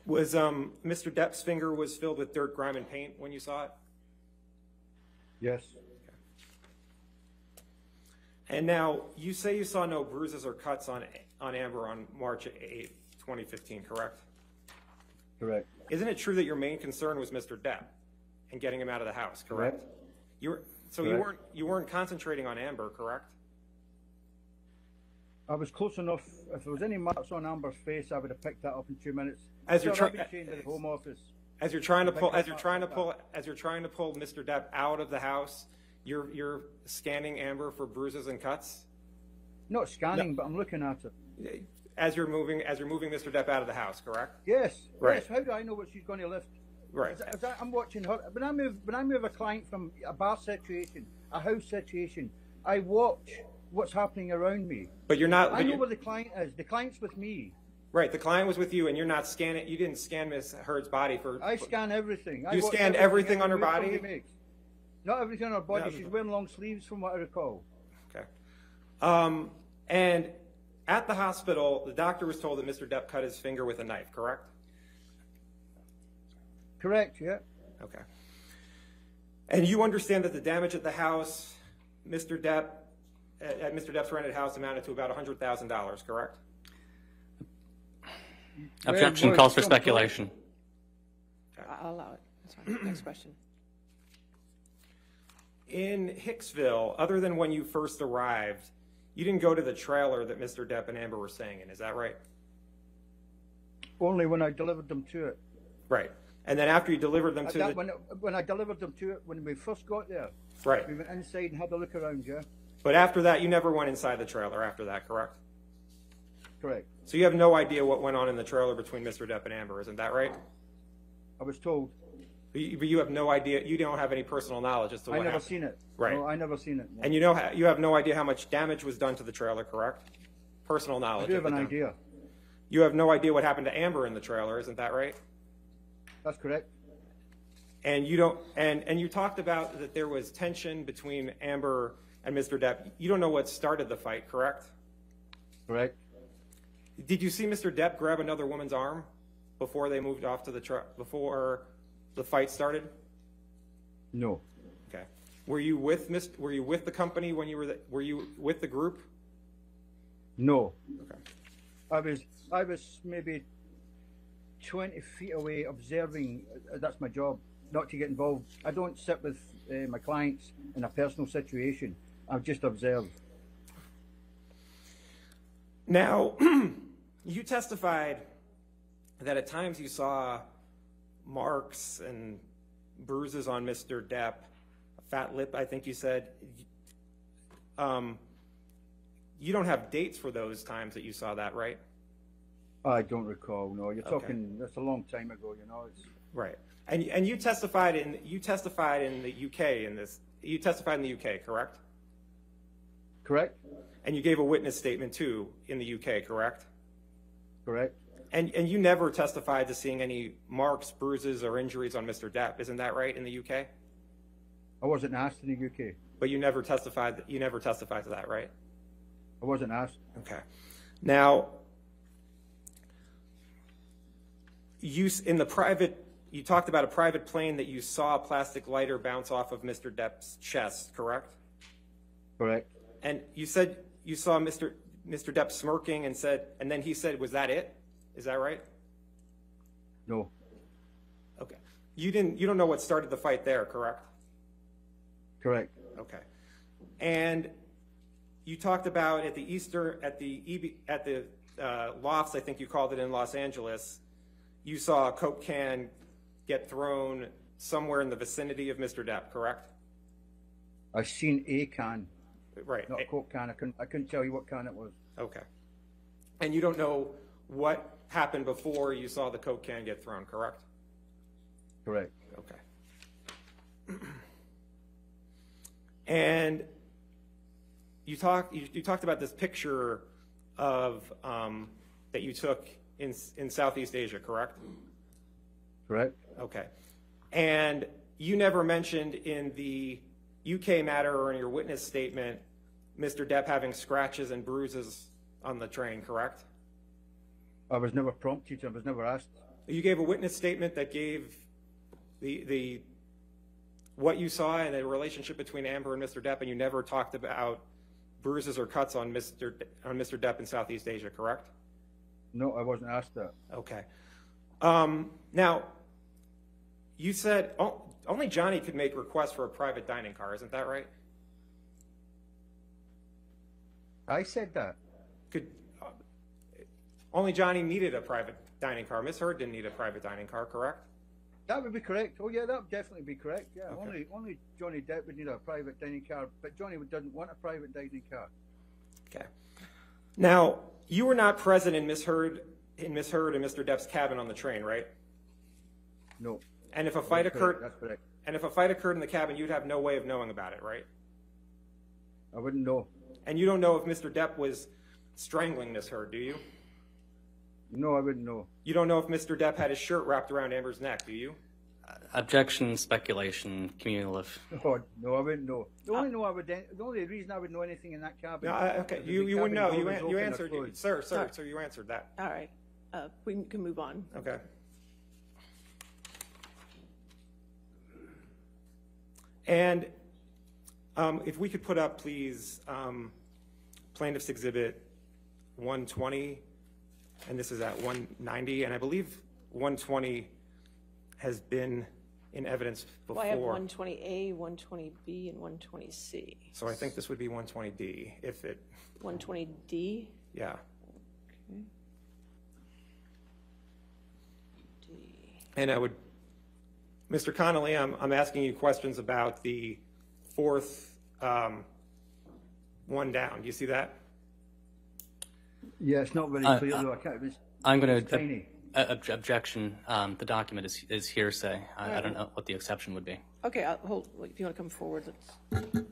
Was um, Mr. Depp's finger was filled with dirt, grime, and paint when you saw it? Yes, And now, you say you saw no bruises or cuts on, on Amber on March 8th, 2015, correct? correct. Isn't it true that your main concern was Mr. Depp and getting him out of the house, correct? Correct. You were, so you Correct. weren't, you weren't concentrating on Amber, correct? I was close enough. If there was any marks on Amber's face, I would have picked that up in two minutes. As you're Sir, try- I've been chained to the Home Office. As you're trying to pull, as you're trying to pull, as you're trying to pull Mr. Depp out of the house, you're, you're scanning Amber for bruises and cuts? Not scanning, but I'm looking at it. As you're moving, as you're moving Mr. Depp out of the house, correct? Yes, Right. yes. How do I know what she's going to lift? Right. That- is that- I'm watching her. When I move, when I move a client from a bar situation, a house situation, I watch what's happening around me. But you're not, I know where the client is. The client's with me. right, the client was with you and you're not scanning, you didn't scan Ms. Heard's body for. I scan everything. I You scanned everything on her body? Not everything on her body. No. She's wearing long sleeves, from what I recall. Okay. Um, and at the hospital, the doctor was told that Mr. Depp cut his finger with a knife, correct? Correct. Yeah. Okay. And you understand that the damage at the house, Mr. Depp, at, at Mr. Depp's rented house amounted to about hundred thousand dollars, correct? Objection Well, calls for speculation. I- I'll allow it. That's fine. Next question. In Hicksville, other than when you first arrived, you didn't go to the trailer that Mr. Depp and Amber were staying in, is that right? Only when I delivered them to it. Right. And then after you delivered them to that, the, when, when I delivered them to it, when we first got there, right. we went inside and had a look around. Yeah. But after that, you never went inside the trailer after that, correct? Correct. So you have no idea what went on in the trailer between Mr. Depp and Amber, isn't that right? I was told. But you, but you have no idea, you don't have any personal knowledge as to I what never happened. seen it. Right. No, I never seen it. no. And you know, you have no idea how much damage was done to the trailer, correct? Personal I knowledge. do of have the an dam- idea. You have no idea what happened to Amber in the trailer, isn't that right? That's correct. And you don't, and, and you talked about that there was tension between Amber and Mr. Depp. You don't know what started the fight, correct? Correct. Did you see Mr. Depp grab another woman's arm before they moved off to the truck, before the fight started? No. Okay. Were you with Miss, were you with the company when you were, the- were you with the group? No. Okay. I was I was maybe twenty feet away observing. uh, That's my job, not to get involved. I don't sit with uh, my clients in a personal situation. I just observed. Now, <clears throat> you testified that at times you saw marks and bruises on Mr. Depp, a fat lip, I think you said. Um, you don't have dates for those times that you saw that, right? I don't recall. No, you're Okay. talking. That's a long time ago. You know. It's Right. And and you testified in you testified in the UK in this. You testified in the UK, correct? Correct. And you gave a witness statement too in the UK, correct? Correct. And and you never testified to seeing any marks, bruises, or injuries on Mr. Depp, isn't that right? In the UK, I wasn't asked in the UK. but you never testified. You never testified to that, right? I wasn't asked. Okay. Now, you in the private. You talked about a private plane that you saw a plastic lighter bounce off of Mr. Depp's chest, correct? Correct. And you said you saw Mr. Mr. Depp smirking and said, and then he said, "Was that it? Is that right?" No. Okay. You didn't. You don't know what started the fight there, correct? Correct. Okay. And you talked about at the Easter at the EB, at the uh, lofts, I think you called it in Los Angeles. You saw a Coke can get thrown somewhere in the vicinity of Mr. Depp, correct? I've seen a can, Right. not a coke can. I couldn't. I couldn't tell you what kind it was. Okay. And you don't know what happened before you saw the Coke can get thrown, correct? Correct. Okay. And you talked you, you talked about this picture of um, that you took in in Southeast Asia, correct? Correct. Okay. And you never mentioned in the UK matter or in your witness statement, Mr. Depp having scratches and bruises on the train, correct? I was never prompted, I was never asked. You gave a witness statement that gave the, the, what you saw and the relationship between Amber and Mr. Depp, and you never talked about bruises or cuts on Mr. De- on Mr. Depp in Southeast Asia, correct? No, I wasn't asked that. Okay. Um, now, you said o- only Johnny could make requests for a private dining car, isn't that right? I said that. Could uh, only Johnny needed a private dining car? Miss Heard didn't need a private dining car, correct? That would be correct. Oh yeah, that would definitely be correct. Yeah, only only Johnny Depp would need a private dining car, but Johnny doesn't want a private dining car. Okay. Now, you were not present in Miss Heard in Miss Heard and Mr. Depp's cabin on the train, right? No. And if a fight That's occurred, That's correct. and if a fight occurred in the cabin, you'd have no way of knowing about it, right? I wouldn't know. And you don't know if Mr. Depp was strangling Miss Heard, do you? No, I wouldn't know. You don't know if Mr. Depp had his shirt wrapped around Amber's neck, do you? Objection, speculation, cumulative. Oh, no, I wouldn't know. The only know I would, the only reason I would know anything in that cabin. No, I- okay, you, you wouldn't know. You, an- you answered, closed. sir, sir, Sorry. so you answered that. All right, uh, we can move on. Okay. And um, if we could put up, please, um, plaintiff's exhibit 120, and this is at 190, and I believe 120 has been in evidence Well, I have 120A, 120B, and 120C. So I think this would be 120D, if it, 120D? yeah. Okay. D. And I would, Mr. Connolly, I'm, I'm asking you questions about the fourth um, one down. Do you see that? Yeah, it's not very Uh, clear uh, though. I can't. It's, I'm going it's to tiny. objection. Um, the document is, is hearsay. I, I don't know what the exception would be. Okay, I'll hold, if you want to come forward, let's.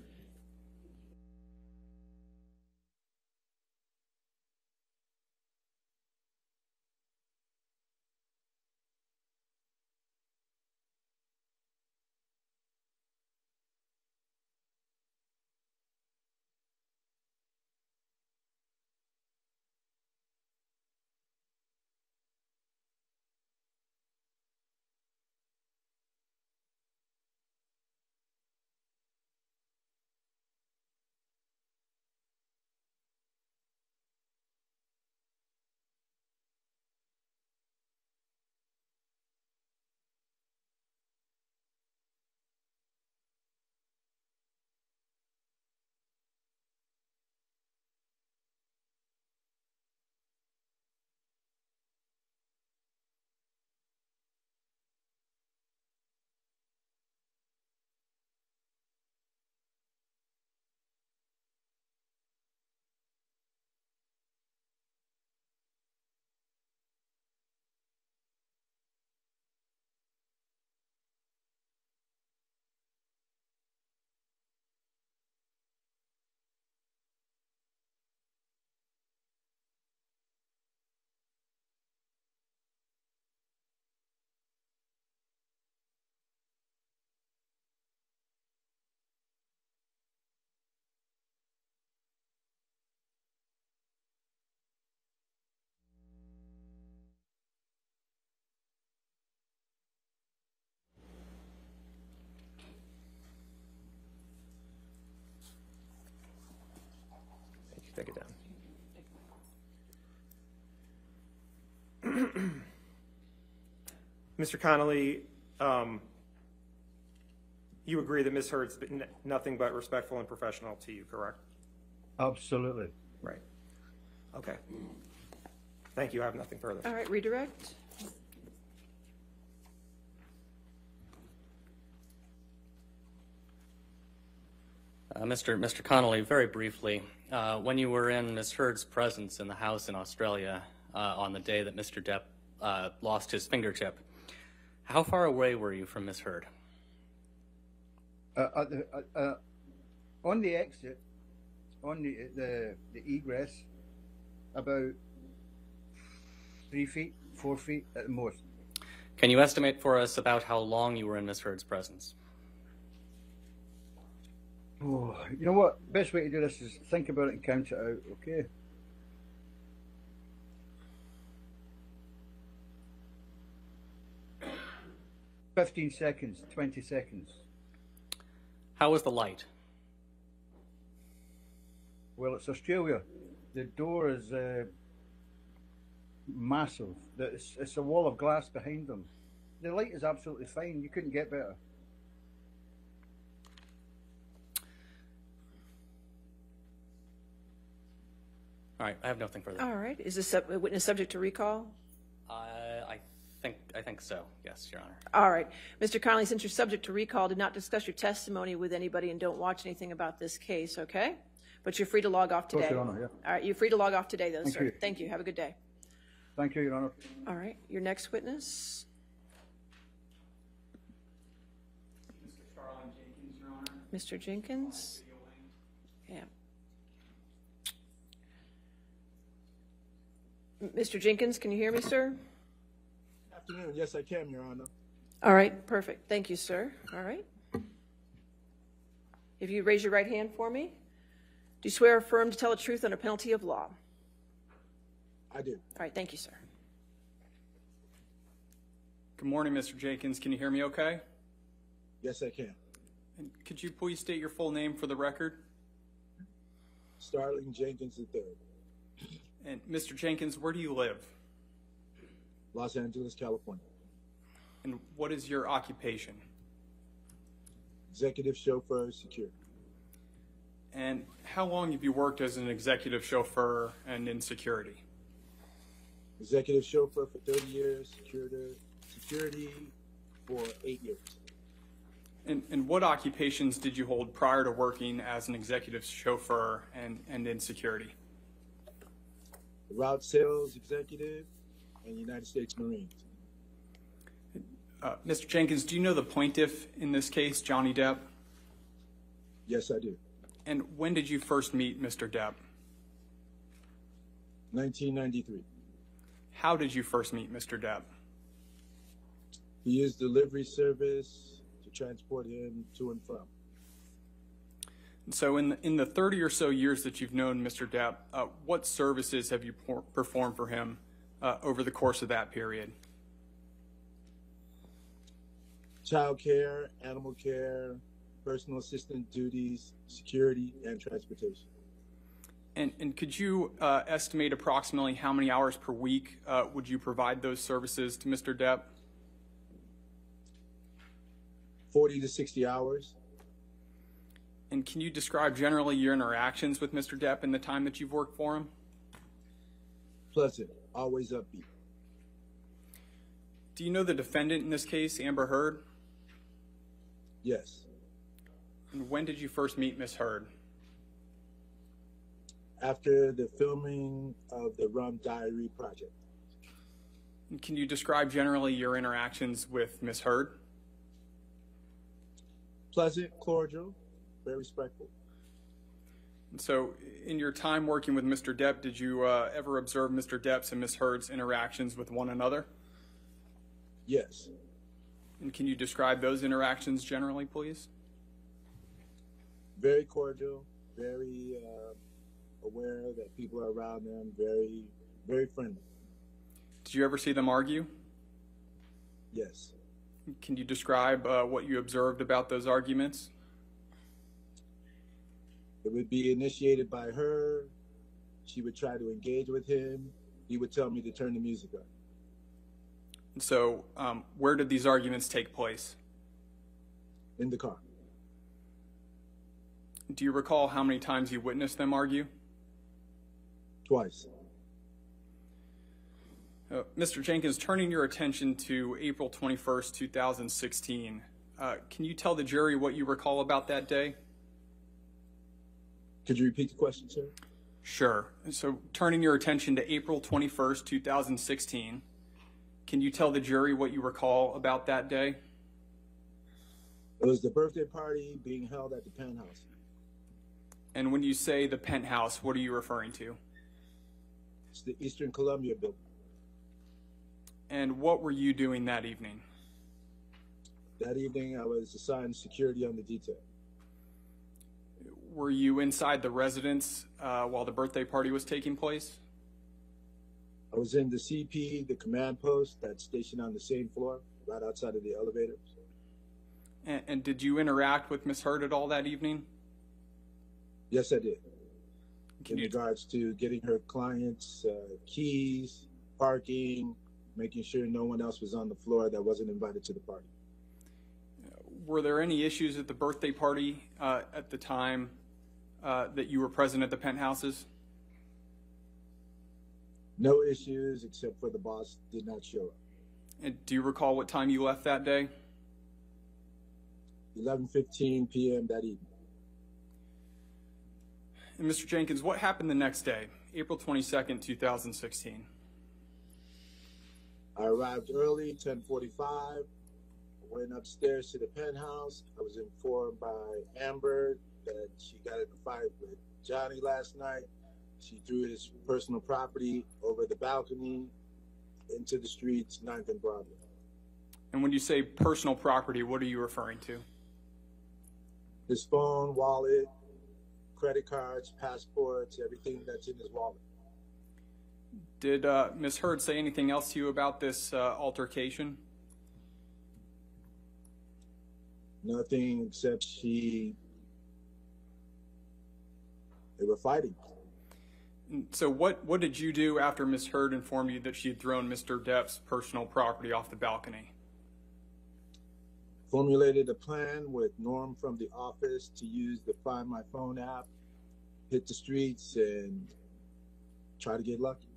Take it down. <clears throat> Mr. Connolly, um, you agree that Ms. Heard's been nothing but respectful and professional to you, correct? Absolutely. Right. Okay. Thank you. I have nothing further. All right, redirect. Uh, Mr. Mr. Connolly, very briefly, uh, when you were in Ms. Heard's presence in the house in Australia uh, on the day that Mr. Depp uh, lost his fingertip, how far away were you from Ms. Heard? Uh, uh, uh, on the exit, on the, the the egress, about three feet, four feet at the most. Can you estimate for us about how long you were in Ms. Heard's presence? Oh, you know what? Best way to do this is think about it and count it out, okay? Fifteen seconds, twenty seconds. How was the light? Well, it's Australia. The door is uh, massive. It's, it's a wall of glass behind them. The light is absolutely fine. You couldn't get better. All right, I have nothing further. All right, is this a witness subject to recall? Uh, I think I think so. Yes, Your Honor. All right. Mr. Connolly, since you're subject to recall, did not discuss your testimony with anybody and don't watch anything about this case, okay? But you're free to log off course, today. Your Honor, yeah. All right, you're free to log off today, though, Thank sir. you. Thank you. Have a good day. Thank you, Your Honor. All right, your next witness? Mr. Starling Jenkins, Your Honor. Mr. Jenkins? Yeah. M- Mr. Jenkins, can you hear me, sir? Afternoon, yes, I can, Your Honor. All right, perfect. Thank you, sir. All right. If you raise your right hand for me, do you swear or affirm to tell the truth under penalty of law? I do. All right, thank you, sir. Good morning, Mr. Jenkins. Can you hear me okay? Yes, I can. And could you please state your full name for the record? Starling Jenkins III, And Mr. Jenkins, where do you live? Los Angeles, California. And what is your occupation? Executive chauffeur, security. And how long have you worked as an executive chauffeur and in security? Executive chauffeur for 30 years, security, security for eight years. And, and what occupations did you hold prior to working as an executive chauffeur and, and in security? Route sales executive and United States Marines. Uh, Mr. Jenkins, do you know the plaintiff in this case, Johnny Depp? Yes, I do. And when did you first meet Mr. Depp? 1993. How did you first meet Mr. Depp? He used delivery service to transport him to and from. So, in the, in the 30 or so years that you've known Mr. Depp, uh, what services have you performed for him uh, over the course of that period? Child care, animal care, personal assistant duties, security, and transportation. And, and could you uh, estimate approximately how many hours per week uh, would you provide those services to Mr. Depp? 40 to 60 hours. And can you describe generally your interactions with Mr. Depp in the time that you've worked for him? Pleasant, always upbeat. Do you know the defendant in this case, Amber Heard? Yes. And when did you first meet Miss Heard? After the filming of the Rum Diary project. And can you describe generally your interactions with Miss Heard? Pleasant, cordial, very respectful. So, in your time working with Mr. Depp, did you uh, ever observe Mr. Depp's and Ms. Heard's interactions with one another? Yes. And can you describe those interactions generally, please? Very cordial, very uh, aware that people are around them, very, very friendly. Did you ever see them argue? Yes. Can you describe uh, what you observed about those arguments? It would be initiated by her. She would try to engage with him. He would tell me to turn the music up. So, um, where did these arguments take place? In the car. Do you recall how many times you witnessed them argue? Twice. Uh, Mr. Jenkins, turning your attention to April 21st, 2016, uh, can you tell the jury what you recall about that day? Could you repeat the question, sir? Sure. So, turning your attention to April 21st, 2016, can you tell the jury what you recall about that day? It was the birthday party being held at the penthouse. And when you say the penthouse, what are you referring to? It's the Eastern Columbia building. And what were you doing that evening? That evening, I was assigned security on the detail. Were you inside the residence uh, while the birthday party was taking place? I was in the CP, the command post that's stationed on the same floor, right outside of the elevator. And, and did you interact with Miss Heard at all that evening? Yes, I did. Can in regards to getting her clients uh, keys, parking, making sure no one else was on the floor that wasn't invited to the party. Were there any issues at the birthday party uh, at the time uh, that you were present at the penthouses? No issues except for the boss did not show up. And do you recall what time you left that day? 11:15 p.m. that evening. And Mr. Jenkins, what happened the next day, April 22nd, 2016? I arrived early, 10:45. Went upstairs to the penthouse. I was informed by Amber that she got in a fight with Johnny last night. She threw his personal property over the balcony into the streets, 9th and Broadway. And when you say personal property, what are you referring to? His phone, wallet, credit cards, passports, everything that's in his wallet. Did uh, Ms. Heard say anything else to you about this uh, altercation? Nothing except she. They were fighting. So what, what did you do after Ms. Heard informed you that she had thrown Mr. Depp's personal property off the balcony? Formulated a plan with Norm from the office to use the Find My Phone app, hit the streets, and try to get lucky.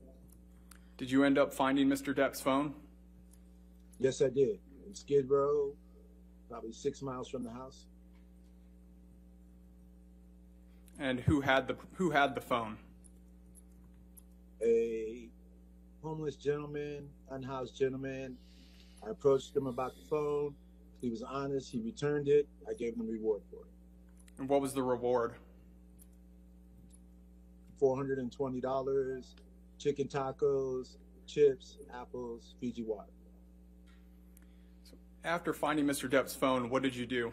Did you end up finding Mr. Depp's phone? Yes, I did. In Skid Row, probably six miles from the house. And who had the, who had the phone? A homeless gentleman, unhoused gentleman. I approached him about the phone. He was honest. He returned it. I gave him a reward for it. And what was the reward? $420, chicken tacos, chips, apples, Fiji water. After finding Mr. Depp's phone, what did you do?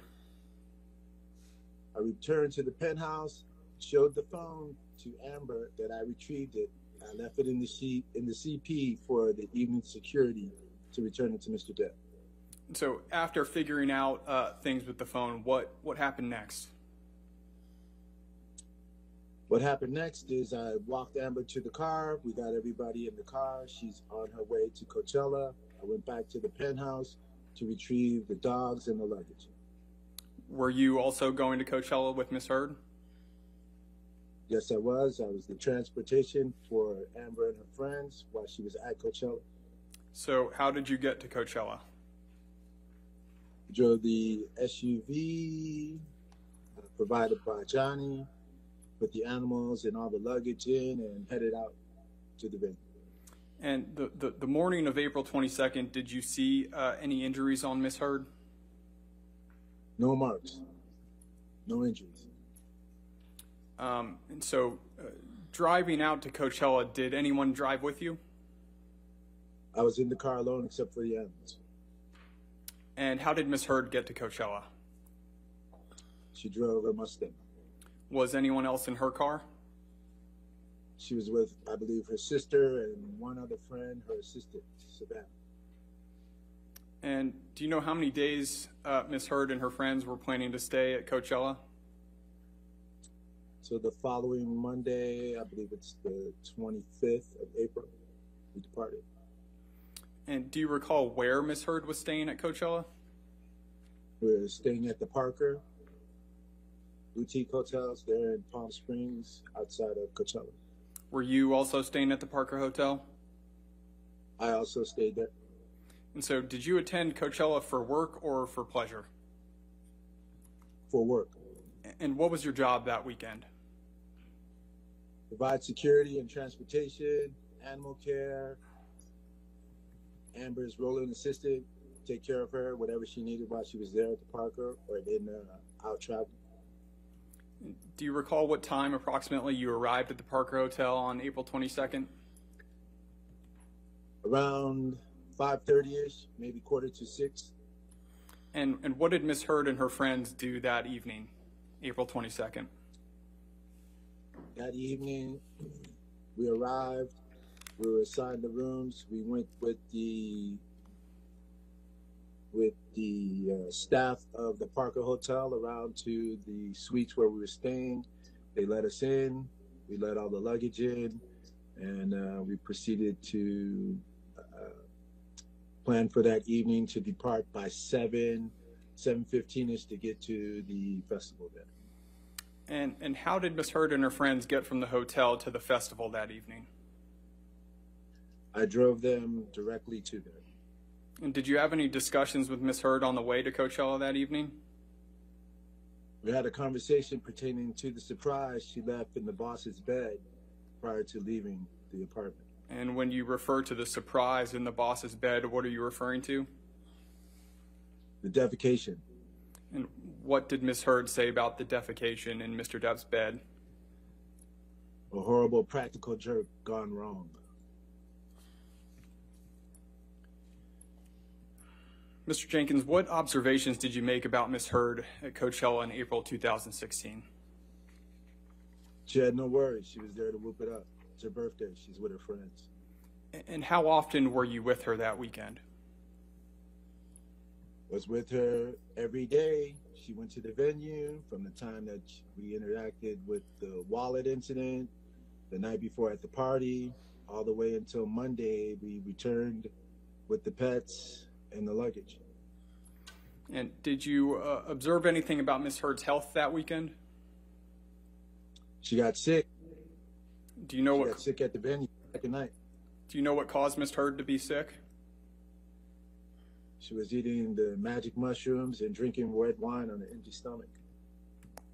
I returned to the penthouse, showed the phone to Amber that I retrieved it. I left it in the sheet in the CP for the evening security to return it to Mr. Depp. So after figuring out uh, things with the phone, what, what happened next? What happened next is I walked Amber to the car. We got everybody in the car. She's on her way to Coachella. I went back to the penthouse to retrieve the dogs and the luggage. Were you also going to Coachella with Miss Heard? Yes, I was. I was the transportation for Amber and her friends while she was at Coachella. So how did you get to Coachella? drove the SUV uh, provided by Johnny, put the animals and all the luggage in, and headed out to the venue. And the, the, the morning of April 22nd, did you see uh, any injuries on Miss Heard? No marks, no injuries. Um, and so uh, driving out to Coachella, did anyone drive with you? I was in the car alone except for the animals. And how did Miss Heard get to Coachella? She drove a Mustang. Was anyone else in her car? She was with, I believe, her sister and one other friend, her assistant, Savannah. And do you know how many days uh, Miss Heard and her friends were planning to stay at Coachella? So the following Monday, I believe it's the 25th of April, we departed. And do you recall where Miss Heard was staying at Coachella? We're staying at the Parker boutique hotels there in Palm Springs, outside of Coachella. Were you also staying at the Parker Hotel? I also stayed there And so, did you attend Coachella for work or for pleasure? for work. And what was your job that weekend? Provide security and transportation, animal care. Amber's rolling assistant, take care of her, whatever she needed while she was there at the Parker or in uh, out traveling. Do you recall what time approximately you arrived at the Parker Hotel on April 22nd? Around 5.30ish, maybe quarter to 6. And, and what did Miss Heard and her friends do that evening, April 22nd? That evening, we arrived. We were assigned the rooms. We went with the with the uh, staff of the Parker Hotel around to the suites where we were staying. They let us in. We let all the luggage in, and uh, we proceeded to uh, plan for that evening to depart by seven, seven fifteen ish to get to the festival there. And, and how did Miss Heard and her friends get from the hotel to the festival that evening? I drove them directly to there. And did you have any discussions with Miss Heard on the way to Coachella that evening? We had a conversation pertaining to the surprise she left in the boss's bed prior to leaving the apartment. And when you refer to the surprise in the boss's bed, what are you referring to? The defecation. What did Miss Heard say about the defecation in Mr. Depp's bed? A horrible practical jerk gone wrong. Mr. Jenkins, what observations did you make about Miss Heard at Coachella in April 2016? She had no worries. She was there to whoop it up. It's her birthday. She's with her friends. And how often were you with her that weekend? Was with her every day. She went to the venue from the time that we interacted with the wallet incident, the night before at the party, all the way until Monday. We returned with the pets and the luggage. And did you uh, observe anything about Miss Heard's health that weekend? She got sick. Do you know She what got sick at the venue second night. Do you know what caused Miss Heard to be sick? She was eating the magic mushrooms and drinking red wine on an empty stomach.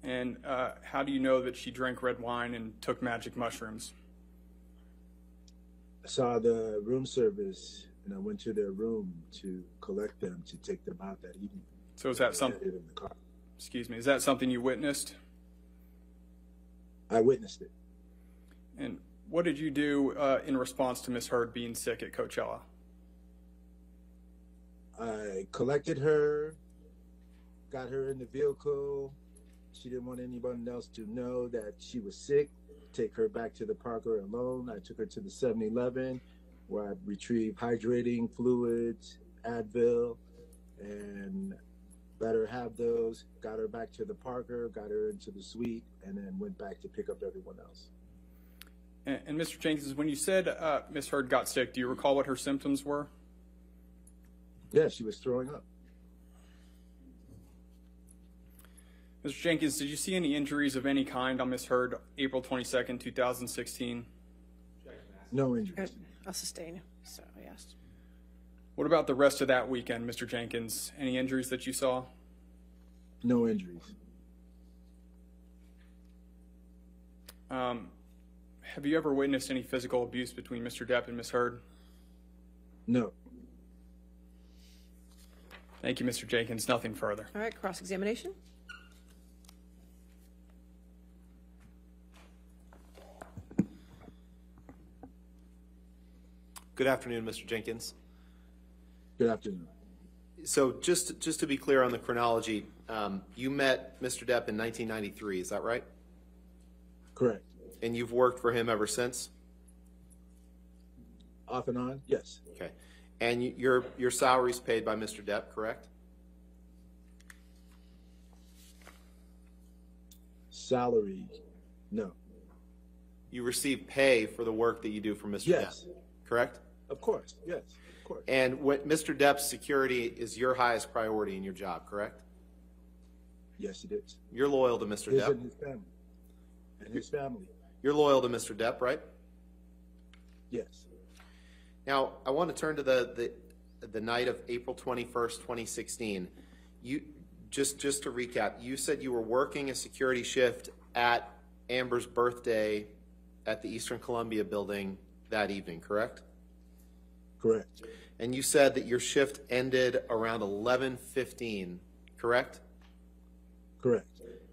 And uh, how do you know that she drank red wine and took magic mushrooms? I saw the room service and I went to their room to collect them to take them out that evening. So is that something? in the car. Excuse me. Is that something you witnessed? I witnessed it. And what did you do uh, in response to Miss Heard being sick at Coachella? I collected her, got her in the vehicle. She didn't want anyone else to know that she was sick. Take her back to the Parker alone. I took her to the 7 Eleven where I retrieved hydrating fluids, Advil, and let her have those. Got her back to the Parker, got her into the suite, and then went back to pick up everyone else. And, and Mr. Jenkins, when you said uh, Miss Heard got sick, do you recall what her symptoms were? Yeah, she was throwing up. Mr. Jenkins, did you see any injuries of any kind on Miss Heard April 22nd, 2016? No injuries. I'll sustain, so yes. What about the rest of that weekend, Mr. Jenkins? Any injuries that you saw? No injuries. Um, have you ever witnessed any physical abuse between Mr. Depp and Miss Heard? No. Thank you, Mr. Jenkins. Nothing further. All right, cross-examination? Good afternoon, Mr. Jenkins. Good afternoon. So just, just to be clear on the chronology, um, you met Mr. Depp in 1993, is that right? Correct. And you've worked for him ever since? Off and on? Yes. Okay. And you- your, your is paid by Mr. Depp, correct? Salary? No. You receive pay for the work that you do for Mr. Yes. Depp, correct? Of course. Yes. Of course. And what, Mr. Depp's security is your highest priority in your job, correct? Yes, it is. You're loyal to Mr. His Depp. and his family. And his family. You're loyal to Mr. Depp, right? Yes. Now, I want to turn to the, the, the night of April 21st, 2016. You, just, just to recap, you said you were working a security shift at Amber's birthday at the Eastern Columbia building that evening, correct? Correct. And you said that your shift ended around 11:15, correct? Correct.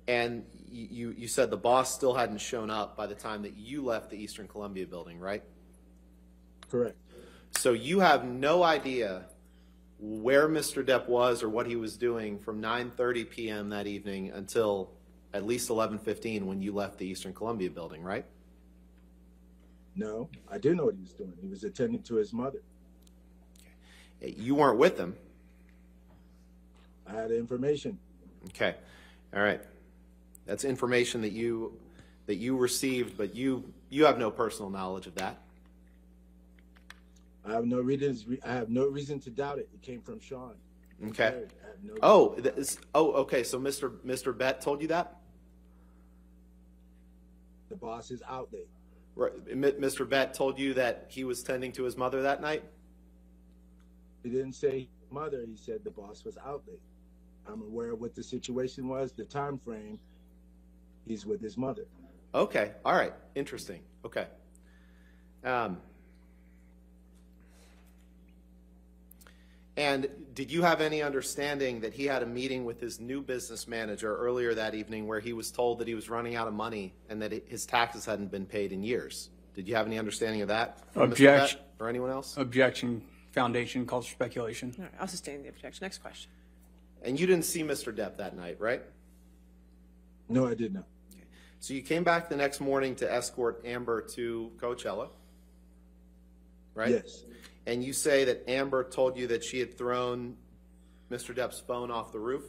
And you, you said the boss still hadn't shown up by the time that you left the Eastern Columbia building, right? Correct. So you have no idea where Mr. Depp was or what he was doing from 9:30 p.m. that evening until at least 11:15 when you left the Eastern Columbia building, right? No, I didn't know what he was doing. He was attending to his mother. You weren't with him. I had information. Okay, all right. That's information that you that you received, but you you have no personal knowledge of that. I have no reason. I have no reason to doubt it. It came from Sean. Okay. No- Oh, is, oh, okay. So Mr. Mr. Bett told you that, The boss is out there. right? Mr. Bett told you that he was tending to his mother that night. He didn't say mother. He said the boss was out there. I'm aware of what the situation was, the time frame. He's with his mother. Okay, all right, interesting. Okay. Um, and did you have any understanding that he had a meeting with his new business manager earlier that evening where he was told that he was running out of money and that his taxes hadn't been paid in years? Did you have any understanding of that? from Objection. Or anyone else? Objection. Foundation calls for speculation. All right, I'll sustain the objection. Next question. And you didn't see Mr. Depp that night, right? No, I did not. So you came back the next morning to escort Amber to Coachella, right? Yes. And you say that Amber told you that she had thrown Mr. Depp's phone off the roof?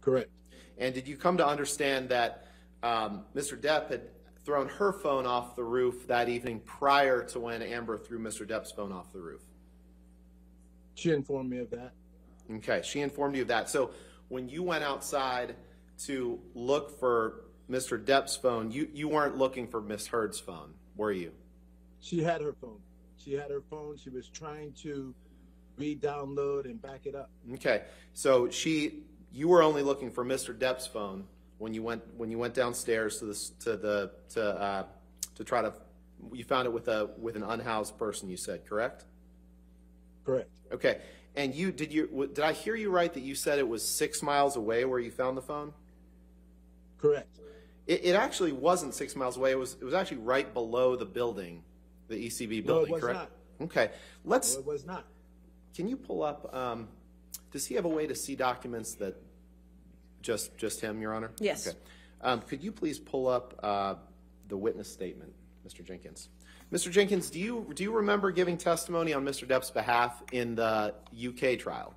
Correct. And did you come to understand that um, Mr. Depp had thrown her phone off the roof that evening prior to when Amber threw Mr. Depp's phone off the roof? She informed me of that. Okay, she informed you of that. So when you went outside to look for Mr. Depp's phone, you, you weren't looking for Miss Heard's phone, were you? She had her phone. She had her phone. She was trying to re-download and back it up. Okay, so she, you were only looking for Mr. Depp's phone when you went when you went downstairs to the to the to uh, to try to you found it with a with an unhoused person. You said correct? Correct. Okay, and you did you did I hear you right that you said it was six miles away where you found the phone? Correct. It, it actually wasn't six miles away. It was it was actually right below the building, the ECB No, it building. was correct? not. Okay, let's. No, it was not. Can you pull up? Um, does he have a way to see documents that just just him, Your Honor? Yes. Okay. Um, could you please pull up uh, the witness statement, Mr. Jenkins? Mr. Jenkins, do you do you remember giving testimony on Mr. Depp's behalf in the UK trial?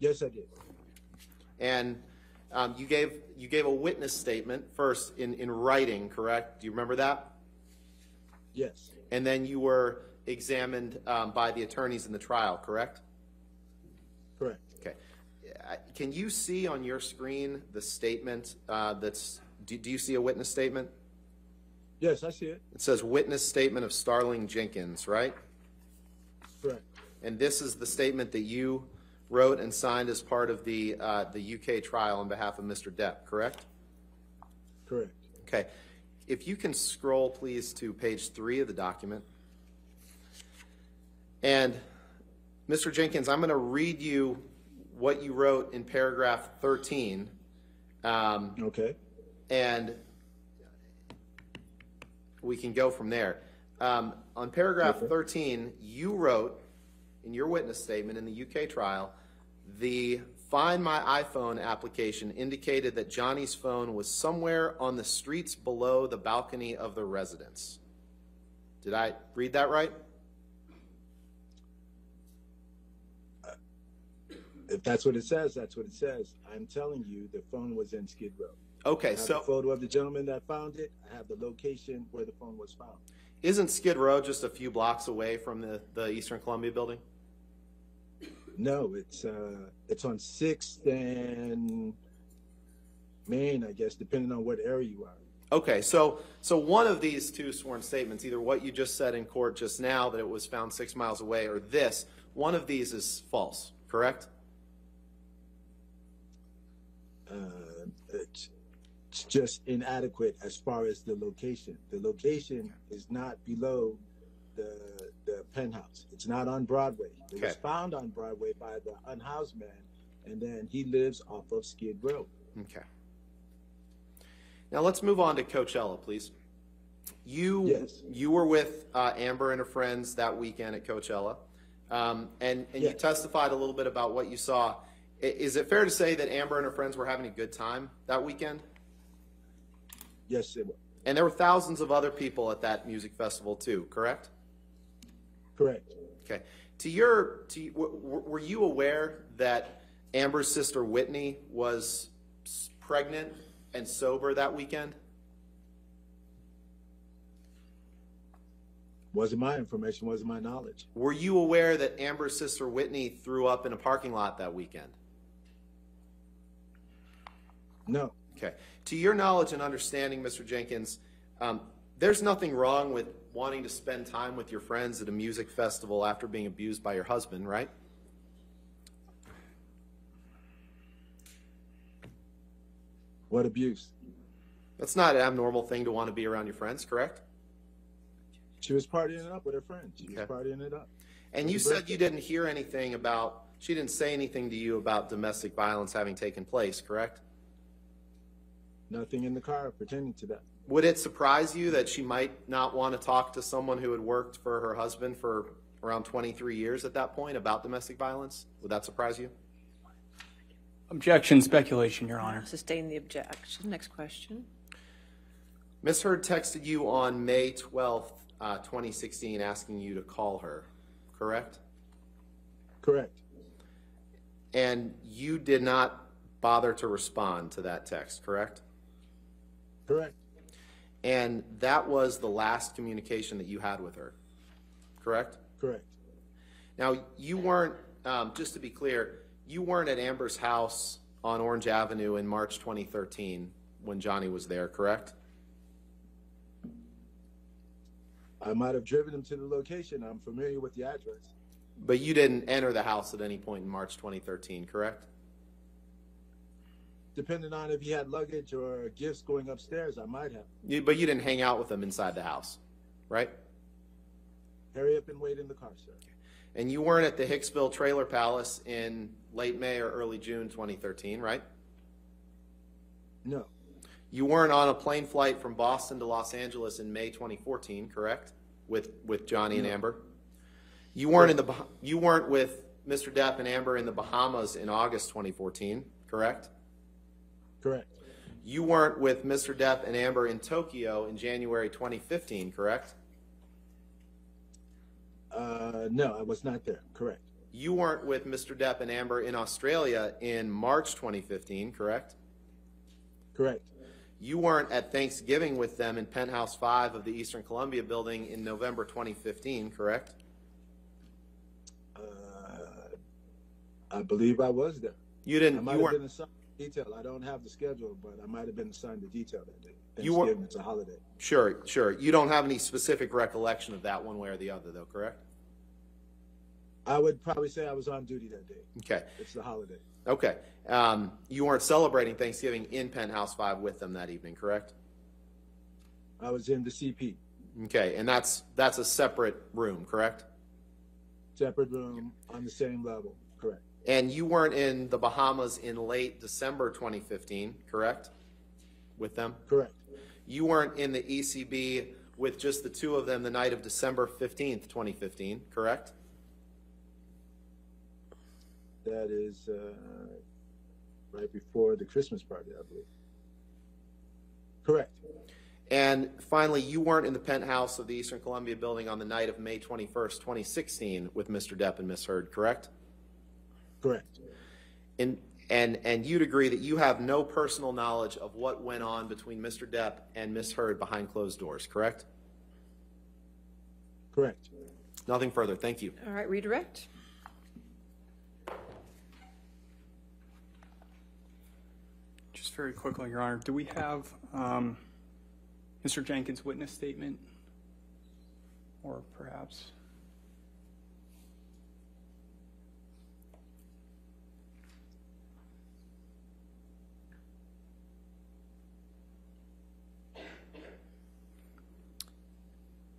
Yes, I did. And um, you gave you gave a witness statement first in in writing, correct? Do you remember that? Yes. And then you were examined um, by the attorneys in the trial, correct? Correct. Okay. Uh, Can you see on your screen the statement uh, that's, do do you see a witness statement? Yes, I see it. It says witness statement of Starling Jenkins, right? Correct. And this is the statement that you wrote and signed as part of the, uh, the UK trial on behalf of Mr. Depp, correct? Correct. Okay. If you can scroll, please, to page three of the document. And, Mr. Jenkins, I'm going to read you what you wrote in paragraph 13. Um, Okay. and we can go from there. Um, on paragraph Okay. 13, you wrote in your witness statement in the UK trial, the Find My iPhone application indicated that Johnny's phone was somewhere on the streets below the balcony of the residence. Did I read that right? Uh, if that's what it says, that's what it says. I'm telling you, the phone was in Skid Row. I Okay, have so a photo of the gentleman that found it. I have the location where the phone was found. isn't Skid Row just a few blocks away from the, the Eastern Columbia building? No, it's uh, it's on Sixth and Main, I guess, depending on what area you are. Okay, so, so one of these two sworn statements, either what you just said in court just now, that it was found six miles away, or this, one of these is false, correct? Uh, it's, it's just inadequate as far as the location. The location is not below the the penthouse. It's not on Broadway. It was found on Broadway by the unhoused man, and then he lives off of Skid Row. Okay. Now let's move on to Coachella, please. You, Yes. you were with uh, Amber and her friends that weekend at Coachella, um, and, and you testified a little bit about what you saw Is it fair to say that Amber and her friends were having a good time that weekend? Yes, it was. And there were thousands of other people at that music festival too, correct? Correct. Okay. To your, to, were you aware that Amber's sister Whitney was pregnant and sober that weekend? Wasn't my information, wasn't my knowledge. Were you aware that Amber's sister Whitney threw up in a parking lot that weekend? No. Okay. To your knowledge and understanding, Mr. Jenkins, um, there's nothing wrong with wanting to spend time with your friends at a music festival after being abused by your husband, right? What abuse? That's not an abnormal thing to want to be around your friends, correct? She was partying it up with her friends. She was Okay. partying it up. And you said birthday. you didn't hear anything about, she didn't say anything to you about domestic violence having taken place, correct? Nothing in the car pertaining to that. Would it surprise you that she might not want to talk to someone who had worked for her husband for around 23 years at that point about domestic violence? Would that surprise you? Objection, speculation, Your Honor. Sustain the objection. Next question. Ms. Heard texted you on May 12th, uh, 2016, asking you to call her, correct? Correct. And you did not bother to respond to that text, correct? Correct. And that was the last communication that you had with her, correct? Correct. Now, you weren't, um, just to be clear, you weren't at Amber's house on Orange Avenue in March 2013 when Johnny was there, correct? I might have driven him to the location. I'm familiar with the address. But you didn't enter the house at any point in March 2013, correct? Depending on if he had luggage or gifts going upstairs, I might have. You, but you didn't hang out with him inside the house, right? Hurry up and wait in the car, sir. And you weren't at the Hicksville Trailer Palace in late May or early June 2013, right? No. You weren't on a plane flight from Boston to Los Angeles in May 2014, correct? With with Johnny and Amber. You weren't in the you weren't with Mr. Depp and Amber in the Bahamas in August 2014, correct? Correct. You weren't with Mr. Depp and Amber in Tokyo in January 2015, correct? Uh, no, I was not there. Correct. You weren't with Mr. Depp and Amber in Australia in March 2015, correct? Correct. You weren't at Thanksgiving with them in Penthouse 5 of the Eastern Columbia building in November 2015, correct? Uh, I believe I was there. You didn't, might you have weren't, been assigned detail. I don't have the schedule, but I might have been assigned the detail that day. You were- Thanksgiving, it's a holiday. sure, sure. You don't have any specific recollection of that one way or the other, though, correct? I would probably say I was on duty that day. Okay, It's the holiday. okay. Um, you weren't celebrating Thanksgiving in Penthouse 5 with them that evening, correct? I was in the CP, Okay, and that's, that's a separate room, correct? separate room on the same level. And you weren't in the Bahamas in late December 2015, correct? With them? Correct. You weren't in the ECB with just the two of them the night of December 15th, 2015, correct? That is uh, right before the Christmas party, I believe. Correct. And finally, you weren't in the penthouse of the Eastern Columbia building on the night of May 21st, 2016 with Mr. Depp and Ms. Heard, correct? Correct. And, and, and you'd agree that you have no personal knowledge of what went on between Mr. Depp and Ms. Heard behind closed doors, correct? Correct. Nothing further. Thank you. All right, redirect. Just very quickly, Your Honor, do we have um, Mr. Jenkins' witness statement? Or perhaps?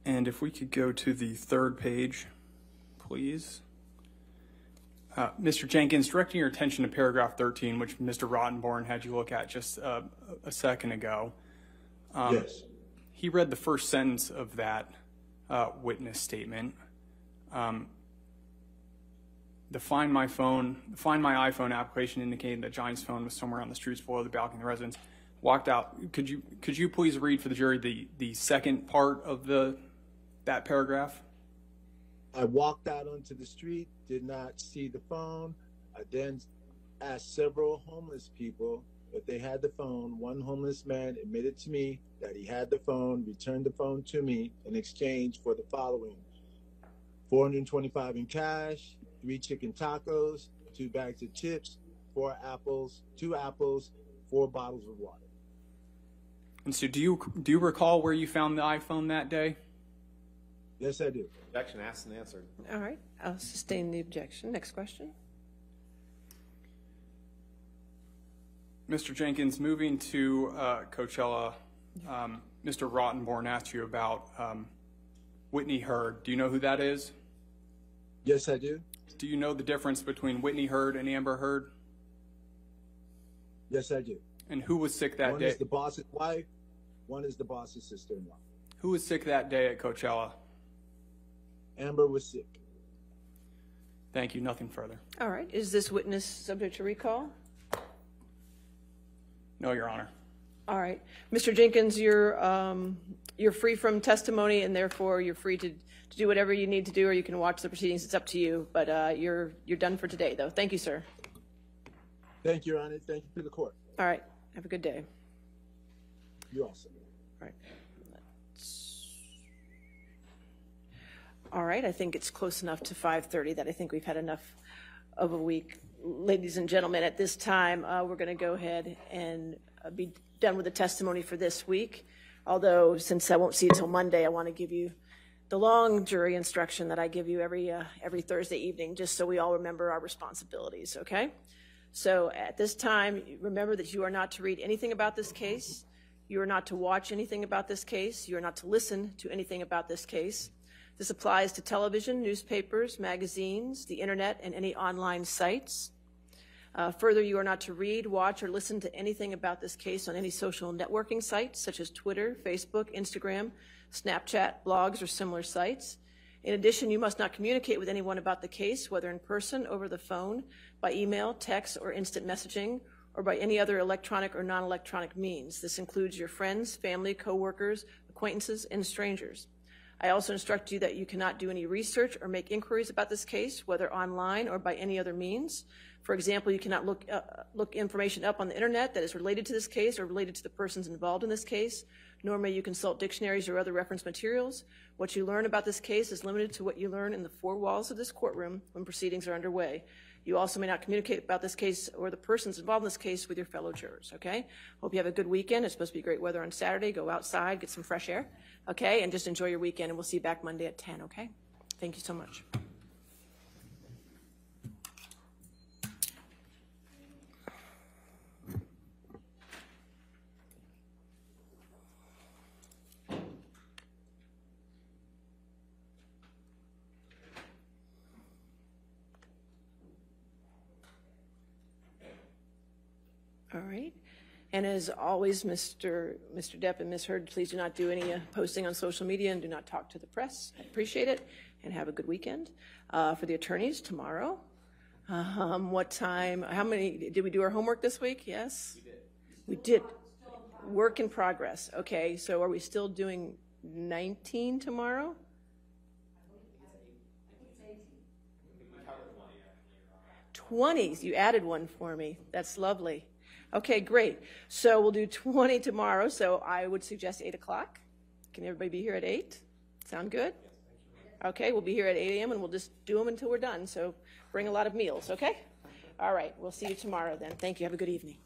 And if we could go to the third page, please. Uh, Mr. Jenkins, directing your attention to paragraph 13, which Mr. Rottenborn had you look at just uh, a second ago. Um, yes. He read the first sentence of that uh, witness statement. Um, the Find My Phone, Find My iPhone application indicated that Johnny's phone was somewhere on the streets below the balcony of the residence. Walked out. Could you could you please read for the jury the the second part of the that paragraph? I walked out onto the street, did not see the phone. I then asked several homeless people if they had the phone. One homeless man admitted to me that he had the phone, returned the phone to me in exchange for the following 425 in cash, three chicken tacos, two bags of chips, four apples, two apples, four bottles of water. And so, do you do you recall where you found the iPhone that day? Yes, I do. Objection asked and answered. All right, I'll sustain the objection. Next question. Mr. Jenkins, moving to uh, Coachella, um, Mr. Rottenborn asked you about um, Whitney Heard. Do you know who that is? Yes, I do. Do you know the difference between Whitney Heard and Amber Heard? Yes, I do. And who was sick that one day? One is the boss's wife, one is the boss's sister-in-law. Who was sick that day at Coachella? Amber was sick. Thank you. Nothing further. All right, is this witness subject to recall? No, Your Honor. All right, Mr. Jenkins, you're, um, you're free from testimony and therefore you're free to, to do whatever you need to do or you can watch the proceedings. It's up to you, but, uh, you're, you're done for today though. Thank you, sir. Thank you, Your Honor. Thank you to the court. All right, have a good day. You also. All right. All right, I think it's close enough to 5:30 that I think we've had enough of a week. Ladies and gentlemen, at this time, uh, we're going to go ahead and uh, be done with the testimony for this week. Although, since I won't see you till Monday, I want to give you the long jury instruction that I give you every, uh, every Thursday evening, just so we all remember our responsibilities, okay? So at this time, remember that you are not to read anything about this case. You are not to watch anything about this case. You are not to listen to anything about this case. This applies to television, newspapers, magazines, the internet, and any online sites. Uh, further, you are not to read, watch, or listen to anything about this case on any social networking sites such as Twitter, Facebook, Instagram, Snapchat, blogs, or similar sites. In addition, you must not communicate with anyone about the case, whether in person, over the phone, by email, text, or instant messaging, or by any other electronic or non-electronic means. This includes your friends, family, coworkers, acquaintances, and strangers. I also instruct you that you cannot do any research or make inquiries about this case, whether online or by any other means. For example, you cannot look, uh, look information up on the internet that is related to this case or related to the persons involved in this case, nor may you consult dictionaries or other reference materials. What you learn about this case is limited to what you learn in the four walls of this courtroom when proceedings are underway. You also may not communicate about this case or the persons involved in this case with your fellow jurors, okay? Hope you have a good weekend. It's supposed to be great weather on Saturday. Go outside, get some fresh air, okay? And just enjoy your weekend, and we'll see you back Monday at 10, okay? Thank you so much. All right. And as always, Mr. Mr. Depp and Ms. Heard, please do not do any uh, posting on social media and do not talk to the press. I appreciate it, and have a good weekend. Uh, For the attorneys, tomorrow, um, what time, how many, did we do our homework this week? Yes? We did. We did. Work in progress. Okay, so are we still doing 19 tomorrow? 20s, you added one for me. That's lovely. Okay, great. So we'll do 20 tomorrow. So I would suggest 8 o'clock. Can everybody be here at 8? Sound good? Okay, we'll be here at 8 a.m. and we'll just do them until we're done. So bring a lot of meals, okay? All right, we'll see you tomorrow then. Thank you. Have a good evening.